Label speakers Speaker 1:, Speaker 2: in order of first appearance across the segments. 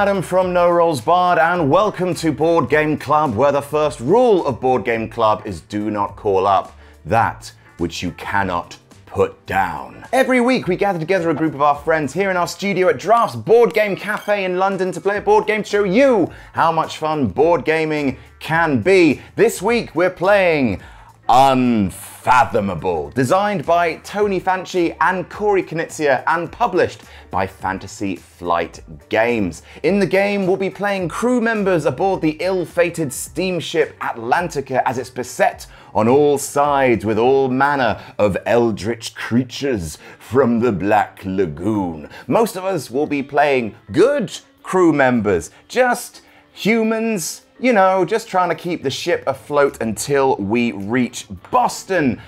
Speaker 1: Adam from No Rolls Barred, and welcome to Board Game Club, where the first rule of Board Game Club is do not call up that which you cannot put down. Every week, we gather together a group of our friends here in our studio at Draughts Board Game Cafe in London to play a board game to show you how much fun board gaming can be. This week, we're playing Unfathomable, designed by Tony Fanchi and Corey Konieczka and published by Fantasy Flight Games. In the game, we'll be playing crew members aboard the ill-fated steamship Atlantica as it's beset on all sides with all manner of eldritch creatures from the Black Lagoon. Most of us will be playing good crew members, just humans you know, just trying to keep the ship afloat until we reach Boston.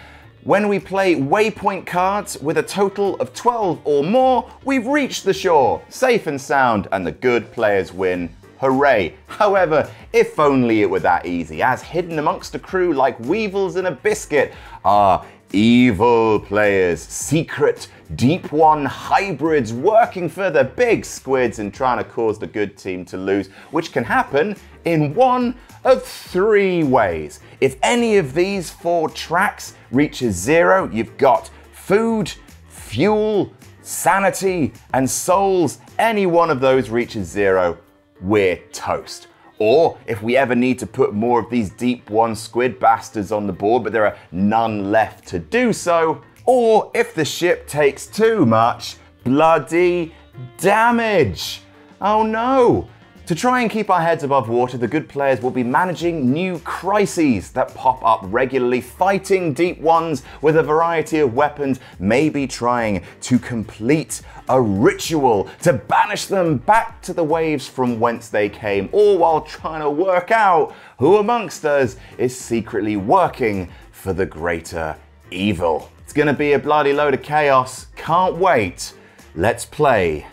Speaker 1: When we play waypoint cards with a total of 12 or more, we've reached the shore, safe and sound, and the good players win. Hooray! However, if only it were that easy, as hidden amongst the crew like weevils in a biscuit are evil players, secret Deep One hybrids working for the big squids and trying to cause the good team to lose, which can happen in one of three ways. If any of these four tracks reaches zero, you've got food, fuel, sanity, and souls. Any one of those reaches zero, we're toast. Or if we ever need to put more of these deep one squid bastards on the board, but there are none left to do so, or if the ship takes too much bloody damage. Oh no! To try and keep our heads above water, the good players will be managing new crises that pop up regularly, fighting deep ones with a variety of weapons, maybe trying to complete a ritual to banish them back to the waves from whence they came, all while trying to work out who amongst us is secretly working for the greater evil. It's gonna be a bloody load of chaos. Can't wait. Let's play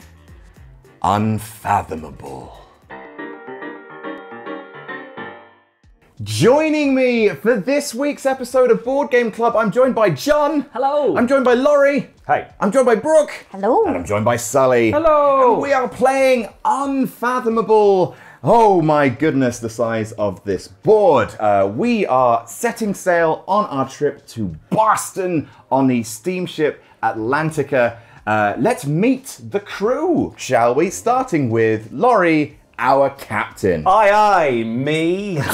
Speaker 1: Unfathomable. Joining me for this week's episode of Board Game Club, I'm joined by John.
Speaker 2: Hello.
Speaker 1: I'm joined by Laurie.
Speaker 2: Hey.
Speaker 1: I'm joined by Brooke.
Speaker 3: Hello.
Speaker 1: And I'm joined by Sully.
Speaker 2: Hello.
Speaker 1: And we are playing Unfathomable. Oh my goodness, the size of this board. Uh, we are setting sail on our trip to Boston on the steamship Atlantica. Uh, let's meet the crew, shall we? Starting with Laurie, our captain.
Speaker 2: Aye, aye, me.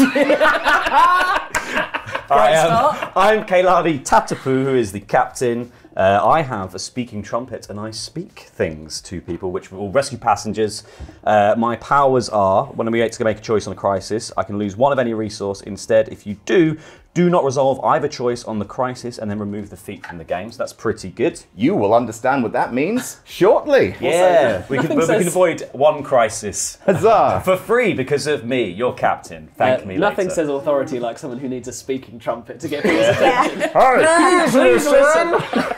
Speaker 2: I am, I'm Kailani Tatapu, who is the captain. Uh, I have a speaking trumpet and I speak things to people which will rescue passengers. Uh, my powers are when we get to make a choice on a crisis, I can lose one of any resource. Instead, if you do, do not resolve either choice on the crisis and then remove the feat from the game. So that's pretty good.
Speaker 1: You will understand what that means shortly.
Speaker 2: Yeah, we can,
Speaker 4: Nothing
Speaker 2: but we can avoid one crisis
Speaker 1: Huzzah.
Speaker 2: for free because of me, your captain. Thank
Speaker 4: Uh,
Speaker 2: me
Speaker 4: nothing
Speaker 2: later.
Speaker 4: says authority like someone who needs a speaking trumpet to get people's attention.
Speaker 3: Yeah.
Speaker 4: Please listen.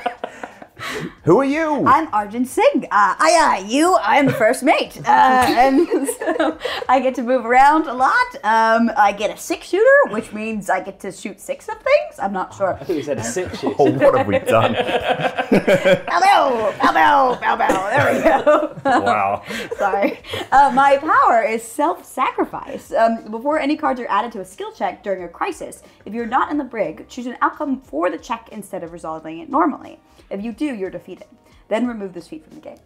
Speaker 1: Who are you?
Speaker 3: I'm Arjun Singh. Uh, aye, aye, you. I'm the first mate. Uh, and so I get to move around a lot. Um, I get a six shooter, which means I get to shoot six of things. I'm not sure.
Speaker 4: I think you said a six shoot.
Speaker 1: Oh, what have we done?
Speaker 3: Bow, bow, bow, bow, bow, bow. There we go.
Speaker 2: Wow.
Speaker 3: Sorry. Uh, my power is self-sacrifice. Um, before any cards are added to a skill check during a crisis, if you're not in the brig, choose an outcome for the check instead of resolving it normally. If you do, you're defeated. Then remove this feat from the game.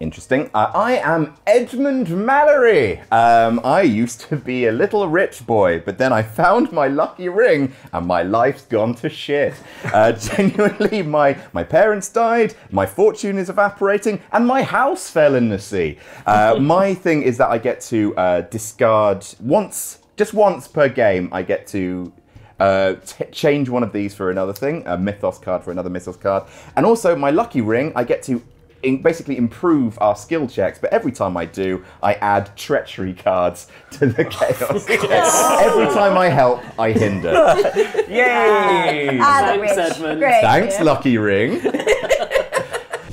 Speaker 1: Interesting. Uh, I am Edmund Mallory. Um, I used to be a little rich boy, but then I found my lucky ring and my life's gone to shit. Uh, genuinely, my, my parents died, my fortune is evaporating, and my house fell in the sea. Uh, my thing is that I get to uh, discard once, just once per game, I get to uh, t- change one of these for another thing, a mythos card for another mythos card, and also my lucky ring. I get to in- basically improve our skill checks, but every time I do, I add treachery cards to the chaos. every time I help, I hinder.
Speaker 2: Yay!
Speaker 3: Ah,
Speaker 4: Thanks,
Speaker 3: rich.
Speaker 4: Edmund.
Speaker 3: Great.
Speaker 1: Thanks, lucky ring.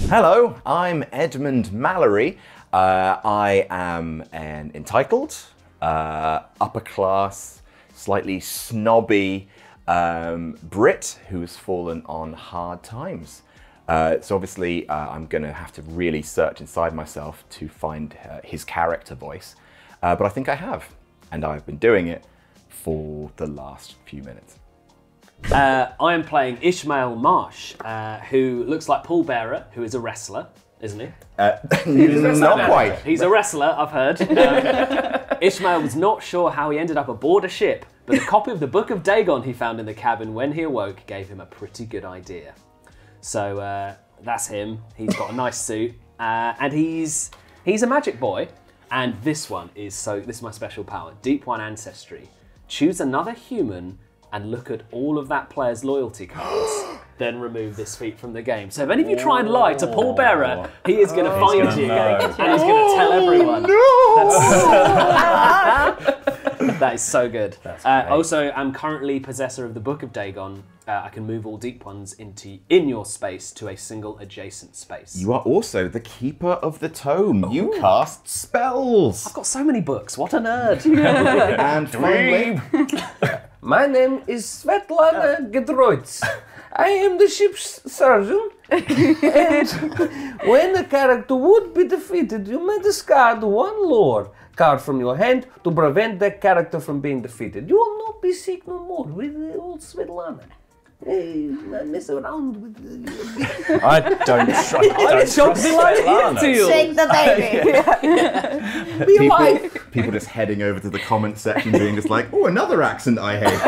Speaker 1: Hello, I'm Edmund Mallory. Uh, I am an entitled, uh, upper class, slightly snobby um, Brit who's fallen on hard times. Uh, so obviously, uh, I'm going to have to really search inside myself to find uh, his character voice. Uh, but I think I have, and I've been doing it for the last few minutes.
Speaker 4: Uh, I am playing Ishmael Marsh, uh, who looks like Paul Bearer, who is a wrestler, isn't he?
Speaker 1: Not quite.
Speaker 4: He's a wrestler, I've heard. Um, Ishmael was not sure how he ended up aboard a ship, but the copy of the Book of Dagon he found in the cabin when he awoke gave him a pretty good idea. So uh, that's him. He's got a nice suit, uh, and he's he's a magic boy. And this one is so. This is my special power: Deep One Ancestry. Choose another human and look at all of that player's loyalty cards. then remove this feat from the game. So if any of you try and lie to Paul Bearer, he is going to find
Speaker 2: gonna
Speaker 4: you
Speaker 2: know.
Speaker 4: and he's going to tell everyone. That is so good. Uh,
Speaker 2: great.
Speaker 4: also, I'm currently possessor of the Book of Dagon. Uh, I can move all deep ones into in your space to a single adjacent space.
Speaker 1: You are also the keeper of the tome. You cast spells.
Speaker 4: I've got so many books. What a nerd!
Speaker 1: And finally,
Speaker 5: My name is Svetlana Gedroitz. I am the ship's surgeon. and when a character would be defeated, you may discard one lore card from your hand to prevent that character from being defeated. You will not be sick no more with old Svetlana. Hey, mess around with the...
Speaker 2: I don't, tr- I don't trust Svetlana.
Speaker 3: Shake the baby.
Speaker 5: Be alive!
Speaker 1: people, people just heading over to the comment section being just like, oh, another accent I hate.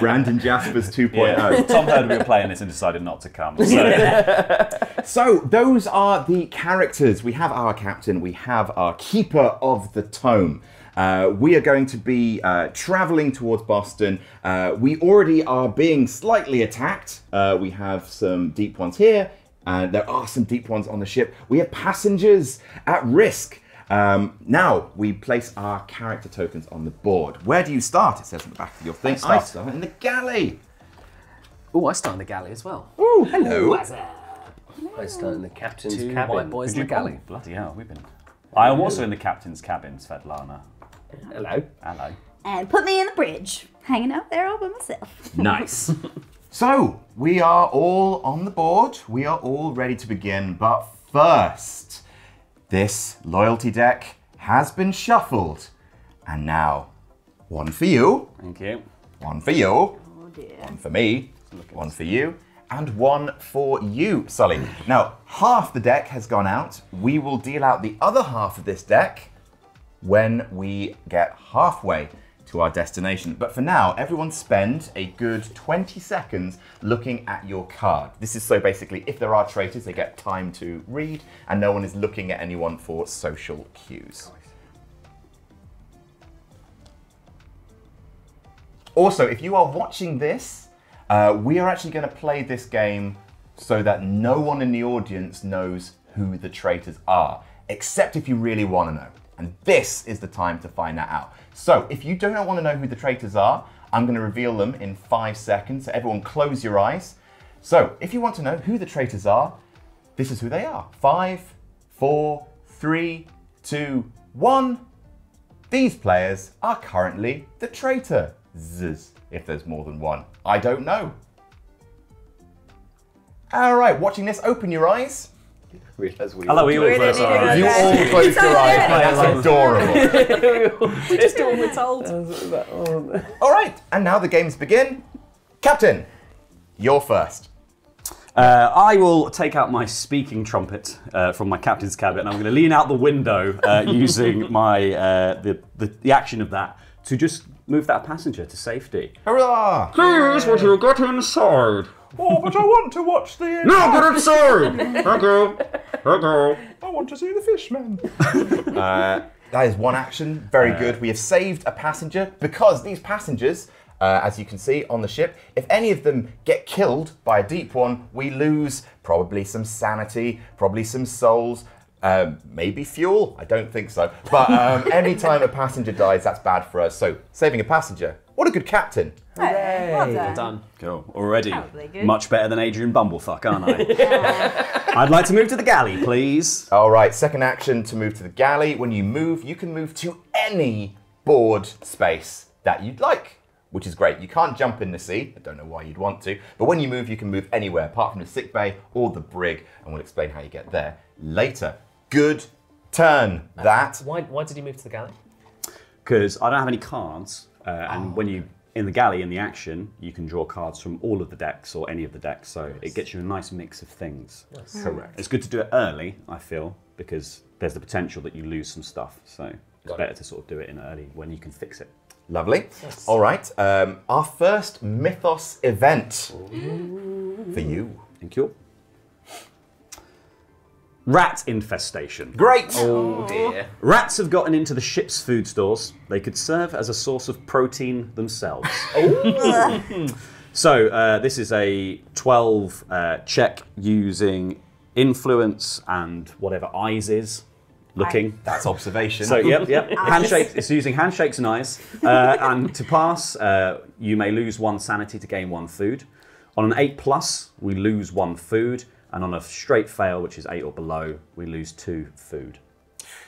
Speaker 1: Brandon Jaspers 2.0.
Speaker 2: Yeah. Oh. Tom heard we were playing this and decided not to come. So.
Speaker 1: So those are the characters. We have our captain, we have our keeper of the tome. Uh, we are going to be uh, traveling towards Boston. Uh, we already are being slightly attacked. Uh, we have some deep ones here, and there are some deep ones on the ship. We have passengers at risk. Um, now we place our character tokens on the board. Where do you start? It says on the back of your thing. I
Speaker 2: start.
Speaker 1: start in the galley.
Speaker 4: Oh, I start in the galley as well.
Speaker 1: Oh, hello.
Speaker 5: I start in the captain's
Speaker 4: Two
Speaker 5: cabin.
Speaker 4: white boys in the galley.
Speaker 2: bloody hell, we've been. I am also in the captain's cabin, Svetlana.
Speaker 5: Hello.
Speaker 2: Hello.
Speaker 3: and put me in the bridge, hanging out there all by myself.
Speaker 1: Nice. so, we are all on the board. We are all ready to begin. But first, this loyalty deck has been shuffled. And now, one for you,
Speaker 2: Thank you.
Speaker 1: one for you, Oh dear. one for me, one for you, and one for you, Sully. Now, half the deck has gone out. We will deal out the other half of this deck when we get halfway to our destination. But for now, everyone spend a good 20 seconds looking at your card. This is so basically, if there are traitors, they get time to read, and no one is looking at anyone for social cues. Also, if you are watching this, uh, we are actually going to play this game so that no one in the audience knows who the traitors are, except if you really want to know. And this is the time to find that out. So, if you don't want to know who the traitors are, I'm going to reveal them in five seconds. So, everyone, close your eyes. So, if you want to know who the traitors are, this is who they are. Five, four, three, two, one. These players are currently the traitors, if there's more than one. I don't know. All right, watching this, open your eyes.
Speaker 5: Realise we
Speaker 2: Hello, we all
Speaker 3: Really
Speaker 2: close our eyes.
Speaker 1: You all closed your eyes. That's adorable.
Speaker 4: We just do what we're told.
Speaker 1: All right, and now the games begin. Captain, you're first.
Speaker 2: Uh, I will take out my speaking trumpet uh, from my captain's cabin and I'm going to lean out the window uh, using my uh, the, the, the action of that to just move that passenger to safety.
Speaker 1: Hurrah!
Speaker 2: Please, would you get inside?
Speaker 1: Oh, but I want to watch the.
Speaker 2: No, get inside! Here go. Here go.
Speaker 1: I want to see the fishman. uh, that is one action. Very good. We have saved a passenger because these passengers, uh, as you can see on the ship, if any of them get killed by a deep one, we lose probably some sanity, probably some souls. Um, maybe fuel. I don't think so. But um, anytime a passenger dies, that's bad for us. So saving a passenger. What a good captain.
Speaker 3: Hey, well done.
Speaker 4: Done.
Speaker 2: Cool. Already much better than Adrian Bumblefuck, aren't I? I'd like to move to the galley, please.
Speaker 1: All right, second action to move to the galley. When you move, you can move to any board space that you'd like. which is great. You can't jump in the sea. I don't know why you'd want to. But when you move, you can move anywhere apart from the sick bay or the brig, and we'll explain how you get there later. Good turn. That.
Speaker 4: Why, why did you move to the galley?
Speaker 2: Because I don't have any cards, uh, and when you in the galley in the action, you can draw cards from all of the decks or any of the decks, so it gets you a nice mix of things.
Speaker 1: Correct.
Speaker 2: It's good to do it early, I feel, because there's the potential that you lose some stuff. So it's better to sort of do it in early when you can fix it.
Speaker 1: Lovely. Yes. All right. Um, our first Mythos event for you.
Speaker 2: Thank you. Rat infestation.
Speaker 1: Great.
Speaker 5: Oh dear.
Speaker 2: Rats have gotten into the ship's food stores. They could serve as a source of protein themselves. so, uh, this is a 12 uh, check using influence and whatever eyes is looking.
Speaker 1: That's observation.
Speaker 2: So, yep, yep. Handshake. It's using handshakes and eyes. Uh, and to pass, uh, you may lose one sanity to gain one food. On an 8 plus, we lose one food. And on a straight fail, which is 8 or below, we lose two food.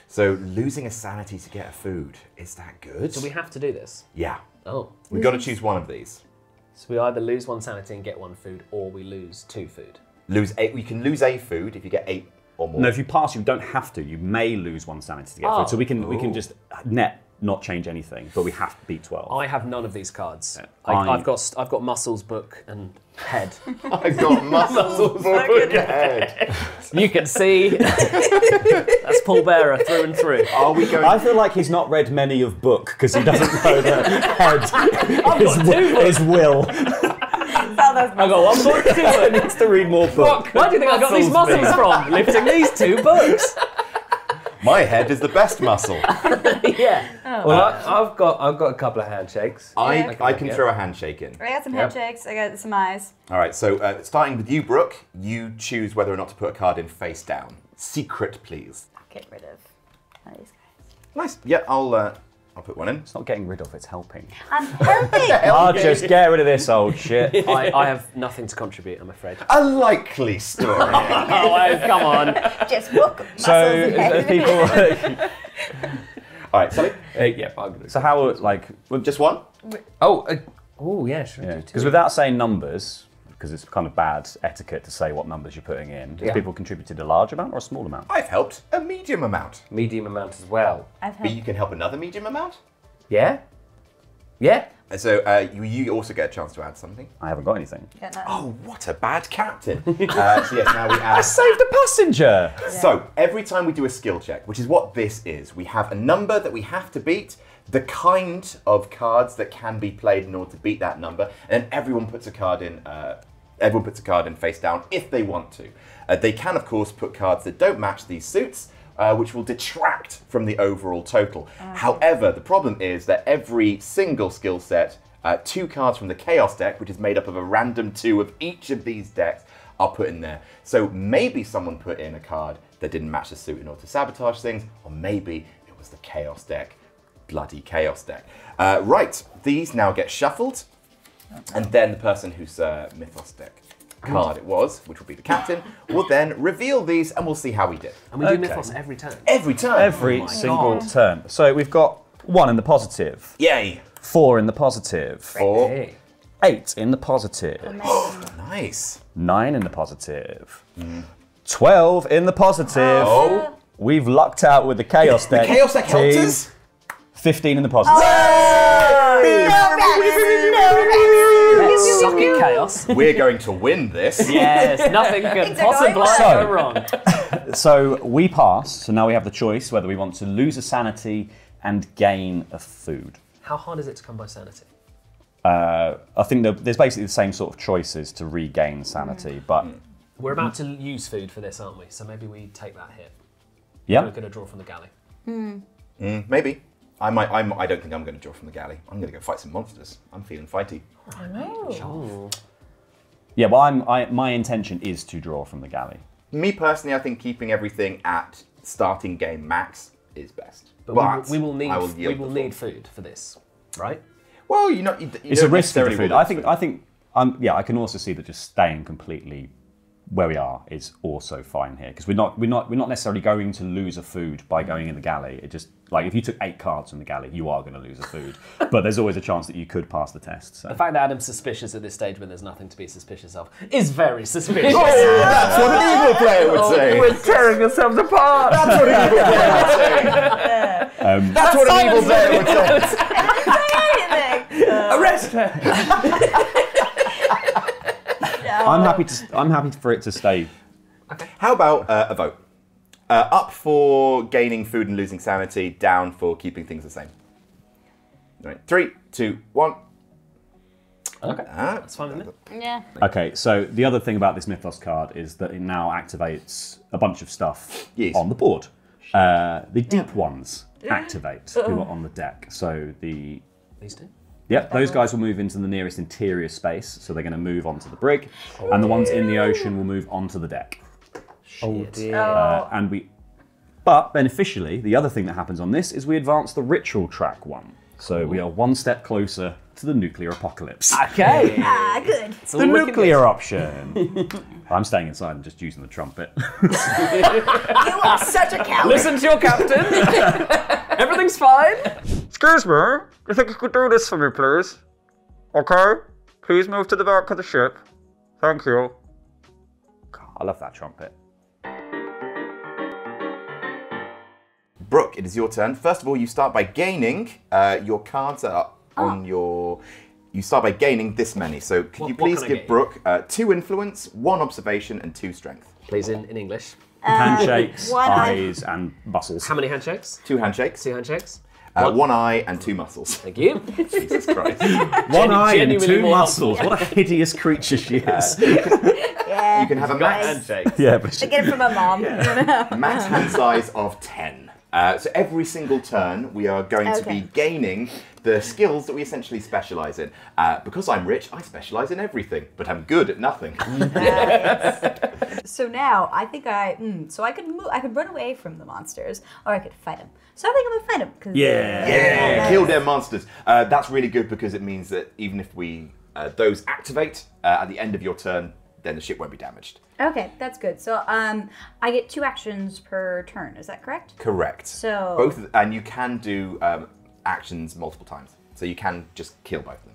Speaker 1: So losing a sanity to get a food is that good?
Speaker 4: Do we have to do this?
Speaker 1: Yeah.
Speaker 4: Oh.
Speaker 1: We've got to choose one of these.
Speaker 4: So we either lose one sanity and get one food, or we lose two food.
Speaker 1: Lose eight. You can lose a food if you get eight or more.
Speaker 2: No, if you pass, you don't have to. You may lose one sanity to get
Speaker 4: Oh.
Speaker 2: food. So we can we can just net not change anything, but we have to beat twelve.
Speaker 4: I have none of these cards.
Speaker 2: I-
Speaker 4: I, I've got I've got muscles, book, and head.
Speaker 1: I've got muscles for a head.
Speaker 4: you can see that's Paul Bearer through and through.
Speaker 1: Are we going?
Speaker 2: I feel like he's not read many of book because he doesn't know that head is, wi- is will.
Speaker 3: Felt those
Speaker 4: I got one book, two
Speaker 2: He
Speaker 4: books.
Speaker 2: needs to read more book.
Speaker 4: Where do you think I got these
Speaker 5: Muscles,
Speaker 4: muscles from? Lifting these two books.
Speaker 1: My head is the best muscle.
Speaker 4: yeah.
Speaker 5: Well, I, I've got I've got a couple of handshakes.
Speaker 1: I,
Speaker 3: Yeah.
Speaker 1: I can
Speaker 5: Yeah.
Speaker 1: throw a handshake in.
Speaker 3: I got some
Speaker 5: Yep.
Speaker 3: handshakes. I got some eyes.
Speaker 1: All right, so uh, starting with you, Brooke, you choose whether or not to put a card in face down. Secret, please.
Speaker 3: I'll get rid of of these guys.
Speaker 1: Nice. Yeah, I'll uh, I'll put one in.
Speaker 2: It's not getting rid of, it's helping.
Speaker 3: I'm helping.
Speaker 2: I'll just get rid of this old shit.
Speaker 4: I, I have nothing to contribute, I'm afraid.
Speaker 1: A likely story.
Speaker 4: Oh, come on.
Speaker 3: just book muscles
Speaker 2: So,
Speaker 3: and
Speaker 2: as people,
Speaker 1: All right, so
Speaker 5: Uh, yeah, I'm gonna.
Speaker 2: so how like
Speaker 1: just one.
Speaker 5: Oh, uh, oh yeah, sure.
Speaker 2: because
Speaker 5: two.
Speaker 2: without saying numbers, because it's kind of bad etiquette to say what numbers you're putting in. Have
Speaker 5: Yeah.
Speaker 2: people contributed a large amount or a small amount?
Speaker 1: I've helped a medium amount.
Speaker 5: medium amount as well.
Speaker 3: I've
Speaker 1: But
Speaker 3: had
Speaker 1: you can help another medium amount.
Speaker 5: Yeah, yeah.
Speaker 1: And So uh, you, you also get a chance to add something.
Speaker 2: I haven't got anything.
Speaker 3: got nothing.
Speaker 1: Oh, what a bad captain! uh, so yes, now we add.
Speaker 2: Saved a passenger.
Speaker 1: So every time we do a skill check, which is what this is, we have a number that we have to beat, the kind of cards that can be played in order to beat that number, and then everyone puts a card in. Uh, everyone puts a card in face down if they want to. Uh, they can, of course, put cards that don't match these suits. Uh, which will detract from the overall total. However, the problem is that every single skill set, uh, two cards from the Chaos deck, which is made up of a random two of each of these decks, are put in there. So maybe someone put in a card that didn't match the suit in order to sabotage things, or maybe it was the Chaos deck. Bloody Chaos deck. Uh, right, these now get shuffled, and then the person whose uh, Mythos deck card it was, which will be the captain, will then reveal these, and we'll see how we did.
Speaker 4: And we do Mythos every turn.
Speaker 1: Every turn.
Speaker 2: Every
Speaker 4: Oh
Speaker 2: single
Speaker 4: God.
Speaker 2: turn. So we've got one in the positive,
Speaker 1: Yay.
Speaker 2: four in the positive.
Speaker 1: positive, Four.
Speaker 5: Hey.
Speaker 2: eight in the positive,
Speaker 1: Nice.
Speaker 2: nine in the positive. positive, twelve in the positive.
Speaker 1: Oh.
Speaker 2: We've lucked out with the chaos deck.
Speaker 1: The Chaos deck helped us.
Speaker 2: Fifteen in the positive.
Speaker 4: Suck it, chaos.
Speaker 1: We're going to win this.
Speaker 4: Yes, nothing could
Speaker 3: Things are going
Speaker 4: possibly go wrong.
Speaker 2: So we pass. So now we have the choice whether we want to lose a sanity and gain a food.
Speaker 4: How hard is it to come by sanity?
Speaker 2: Uh, I think there's basically the same sort of choices to regain sanity, but
Speaker 4: We're about to use food for this, aren't we? So maybe we take that hit.
Speaker 2: yeah,
Speaker 4: We're going to draw from the galley.
Speaker 1: Mm, maybe. I might. I'm, I don't think I'm going to draw from the galley. I'm going to go fight some monsters. I'm feeling fighty. I know.
Speaker 2: Yeah. Well, I'm, I, my intention is to draw from the galley.
Speaker 1: Me personally, I think keeping everything at starting game max is best.
Speaker 4: But, we, will, we will need
Speaker 1: will
Speaker 4: we will need food for this, right?
Speaker 1: Well, you know, you, you
Speaker 2: It's a
Speaker 1: don't
Speaker 2: risk for the food. I think. I think. Um, yeah, I can also see that just staying completely where we are is also fine here because we're not we're not we're not necessarily going to lose a food by going in the galley. It just like if you took eight cards from the galley, you are going to lose a food. but there's always a chance that you could pass the test. So.
Speaker 4: The fact that Adam's suspicious at this stage when there's nothing to be suspicious of is very suspicious.
Speaker 1: That's what an evil player would say.
Speaker 5: We're tearing ourselves apart.
Speaker 1: That's what an evil player would say.
Speaker 2: Um,
Speaker 1: That's what an evil player would say.
Speaker 5: Arrest her.
Speaker 2: I'm happy to I'm happy for it to stay. Okay.
Speaker 1: How about uh, a vote? Uh, up for gaining food and losing sanity, down for keeping things the same. All right, three, two, one.
Speaker 4: Okay.
Speaker 1: Ah,
Speaker 4: That's fine with me.
Speaker 3: Yeah.
Speaker 2: Okay, so the other thing about this Mythos card is that it now activates a bunch of stuff
Speaker 1: Yes.
Speaker 2: on the board. Uh, the deep ones activate who are on the deck. So the
Speaker 4: These two.
Speaker 2: Yep, those guys will move into the nearest interior space, so they're going to move onto the brig, and the ones in the ocean will move onto the deck.
Speaker 5: Oh dear.
Speaker 2: Uh, and we, but beneficially, the other thing that happens on this is we advance the ritual track one, so we are one step closer to the nuclear apocalypse.
Speaker 4: Okay.
Speaker 3: Ah, good.
Speaker 4: It's
Speaker 2: the nuclear option. I'm staying inside and just using the trumpet.
Speaker 3: You are such a coward.
Speaker 4: Listen to your captain. Everything's fine.
Speaker 6: Excuse me, you think you could do this for me, please? Okay? Please move to the back of the ship. Thank you.
Speaker 2: God, I love that trumpet.
Speaker 1: Brooke, it is your turn. First of all, you start by gaining uh, your cards that are on your. You start by gaining this many. So, could
Speaker 4: What-
Speaker 1: you please give? Brooke uh, two influence, one observation, and two strength?
Speaker 4: Please in, in English.
Speaker 2: Handshakes,
Speaker 3: one eye-
Speaker 2: eyes, and muscles.
Speaker 4: How many handshakes?
Speaker 1: Two handshakes,
Speaker 4: Two handshakes.
Speaker 1: uh, one eye, and two muscles.
Speaker 4: Thank you.
Speaker 1: Jesus Christ.
Speaker 2: One eye and two
Speaker 4: more
Speaker 2: muscles. What a hideous creature she is.
Speaker 3: Yeah.
Speaker 1: You can have a max,
Speaker 4: handshakes.
Speaker 2: yeah, but she,
Speaker 3: I get it from my mom.
Speaker 1: max hand size of 10. Uh, so every single turn, we are going to be gaining the skills that we essentially specialize in. Uh, because I'm rich, I specialize in everything, but I'm good at nothing.
Speaker 3: So now I think I mm, so I could move, I could run away from the monsters or I could fight them. So I think I'm gonna fight them. Cause
Speaker 2: Yeah.
Speaker 1: Yeah, kill their monsters. Uh, that's really good because it means that even if we uh, those activate uh, at the end of your turn, then the ship won't be damaged.
Speaker 3: Okay, that's good. So um, I get two actions per turn. Is that correct?
Speaker 1: Correct.
Speaker 3: So-
Speaker 1: both, of- and you can do um, actions multiple times. So you can just kill both of them.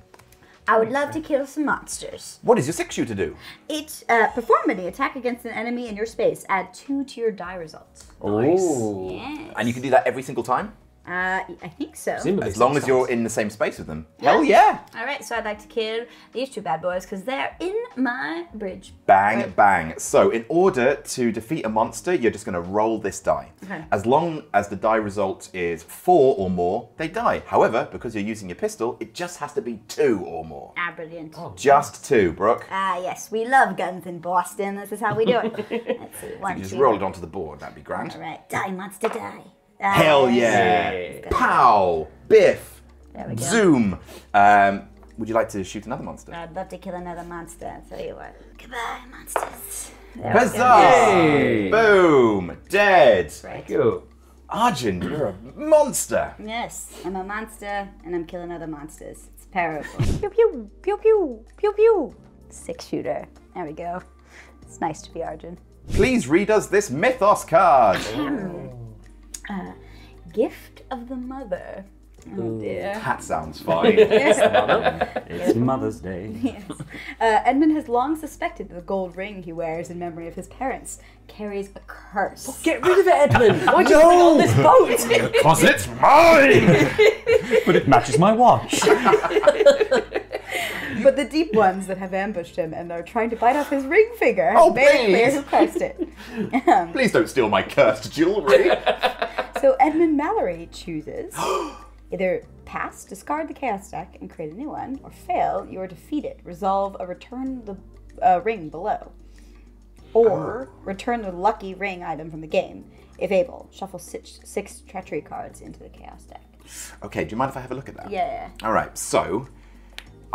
Speaker 3: I would love to kill some monsters.
Speaker 1: What is your six shooter to do?
Speaker 3: It uh, perform any attack against an enemy in your space. Add two to your die results.
Speaker 4: Ooh.
Speaker 3: Yes.
Speaker 1: And you can do that every single time,
Speaker 3: Uh, I think so.
Speaker 4: Presumably
Speaker 1: as long as you're in the same space with them. Hell yeah!
Speaker 3: All right, so I'd like to kill these two bad boys because they're in my bridge.
Speaker 1: Bang,
Speaker 3: Right.
Speaker 1: bang. So, in order to defeat a monster, you're just going to roll this die.
Speaker 3: Okay.
Speaker 1: As long as the die result is four or more, they die. However, because you're using your pistol, it just has to be two or more.
Speaker 3: Ah, brilliant.
Speaker 1: Just two, Brooke.
Speaker 3: Ah, yes, we love guns in Boston. This is how we do it. Let's see, one,
Speaker 1: You just
Speaker 3: two.
Speaker 1: roll it onto the board. That'd be grand.
Speaker 3: All right, die, monster, die.
Speaker 1: Hell yeah! Pow! Biff!
Speaker 3: There we go.
Speaker 1: Zoom! Um, would you like to shoot another monster?
Speaker 3: I'd love to kill another monster. I'll tell you what. Goodbye, monsters. There we go.
Speaker 1: Huzzah! Boom! Dead!
Speaker 3: Right.
Speaker 5: You.
Speaker 1: Arjun, you're a monster!
Speaker 3: Yes, I'm a monster and I'm killing other monsters. It's powerful. pew pew pew pew pew pew. Six shooter. There we go. It's nice to be Arjun.
Speaker 1: Please read us this Mythos card.
Speaker 3: Gift of the mother. Oh dear.
Speaker 1: that sounds fine.
Speaker 2: it's Mother's Day.
Speaker 3: Yes. Uh, Edmund has long suspected that the gold ring he wears in memory of his parents carries a curse.
Speaker 4: Get rid of it, Edmund. Why'd you bring it on this boat?
Speaker 1: Cause it's mine!
Speaker 2: But it matches my watch.
Speaker 3: But the deep ones that have ambushed him and are trying to bite off his ring finger have
Speaker 1: Oh,
Speaker 3: made it clear
Speaker 1: please.
Speaker 3: who cursed it. Um,
Speaker 1: Please don't steal my cursed jewelry.
Speaker 3: so Edmund Mallory chooses either pass, discard the chaos deck and create a new one, or fail, you are defeated. Resolve a return the uh, ring below. Or return the lucky ring item from the game. If able, shuffle six, six treachery cards into the chaos deck.
Speaker 1: okay, do you mind if I have a look at that?
Speaker 3: Yeah.
Speaker 1: All right, so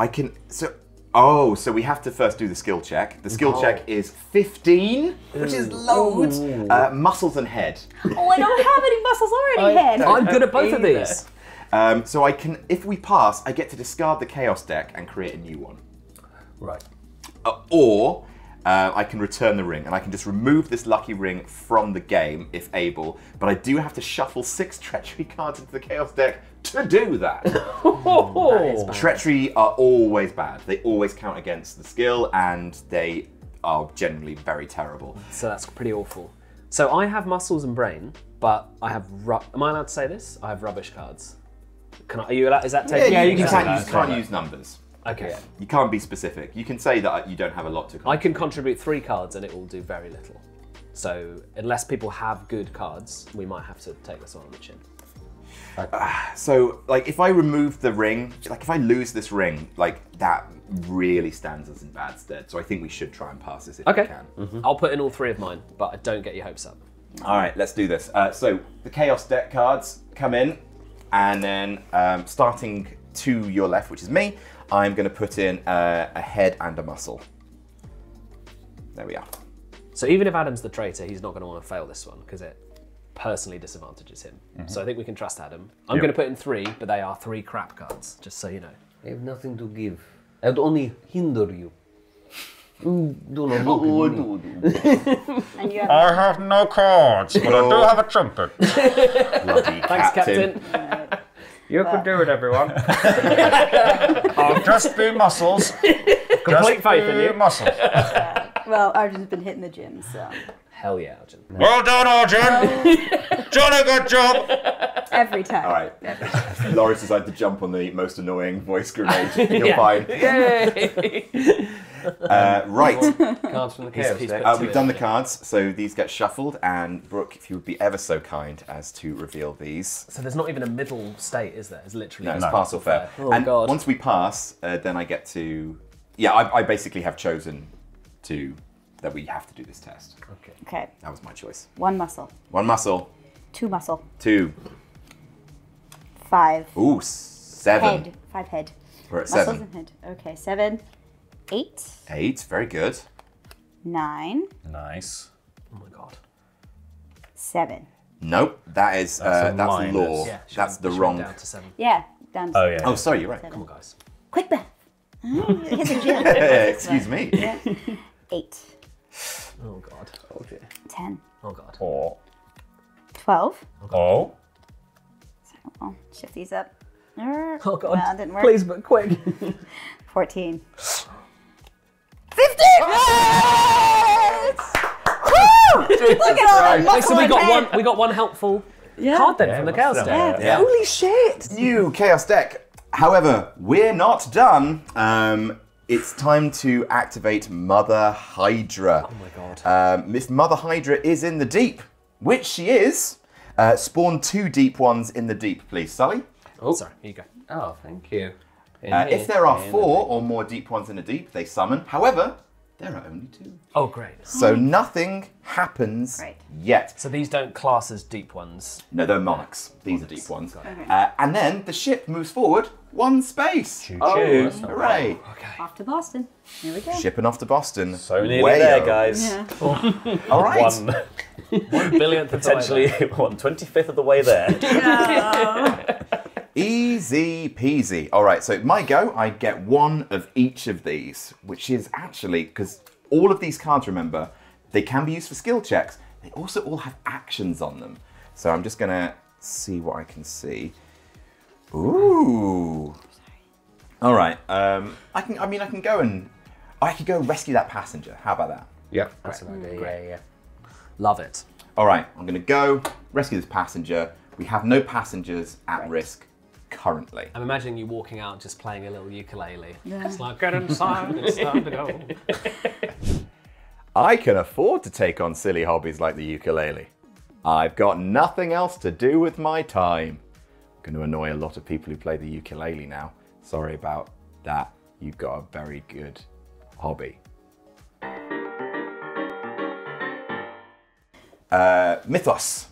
Speaker 1: I can. So. Oh, so we have to first do the skill check. The skill check is 15, which is loads. Uh, muscles and head.
Speaker 3: Oh, I don't have any muscles already, head.
Speaker 4: I'm good at both of these.
Speaker 1: Um, so I can, if we pass, I get to discard the chaos deck and create a new one.
Speaker 5: Right.
Speaker 1: Uh, or uh, I can return the ring, and I can just remove this lucky ring from the game if able. But I do have to shuffle six treachery cards into the chaos deck to do that. Oh. treachery are always bad. They always count against the skill, and they are generally very terrible.
Speaker 4: So that's pretty awful. So I have muscles and brain, but I have. Ru- Am I allowed to say this? I have rubbish cards. Can I, are you allowed? Is that taking?
Speaker 1: Yeah, you, you
Speaker 2: can
Speaker 1: can't,
Speaker 2: say
Speaker 1: you can't use numbers.
Speaker 4: Okay.
Speaker 1: You can't be specific. You can say that you don't have a lot to. Contribute.
Speaker 4: I can contribute three cards and it will do very little. So unless people have good cards, we might have to take this one on the chin.
Speaker 1: So, like, if I remove the ring, like, if I lose this ring, like, that really stands us in bad stead. So I think we should try and pass this if
Speaker 4: Okay.
Speaker 1: we can.
Speaker 4: I'll put in all three of mine, but I don't get your hopes up.
Speaker 1: All right, let's do this. Uh, so the Chaos deck cards come in, and then um, starting to your left, which is me, I'm going to put in uh, a head and a muscle. There we are.
Speaker 4: So even if Adam's the traitor, he's not going to want to fail this one because it personally disadvantages him. So I think we can trust Adam. I'm
Speaker 2: Yep.
Speaker 4: going to put in three, but they are three crap cards, just so you know.
Speaker 5: I have nothing to give. I would only hinder you. Mm, Do not look at me.
Speaker 3: And you have
Speaker 6: I have no cards, but I do have a trumpet.
Speaker 1: Bloody
Speaker 4: Thanks,
Speaker 1: captain.
Speaker 4: Captain.
Speaker 6: You can do it, everyone. I'll just be muscles.
Speaker 4: Complete faith in you.
Speaker 6: muscles.
Speaker 3: well, Arjun's been hitting the gym, so
Speaker 4: Hell yeah, Arjun.
Speaker 6: Well done, Arjun. a good job.
Speaker 3: every time.
Speaker 1: All right. Laurie's decided to jump on the most annoying voice grenade. You're
Speaker 4: Yeah.
Speaker 1: fine.
Speaker 5: Yay!
Speaker 1: Uh, right.
Speaker 5: Cards from the chaos
Speaker 4: he's
Speaker 5: deck.
Speaker 1: Uh, we've done the cards, so these get shuffled. And Brooke, if you would be ever so kind as to reveal these.
Speaker 4: So there's not even a middle state, is there? It's literally
Speaker 1: No, it's
Speaker 4: just
Speaker 1: pass or fail.
Speaker 4: Oh,
Speaker 1: and
Speaker 4: God.
Speaker 1: once we pass, uh, then I get to. Yeah, I, I basically have chosen to that we have to do this test.
Speaker 3: Okay,
Speaker 1: That was my choice.
Speaker 3: one muscle,
Speaker 1: One muscle,
Speaker 3: two muscle,
Speaker 1: two,
Speaker 3: five
Speaker 1: ooh, seven.
Speaker 3: head, five head.
Speaker 1: We're at
Speaker 3: Muscles
Speaker 1: seven.
Speaker 3: and head. Okay, seven, eight,
Speaker 1: Eight, very good.
Speaker 3: nine,
Speaker 2: Nice.
Speaker 4: Oh my god.
Speaker 3: seven.
Speaker 1: Nope, that is uh,
Speaker 2: That's a
Speaker 1: that's law.
Speaker 4: Yeah,
Speaker 1: that's
Speaker 4: we-
Speaker 1: the
Speaker 4: should we
Speaker 1: wrong.
Speaker 4: Down to seven.
Speaker 3: Yeah, down. to
Speaker 2: Oh yeah.
Speaker 1: Oh, sorry, you're right.
Speaker 3: Seven.
Speaker 4: Come on, guys.
Speaker 3: Quick breath. Hit.
Speaker 1: Excuse me.
Speaker 3: Eight,
Speaker 4: Oh god.
Speaker 3: ten,
Speaker 4: Oh god.
Speaker 2: Oh.
Speaker 3: twelve.
Speaker 2: Oh.
Speaker 3: I'll shift these up. Oh
Speaker 4: Oh god.
Speaker 3: Well, didn't work.
Speaker 4: Please, but quick.
Speaker 3: 14. 15! Yes! Woo! Look at all that
Speaker 4: Wait, so we got
Speaker 3: hair.
Speaker 4: one. We got one helpful
Speaker 3: Yeah.
Speaker 4: card then from the chaos deck.
Speaker 2: them.
Speaker 3: Yeah.
Speaker 1: Holy shit! New Chaos deck. However, we're not done. Um, it's time to activate Mother Hydra.
Speaker 4: Oh my god.
Speaker 1: Um, Miss Mother Hydra is in the deep, which she is. Uh, spawn two deep ones in the deep, please, Sully.
Speaker 4: Oh, sorry. Here you go.
Speaker 5: Oh, thank you.
Speaker 1: Uh, if there are four or more deep ones in the deep, they summon. However, there are only two.
Speaker 4: Oh great.
Speaker 1: So nothing happens
Speaker 3: Right.
Speaker 1: yet.
Speaker 4: So these don't class as deep ones.
Speaker 1: No, they're monarchs. These are deep ones. Uh, and then the ship moves forward one space.
Speaker 5: Oh,
Speaker 2: Choo.
Speaker 5: that's not
Speaker 1: Hooray!
Speaker 3: Off to Boston. Here we go.
Speaker 1: Shipping off to Boston.
Speaker 2: So nearly
Speaker 1: Wayo.
Speaker 2: there, guys.
Speaker 3: Yeah.
Speaker 1: All right.
Speaker 2: One
Speaker 4: One billionth of the way
Speaker 2: potentially one twenty fifth of the way there.
Speaker 1: Easy peasy. All right, so my go, I get one of each of these, which is actually because all of these cards, remember, they can be used for skill checks. They also all have actions on them. So I'm just gonna see what I can see. Ooh. All right. Um, I can. I mean, I can go and I could go rescue that passenger. How about that?
Speaker 5: Yeah, that's an idea. Yeah, yeah.
Speaker 4: Love it.
Speaker 1: All right, I'm going to go rescue this passenger. We have no passengers at risk currently.
Speaker 4: I'm imagining you walking out just playing a little ukulele. It's like get inside. It's time to go.
Speaker 1: I can afford to take on silly hobbies like the ukulele. I've got nothing else to do with my time. I'm going to annoy a lot of people who play the ukulele now. Sorry about that. You've got a very good hobby. Uh, Mythos.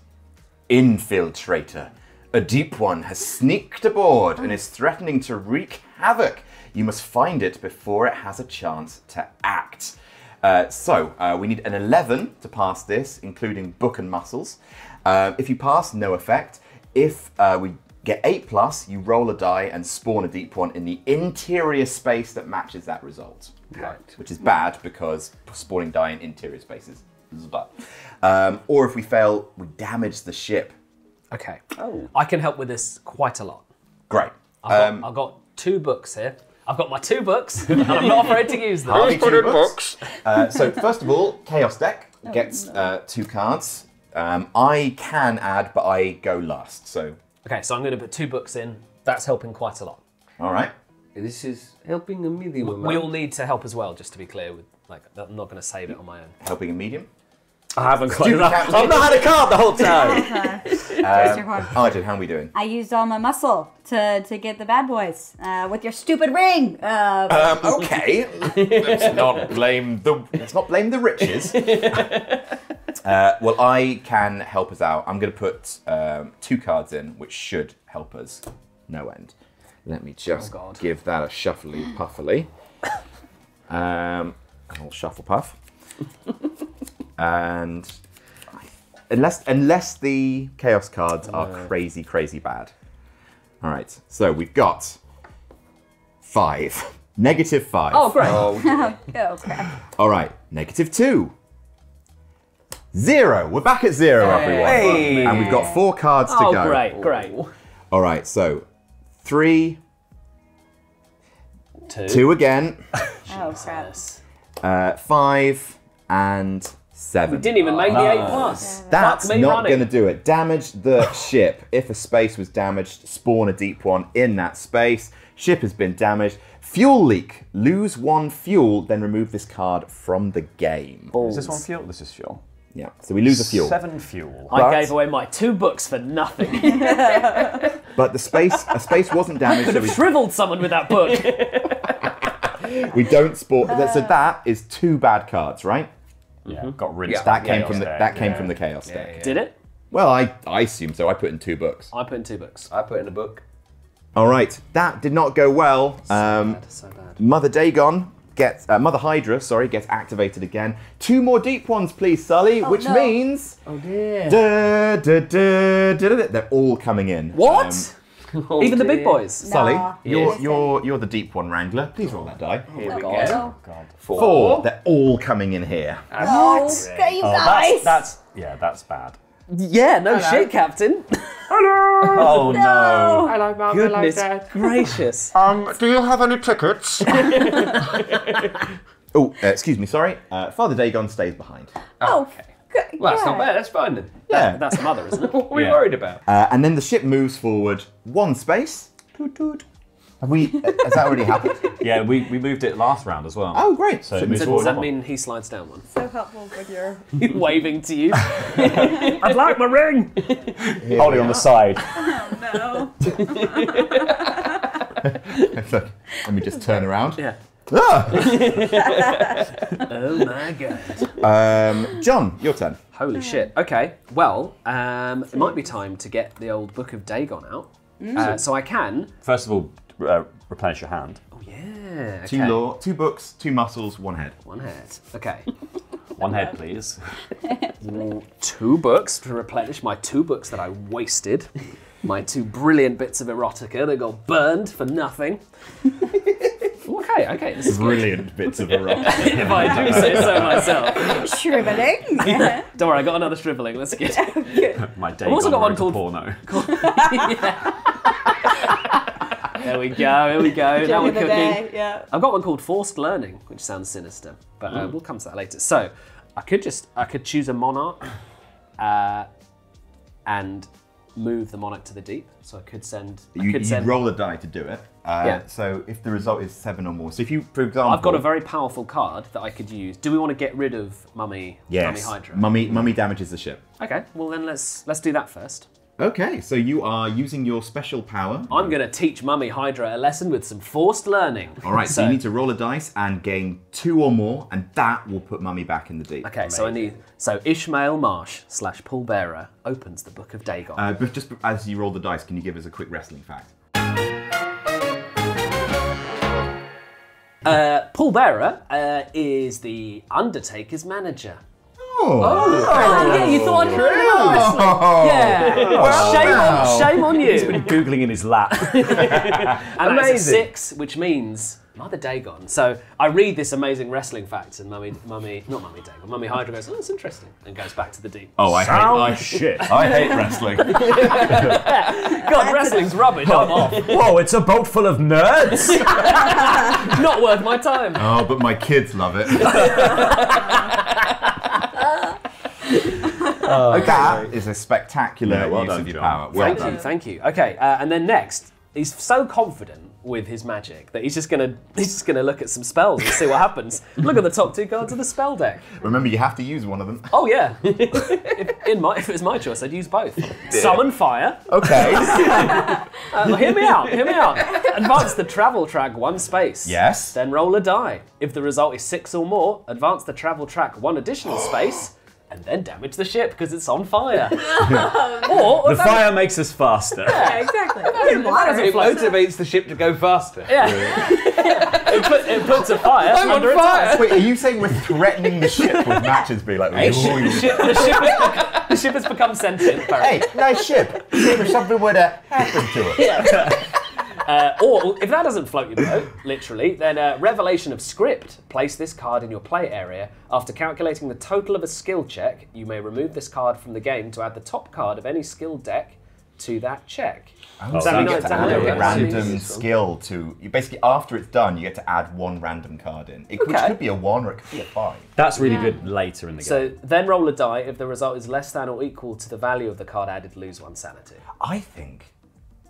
Speaker 1: Infiltrator. A deep one has sneaked aboard and is threatening to wreak havoc. You must find it before it has a chance to act. Uh, so, uh, we need an 11 to pass this, including book and muscles. Uh, if you pass, no effect. If uh, we get 8 plus, you roll a die and spawn a deep one in the interior space that matches that result.
Speaker 5: Right.
Speaker 1: Which is bad because spawning die in interior spaces is bad. Um, or if we fail, we damage the ship.
Speaker 4: Okay.
Speaker 5: Oh.
Speaker 4: I can help with this quite a lot.
Speaker 1: Great.
Speaker 4: I've, got,
Speaker 1: Um,
Speaker 4: I've got two books here. I've got my two books, and I'm not afraid to use them.
Speaker 1: Harvey,
Speaker 6: Put
Speaker 1: two books.
Speaker 6: books.
Speaker 1: Uh, so first of all, Chaos deck gets uh, two cards. Um, I can add, but I go last. So,
Speaker 4: Okay, so I'm going to put two books in. That's helping quite a lot.
Speaker 1: all right.
Speaker 5: This is helping a medium
Speaker 4: We
Speaker 5: amount.
Speaker 4: all need to help as well, just to be clear. With like, I'm not going to save it on my own.
Speaker 1: Helping a medium.
Speaker 2: I haven't got
Speaker 1: Stupid
Speaker 2: enough. I've not had a card the whole time.
Speaker 3: Raise your.
Speaker 1: Arjun, how are we doing?
Speaker 3: I used all my muscle to, to get the bad boys uh, with your stupid ring. Uh,
Speaker 1: Um, okay. let's not blame the. Let's not blame the riches. uh, well, I can help us out. I'm going to put um, two cards in, which should help us no end. Let me just
Speaker 4: Oh,
Speaker 1: give that a shuffly puffily. Um, a little shuffle puff. and unless unless the chaos cards are crazy, crazy bad. All right. So we've got five. Negative five.
Speaker 4: Oh, great.
Speaker 3: oh, crap.
Speaker 1: All right, negative two. Zero. We're back at zero, everyone.
Speaker 2: Hey.
Speaker 1: And we've got four cards to
Speaker 4: Oh,
Speaker 1: go.
Speaker 4: great, great.
Speaker 1: All right, so three,
Speaker 4: Two.
Speaker 1: two again,
Speaker 3: Oh, crap.
Speaker 1: Uh, five, and seven.
Speaker 4: We Didn't even make the eight plus.
Speaker 1: That's
Speaker 4: Fuck me
Speaker 1: not
Speaker 4: running.
Speaker 1: going to do it. Damage the ship. If a space was damaged, spawn a deep one in that space. Ship has been damaged. Fuel leak. Lose one fuel, then remove this card from the game.
Speaker 2: Is this one fuel? This is fuel.
Speaker 1: Yeah, so we lose a fuel.
Speaker 2: Seven fuel.
Speaker 4: I
Speaker 1: But-
Speaker 4: gave away my two books for nothing.
Speaker 1: But the space, a space wasn't damaged,
Speaker 4: Could
Speaker 1: so
Speaker 4: have
Speaker 1: we
Speaker 4: shriveled someone with that book.
Speaker 1: We don't spawn. Uh. so that is two bad cards, right?
Speaker 2: Yeah, got rid of
Speaker 1: That came from the that came
Speaker 2: yeah.
Speaker 1: from the chaos deck.
Speaker 4: Did it?
Speaker 1: Well, I I assume so. I put in two books.
Speaker 4: I put in two books.
Speaker 5: I put in a book.
Speaker 1: All right, that did not go well. Um,
Speaker 4: Bad, so bad.
Speaker 1: Mother Dagon gets uh, Mother Hydra, sorry, gets activated again. Two more deep ones, please, Sully. which
Speaker 3: no.
Speaker 1: means
Speaker 5: Oh dear.
Speaker 1: da, da, da, da, da, they're all coming in.
Speaker 4: What?
Speaker 5: Oh,
Speaker 4: Even the big
Speaker 5: dear.
Speaker 4: boys.
Speaker 1: Sully,
Speaker 3: Nah.
Speaker 1: you're
Speaker 3: Yes.
Speaker 1: you're you're the deep one wrangler. Please roll that die.
Speaker 5: Here we
Speaker 4: God.
Speaker 5: go.
Speaker 2: God.
Speaker 1: Four. They're all coming in here.
Speaker 3: Oh, you
Speaker 2: Oh,
Speaker 3: guys.
Speaker 2: that's, that's yeah, that's bad.
Speaker 4: Yeah, no shit, Captain.
Speaker 2: Oh no.
Speaker 6: I like mum,
Speaker 4: Goodness gracious.
Speaker 6: Um, do you have any tickets?
Speaker 1: Oh, uh, excuse me, sorry. Uh, Father Dagon stays behind.
Speaker 3: oh, good.
Speaker 5: Well, that's
Speaker 3: yeah.
Speaker 5: not bad. That's fine then.
Speaker 1: Yeah.
Speaker 4: That's mother, isn't it?
Speaker 5: What are we
Speaker 2: Yeah.
Speaker 5: worried about?
Speaker 1: Uh, and then the ship moves forward one space. Toot toot. Have we? has that already happened?
Speaker 2: Yeah, we, we moved it last round as well.
Speaker 1: Oh, great.
Speaker 2: So it moves
Speaker 4: So
Speaker 1: moves
Speaker 4: does that
Speaker 2: forward.
Speaker 4: mean he slides down one?
Speaker 3: So helpful with your.
Speaker 4: Waving to you. I'd like my ring.
Speaker 2: Holding on the side.
Speaker 3: Oh no.
Speaker 1: Look, let me just turn around.
Speaker 4: Yeah.
Speaker 1: Ah!
Speaker 4: Oh my god.
Speaker 1: Um, John, your turn.
Speaker 4: Holy shit. Okay. Well, um, it might be time to get the old Book of Dagon out. Uh, so I can.
Speaker 2: First of all, uh, replenish your hand.
Speaker 4: Oh yeah.
Speaker 1: Two
Speaker 4: okay.
Speaker 1: law, two books, two muscles, one head.
Speaker 4: One head. Okay.
Speaker 2: One head, please.
Speaker 4: two books to replenish my two books that I wasted. My two brilliant bits of erotica that got burned for nothing. okay, okay, this is good.
Speaker 1: Brilliant bits of erotica.
Speaker 4: if I do say so myself.
Speaker 3: Shriveling.
Speaker 4: Don't worry, I got another shriveling. Let's get.
Speaker 2: My day I've
Speaker 4: also got one called-
Speaker 2: porno.
Speaker 4: There we go. Here we go. now we're
Speaker 3: the
Speaker 4: cooking.
Speaker 3: day, yeah.
Speaker 4: I've got one called Forced Learning, which sounds sinister, but uh, we'll come to that later. So, I could just I could choose a monarch, uh, and move the monarch to the deep. So I could send. I
Speaker 1: You,
Speaker 4: could send.
Speaker 1: roll a die to do it. Uh,
Speaker 4: Yeah.
Speaker 1: So if the result is seven or more, so if you, for example,
Speaker 4: I've got a very powerful card that I could use. Do we want to get rid of Mummy?
Speaker 1: yes,
Speaker 4: Mummy Hydra.
Speaker 1: mummy, mummy damages the ship.
Speaker 4: okay. Well then let's let's do that first.
Speaker 1: Okay, so you are using your special power.
Speaker 4: I'm going to teach Mummy Hydra a lesson with some forced learning.
Speaker 1: All right, so, you need to roll a dice and gain two or more, and that will put mummy back in the deep.
Speaker 4: Okay, so I need so Ishmael Marsh slash Paul Bearer opens the Book of Dagon.
Speaker 1: Uh, but just as you roll the dice, can you give us a quick wrestling fact?
Speaker 4: Uh, Paul Bearer uh, is the Undertaker's manager.
Speaker 1: Oh,
Speaker 4: Oh, yeah, you thought I'd heard about wrestling. Yeah. shame, on, Shame on
Speaker 2: He's
Speaker 4: you.
Speaker 2: been googling in his lap.
Speaker 4: And that is a
Speaker 5: Amazing.
Speaker 4: six, which means Mother Dagon. So I read this amazing wrestling fact, and Mummy, Mummy, not Mummy Dagon, Mummy Hydra goes, "Oh, that's interesting," and goes back to the deep.
Speaker 1: Oh, I
Speaker 2: Sound shit.
Speaker 1: I hate wrestling.
Speaker 4: God, wrestling's rubbish. I'm off.
Speaker 2: Whoa, it's a boat full of nerds.
Speaker 4: Not worth my time.
Speaker 1: oh, but my kids love it. Okay. That is a spectacular
Speaker 2: Yeah, well
Speaker 1: use
Speaker 2: done,
Speaker 1: of your
Speaker 2: John.
Speaker 1: power. Well
Speaker 4: Thank
Speaker 1: done.
Speaker 4: you, thank you. Okay, uh, and then next, he's so confident with his magic that he's just gonna he's just gonna look at some spells and see what happens. Look at the top two cards of the spell deck.
Speaker 1: Remember, you have to use one of them.
Speaker 4: Oh yeah. if, in my, if it was my choice, I'd use both. Summon fire.
Speaker 1: Okay.
Speaker 4: Uh, hear me out. Hear me out. Advance the travel track one space.
Speaker 1: yes.
Speaker 4: Then roll a die. If the result is six or more, advance the travel track one additional space, and then damage the ship because it's on fire. or
Speaker 2: the fire makes us faster.
Speaker 3: Yeah, exactly.
Speaker 4: It doesn't
Speaker 5: It motivates the ship to go faster.
Speaker 4: Yeah. it, put, it puts a fire
Speaker 5: I'm on
Speaker 4: under
Speaker 5: fire.
Speaker 4: its
Speaker 1: Wait, are you saying we're threatening the ship with matches? Be like,
Speaker 4: eyes.
Speaker 1: "Ooh,
Speaker 4: The ship, the, ship has, the ship has become sentient. apparently.
Speaker 1: hey, nice ship. See if something would have happened to it.
Speaker 4: Uh, or if that doesn't float your boat, literally, then uh, Revelation of Script. Place this card in your play area. After calculating the total of a skill check, you may remove this card from the game to add the top card of any skill deck to that check.
Speaker 1: Oh,
Speaker 4: Does
Speaker 1: so
Speaker 4: that
Speaker 1: you get to
Speaker 4: a
Speaker 1: add a random skill to you. Basically, after it's done, you get to add one random card in, it, which could be a one or it could be a five.
Speaker 2: That's really good later in the game.
Speaker 4: So then roll a die. If the result is less than or equal to the value of the card added, lose one sanity.
Speaker 1: I think.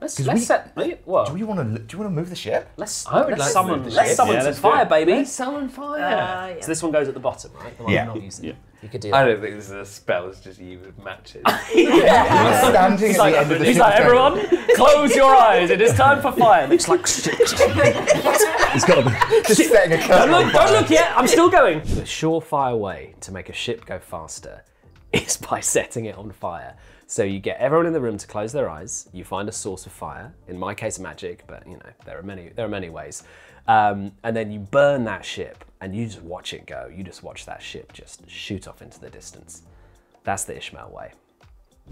Speaker 4: Let's,
Speaker 1: 'Cause
Speaker 4: let's
Speaker 1: we-
Speaker 4: set. Well,
Speaker 1: Do you want to? Do you want to move the ship?
Speaker 4: let's,
Speaker 5: I would
Speaker 4: let's
Speaker 5: like
Speaker 4: summon,
Speaker 5: move the
Speaker 4: let's
Speaker 5: ship.
Speaker 4: summon
Speaker 2: Yeah,
Speaker 4: some
Speaker 2: let's
Speaker 4: fire,
Speaker 2: it.
Speaker 4: baby.
Speaker 5: Let's summon fire.
Speaker 3: Uh, yeah.
Speaker 4: So this one goes at the bottom, right? The one
Speaker 1: Yeah.
Speaker 4: I'm not using.
Speaker 2: Yeah.
Speaker 4: You could do.
Speaker 5: I don't think this is a spell, it's just you with matches.
Speaker 1: Standing
Speaker 4: He's
Speaker 1: at
Speaker 4: like,
Speaker 1: the end of the
Speaker 4: he's like, everyone, close your eyes. It is time for fire. It's like, shit.
Speaker 2: it's got to be.
Speaker 1: Just setting a
Speaker 4: Don't look, don't look yet. I'm still going. The surefire way to make a ship go faster is by setting it on fire. So you get everyone in the room to close their eyes. You find a source of fire. In my case, magic, but you know there are many there are many ways. Um, and then you burn that ship, and you just watch it go. You just watch that ship just shoot off into the distance. That's the Ishmael way.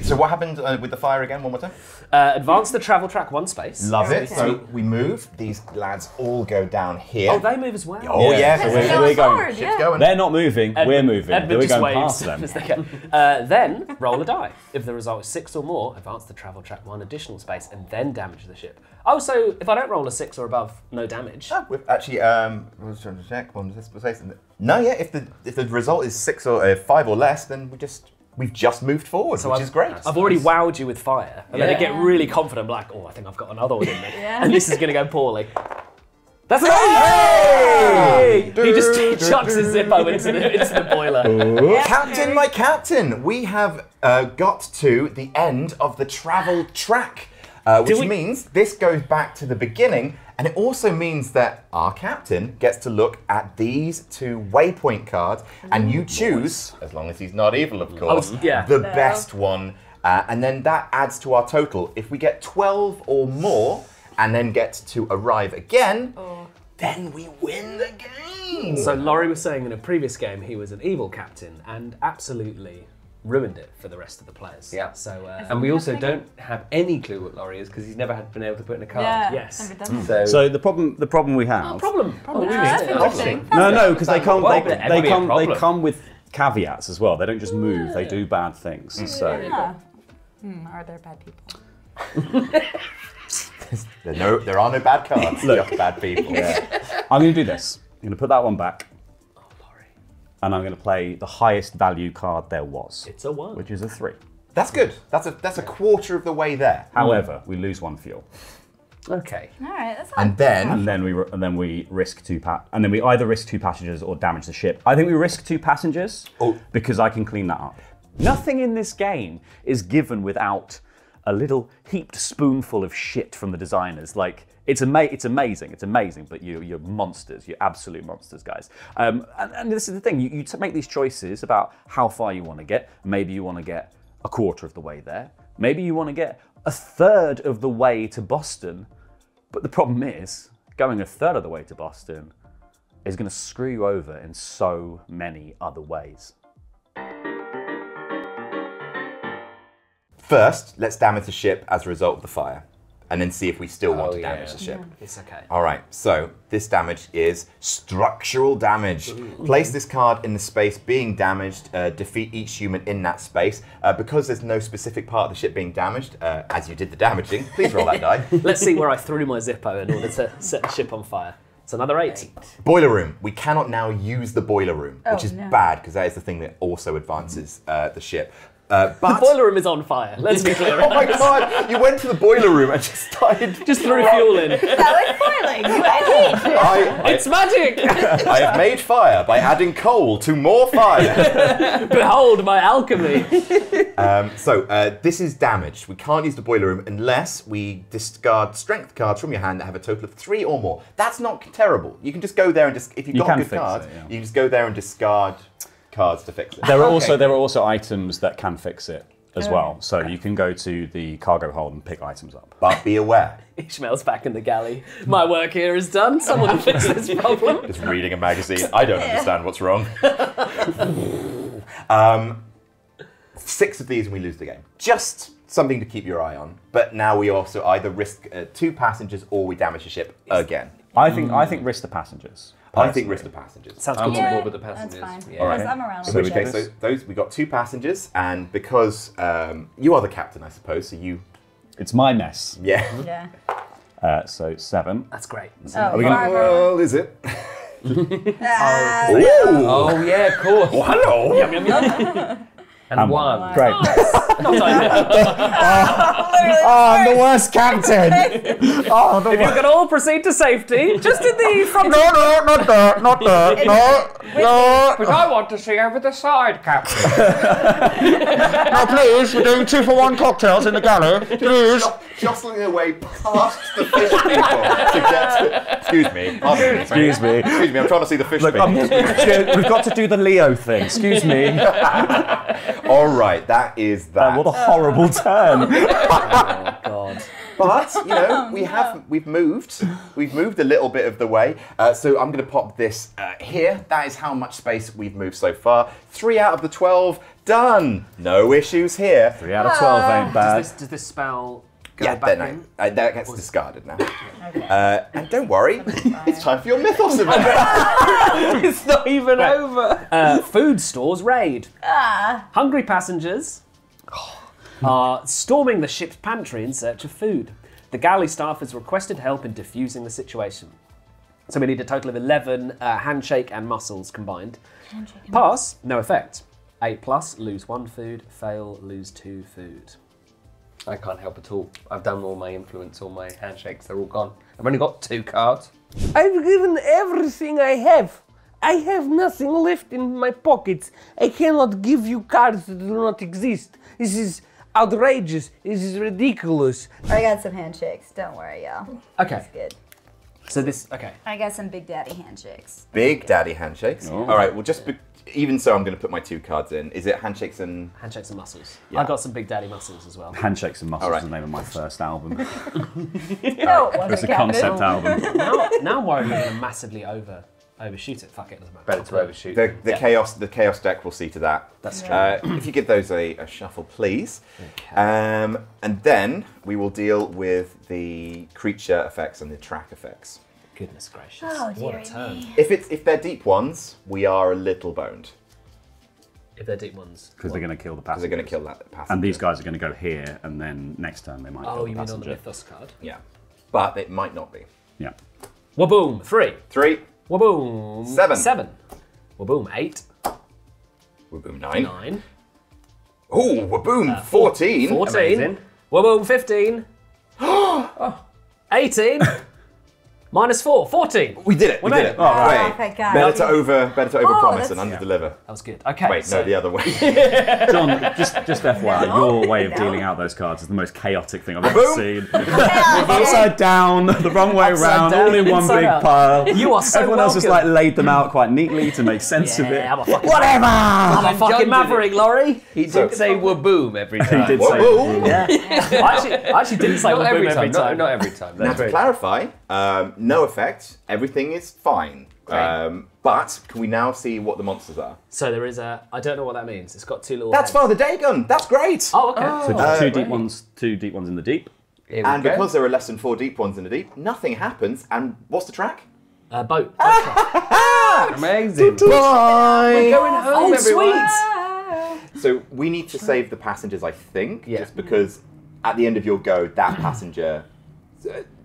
Speaker 1: So what happened uh, with the fire again? One more time.
Speaker 4: Uh, advance the travel track one space.
Speaker 1: Love it.
Speaker 3: Okay.
Speaker 1: So we move. These lads all go down here.
Speaker 4: Oh, they move as well.
Speaker 1: Oh, yeah.
Speaker 2: so
Speaker 1: so
Speaker 2: we're,
Speaker 1: we're-
Speaker 2: we're going.
Speaker 3: forward, yeah.
Speaker 1: going.
Speaker 2: They're not moving. we're moving.
Speaker 4: Edmund
Speaker 2: we're
Speaker 4: just
Speaker 2: going
Speaker 4: waves
Speaker 2: past them.
Speaker 4: as they go. Uh, then roll a die. If the result is six or more, advance the travel track one additional space and then damage the ship. Oh, so if I don't roll a six or above, no damage.
Speaker 1: Oh, we've actually, um, I was trying to check. One this place. No, yeah. If the if the result is six or uh, five or less, then we just we've just moved forward, which
Speaker 4: I've-
Speaker 1: is great.
Speaker 4: I've already wowed you with fire, and then I
Speaker 5: Yeah.
Speaker 4: get really confident, like, oh, I think I've got another one in me,
Speaker 3: Yeah.
Speaker 4: and this is going to go poorly. That's an hey! He just chucks his Zippo into the, into the boiler.
Speaker 1: Captain, my captain, we have uh, got to the end of the travel track, uh, which
Speaker 4: we-
Speaker 1: means this goes back to the beginning, and it also means that our captain gets to look at these two waypoint cards, and you choose, as long as he's not evil, of course,
Speaker 4: yeah.
Speaker 1: the best one, uh, and then that adds to our total. If we get 12 or more, and then get to arrive again, then we win the game.
Speaker 4: So Laurie was saying in a previous game he was an evil captain and absolutely ruined it for the rest of the players.
Speaker 5: Yeah.
Speaker 4: So uh,
Speaker 5: and we also don't have any clue what Laurie is because he's never had been able to put in a card.
Speaker 3: Yeah.
Speaker 4: Yes.
Speaker 3: Never.
Speaker 5: So,
Speaker 2: So the problem, the problem we have.
Speaker 4: problem.
Speaker 3: Oh, that's interesting.
Speaker 2: No, no, because they come,
Speaker 5: Well,
Speaker 2: they, they
Speaker 5: would be a
Speaker 2: come, they come with caveats as well. They don't just move; they do bad things. So
Speaker 3: Yeah. Hmm, are there bad people?
Speaker 1: There, no, there are no bad cards,
Speaker 2: Look.
Speaker 1: bad people.
Speaker 2: I'm going to do this. I'm going to put that one back, and I'm going to play the highest value card there was,
Speaker 4: It's a one.
Speaker 2: which is a three.
Speaker 1: That's good. That's a that's a quarter of the way there.
Speaker 2: However, we lose one fuel,
Speaker 4: Okay.
Speaker 3: All right, that's not
Speaker 1: And then
Speaker 2: and then we and then we risk two pa- and then we either risk two passengers or damage the ship. I think we risk two passengers
Speaker 1: Oh.
Speaker 2: because I can clean that up. Nothing in this game is given without a little heaped spoonful of shit from the designers. Like it's ama- it's amazing, it's amazing, but you you're monsters, you're absolute monsters, guys. Um, and, and this is the thing: you, you make these choices about how far you want to get. Maybe you want to get a quarter of the way there. Maybe you want to get a third of the way to Boston. But the problem is, going a third of the way to Boston is going to screw you over in so many other ways.
Speaker 1: First, let's damage the ship as a result of the fire, and then see if we still want
Speaker 5: Oh,
Speaker 1: to
Speaker 5: yeah.
Speaker 1: damage the ship.
Speaker 4: It's okay.
Speaker 1: All right, so this damage is structural damage. Place this card in the space being damaged, uh, defeat each human in that space. Uh, because there's no specific part of the ship being damaged, uh, as you did the damaging, please roll that die.
Speaker 4: Let's see where I threw my Zippo in order to set the ship on fire. It's another eight.
Speaker 1: Boiler room. We cannot now use the boiler room, which
Speaker 3: Oh,
Speaker 1: is
Speaker 3: no.
Speaker 1: bad because that is the thing that also advances uh, the ship. Uh, but
Speaker 4: The boiler room is on fire. Let's be clear.
Speaker 1: Oh my god! You went to the boiler room and just started.
Speaker 4: Just threw fuel in.
Speaker 3: That was boiling. You had heat.
Speaker 1: I, I,
Speaker 4: It's magic!
Speaker 1: I have made fire by adding coal to more fire.
Speaker 4: Behold my alchemy.
Speaker 1: Um, so uh, this is damaged. We can't use the boiler room unless we discard strength cards from your hand that have a total of three or more. That's not terrible. You can just go there and just if you've
Speaker 2: You
Speaker 1: got
Speaker 2: can
Speaker 1: good
Speaker 2: fix
Speaker 1: cards,
Speaker 2: it, yeah.
Speaker 1: you can just go there and discard cards to fix it.
Speaker 2: There are
Speaker 3: Okay.
Speaker 2: also there are also items that can fix it as
Speaker 3: Okay.
Speaker 2: well. So you can go to the cargo hold and pick items up.
Speaker 1: But be aware.
Speaker 4: Ishmael's back in the galley. My work here is done. Someone will fix this problem.
Speaker 1: Just reading a magazine. I don't understand what's wrong. um, six of these and we lose the game. Just something to keep your eye on. But now we also either risk uh, two passengers or we damage the ship again.
Speaker 2: I think I think risk the passengers.
Speaker 1: I think risk the passengers.
Speaker 4: Sounds
Speaker 5: I'm
Speaker 4: good
Speaker 5: on board with the
Speaker 3: That's fine.
Speaker 5: Yeah.
Speaker 1: Alright.
Speaker 3: I'm around.
Speaker 1: So, okay, so those we got two passengers, and because um, you are the captain, I suppose. So you,
Speaker 2: It's my mess.
Speaker 1: yeah.
Speaker 3: Yeah.
Speaker 2: Uh, so seven.
Speaker 4: That's great.
Speaker 3: Oh,
Speaker 2: we gonna-
Speaker 3: Barbara.
Speaker 1: Well, is it?
Speaker 3: Ah,
Speaker 1: Ooh.
Speaker 5: Oh yeah, of course.
Speaker 1: Oh, hello.
Speaker 5: And
Speaker 2: Um,
Speaker 5: one.
Speaker 2: Great.
Speaker 3: literally
Speaker 2: Oh, I'm the worst captain. oh, the
Speaker 4: If you could all proceed to safety, just in the front.
Speaker 6: No, no, not there, not there. No, no,
Speaker 5: But I want to see over the side, Captain.
Speaker 6: no, please. We're doing two for one cocktails in the galley. Please.
Speaker 1: Jostling away past the fish people to get to. Excuse me. pardon me,
Speaker 2: Excuse me.
Speaker 1: Excuse me. I'm trying to see the fish
Speaker 2: Look,
Speaker 1: people.
Speaker 2: I'm, we've got to do the Leo thing. Excuse me.
Speaker 1: All right, that is that.
Speaker 2: what a horrible turn.
Speaker 4: Oh, God.
Speaker 1: But you know, we have we've moved. We've moved a little bit of the way. Uh, so I'm going to pop this uh, here. That is how much space we've moved so far. Three out of the twelve done. No issues here.
Speaker 2: Three out of twelve ain't
Speaker 4: Does
Speaker 2: bad.
Speaker 4: this, does this spell go
Speaker 1: Yeah,
Speaker 4: back
Speaker 1: then
Speaker 4: in?
Speaker 1: I, that gets discarded now. Uh, and don't worry, it's time for your mythos event.
Speaker 5: it's not even over.
Speaker 4: Uh, food stores raid. Ah. Hungry passengers are storming the ship's pantry in search of food. The galley staff has requested help in defusing the situation. So we need a total of 11 uh, handshake and muscles combined. Pass, no effect. 8 plus, lose 1 food. Fail, lose 2 food.
Speaker 5: I can't help at all. I've done all my influence, all my handshakes, they're all gone. I've only got two cards. I've given everything I have. I have nothing left in my pockets. I cannot give you cards that do not exist. This is outrageous. This is ridiculous.
Speaker 3: I got some handshakes. Don't worry, y'all.
Speaker 4: Okay,
Speaker 3: It's good.
Speaker 4: so this, okay.
Speaker 3: I got some Big Daddy handshakes.
Speaker 1: Big Daddy handshakes. Oh. All right. Well, just be, even so, I'm going to put my two cards in. Is it handshakes and?
Speaker 4: Handshakes and muscles.
Speaker 1: Yeah.
Speaker 4: I got some big daddy muscles as well.
Speaker 2: Handshakes and muscles
Speaker 1: All right.
Speaker 2: is the name of my first album.
Speaker 3: No, it wasn't
Speaker 2: It's a concept album.
Speaker 4: now, now I'm worried we're going to massively over overshoot it. Fuck it, doesn't matter.
Speaker 5: Better to overshoot.
Speaker 1: The, the
Speaker 4: Yeah.
Speaker 1: chaos the chaos deck will see to that.
Speaker 4: That's true.
Speaker 1: Uh, if you give those a, a shuffle, please. Um, and then we will deal with the creature effects and the track effects.
Speaker 4: Goodness gracious.
Speaker 3: Oh,
Speaker 4: what a turn.
Speaker 3: me.
Speaker 1: If it's if they're deep ones, we are a little boned
Speaker 4: If they're deep ones.
Speaker 2: Because they're going to kill the
Speaker 1: because they're going to kill that passenger.
Speaker 2: And these guys are going to go here, and then next turn they might oh, kill
Speaker 4: Oh,
Speaker 2: the
Speaker 4: you mean on the
Speaker 2: passenger.
Speaker 4: Mythos card?
Speaker 1: Yeah, but it might not be.
Speaker 2: Yeah.
Speaker 4: Waboom, three.
Speaker 1: Three.
Speaker 4: Waboom,
Speaker 1: Seven.
Speaker 4: Seven. Waboom, eight.
Speaker 1: Waboom nine.
Speaker 4: Nine.
Speaker 1: Ooh, waboom uh, fourteen.
Speaker 4: Fourteen.
Speaker 5: Amazing.
Speaker 4: Waboom, fifteen. Oh, eighteen. Minus four. Fourteen.
Speaker 1: We did it. We
Speaker 4: We
Speaker 1: did it.
Speaker 4: it.
Speaker 3: Oh,
Speaker 1: Wait.
Speaker 3: thank God.
Speaker 1: Better to over better to oh, over promise and under deliver.
Speaker 4: That was good. Okay.
Speaker 1: Wait,
Speaker 4: so
Speaker 1: no, the other way.
Speaker 2: John, just just FYI,
Speaker 3: No,
Speaker 2: your way of
Speaker 3: no.
Speaker 2: dealing out those cards is the most chaotic thing I've ever seen. Upside down, the wrong way
Speaker 4: Upside
Speaker 2: around,
Speaker 4: down,
Speaker 2: all in one big
Speaker 4: out.
Speaker 2: pile.
Speaker 4: You are so
Speaker 2: Everyone else has
Speaker 4: welcome.
Speaker 2: like laid them out quite neatly to make sense of it.
Speaker 4: I'm a fucking
Speaker 2: Whatever.
Speaker 4: I'm a fucking maverick, Laurie.
Speaker 5: He did
Speaker 1: So-
Speaker 5: say waboom every time.
Speaker 2: He did say
Speaker 1: Waboom.
Speaker 4: Yeah. I actually, didn't say
Speaker 5: Not
Speaker 4: waboom
Speaker 5: every
Speaker 4: every
Speaker 5: time.
Speaker 4: time.
Speaker 5: Not, not every time.
Speaker 1: Now to clarify, um, no effect. Everything is fine. Um, But can we now see what the monsters are?
Speaker 4: So there is a. I don't know what that means. It's got two little.
Speaker 1: That's
Speaker 4: heads.
Speaker 1: Father Dagon. That's great.
Speaker 4: Oh, okay.
Speaker 2: So
Speaker 1: Uh,
Speaker 2: two deep
Speaker 1: right.
Speaker 2: ones, two deep ones in the deep.
Speaker 5: Here we
Speaker 1: And
Speaker 5: go.
Speaker 1: because there are less than four deep ones in the deep, nothing happens. And what's the track?
Speaker 4: Uh, boat.
Speaker 5: Amazing.
Speaker 1: Bye.
Speaker 5: We're going home,
Speaker 4: Oh,
Speaker 5: everyone.
Speaker 1: So we need to save the passengers, I think,
Speaker 5: Yeah.
Speaker 1: just because at the end of your go, that passenger,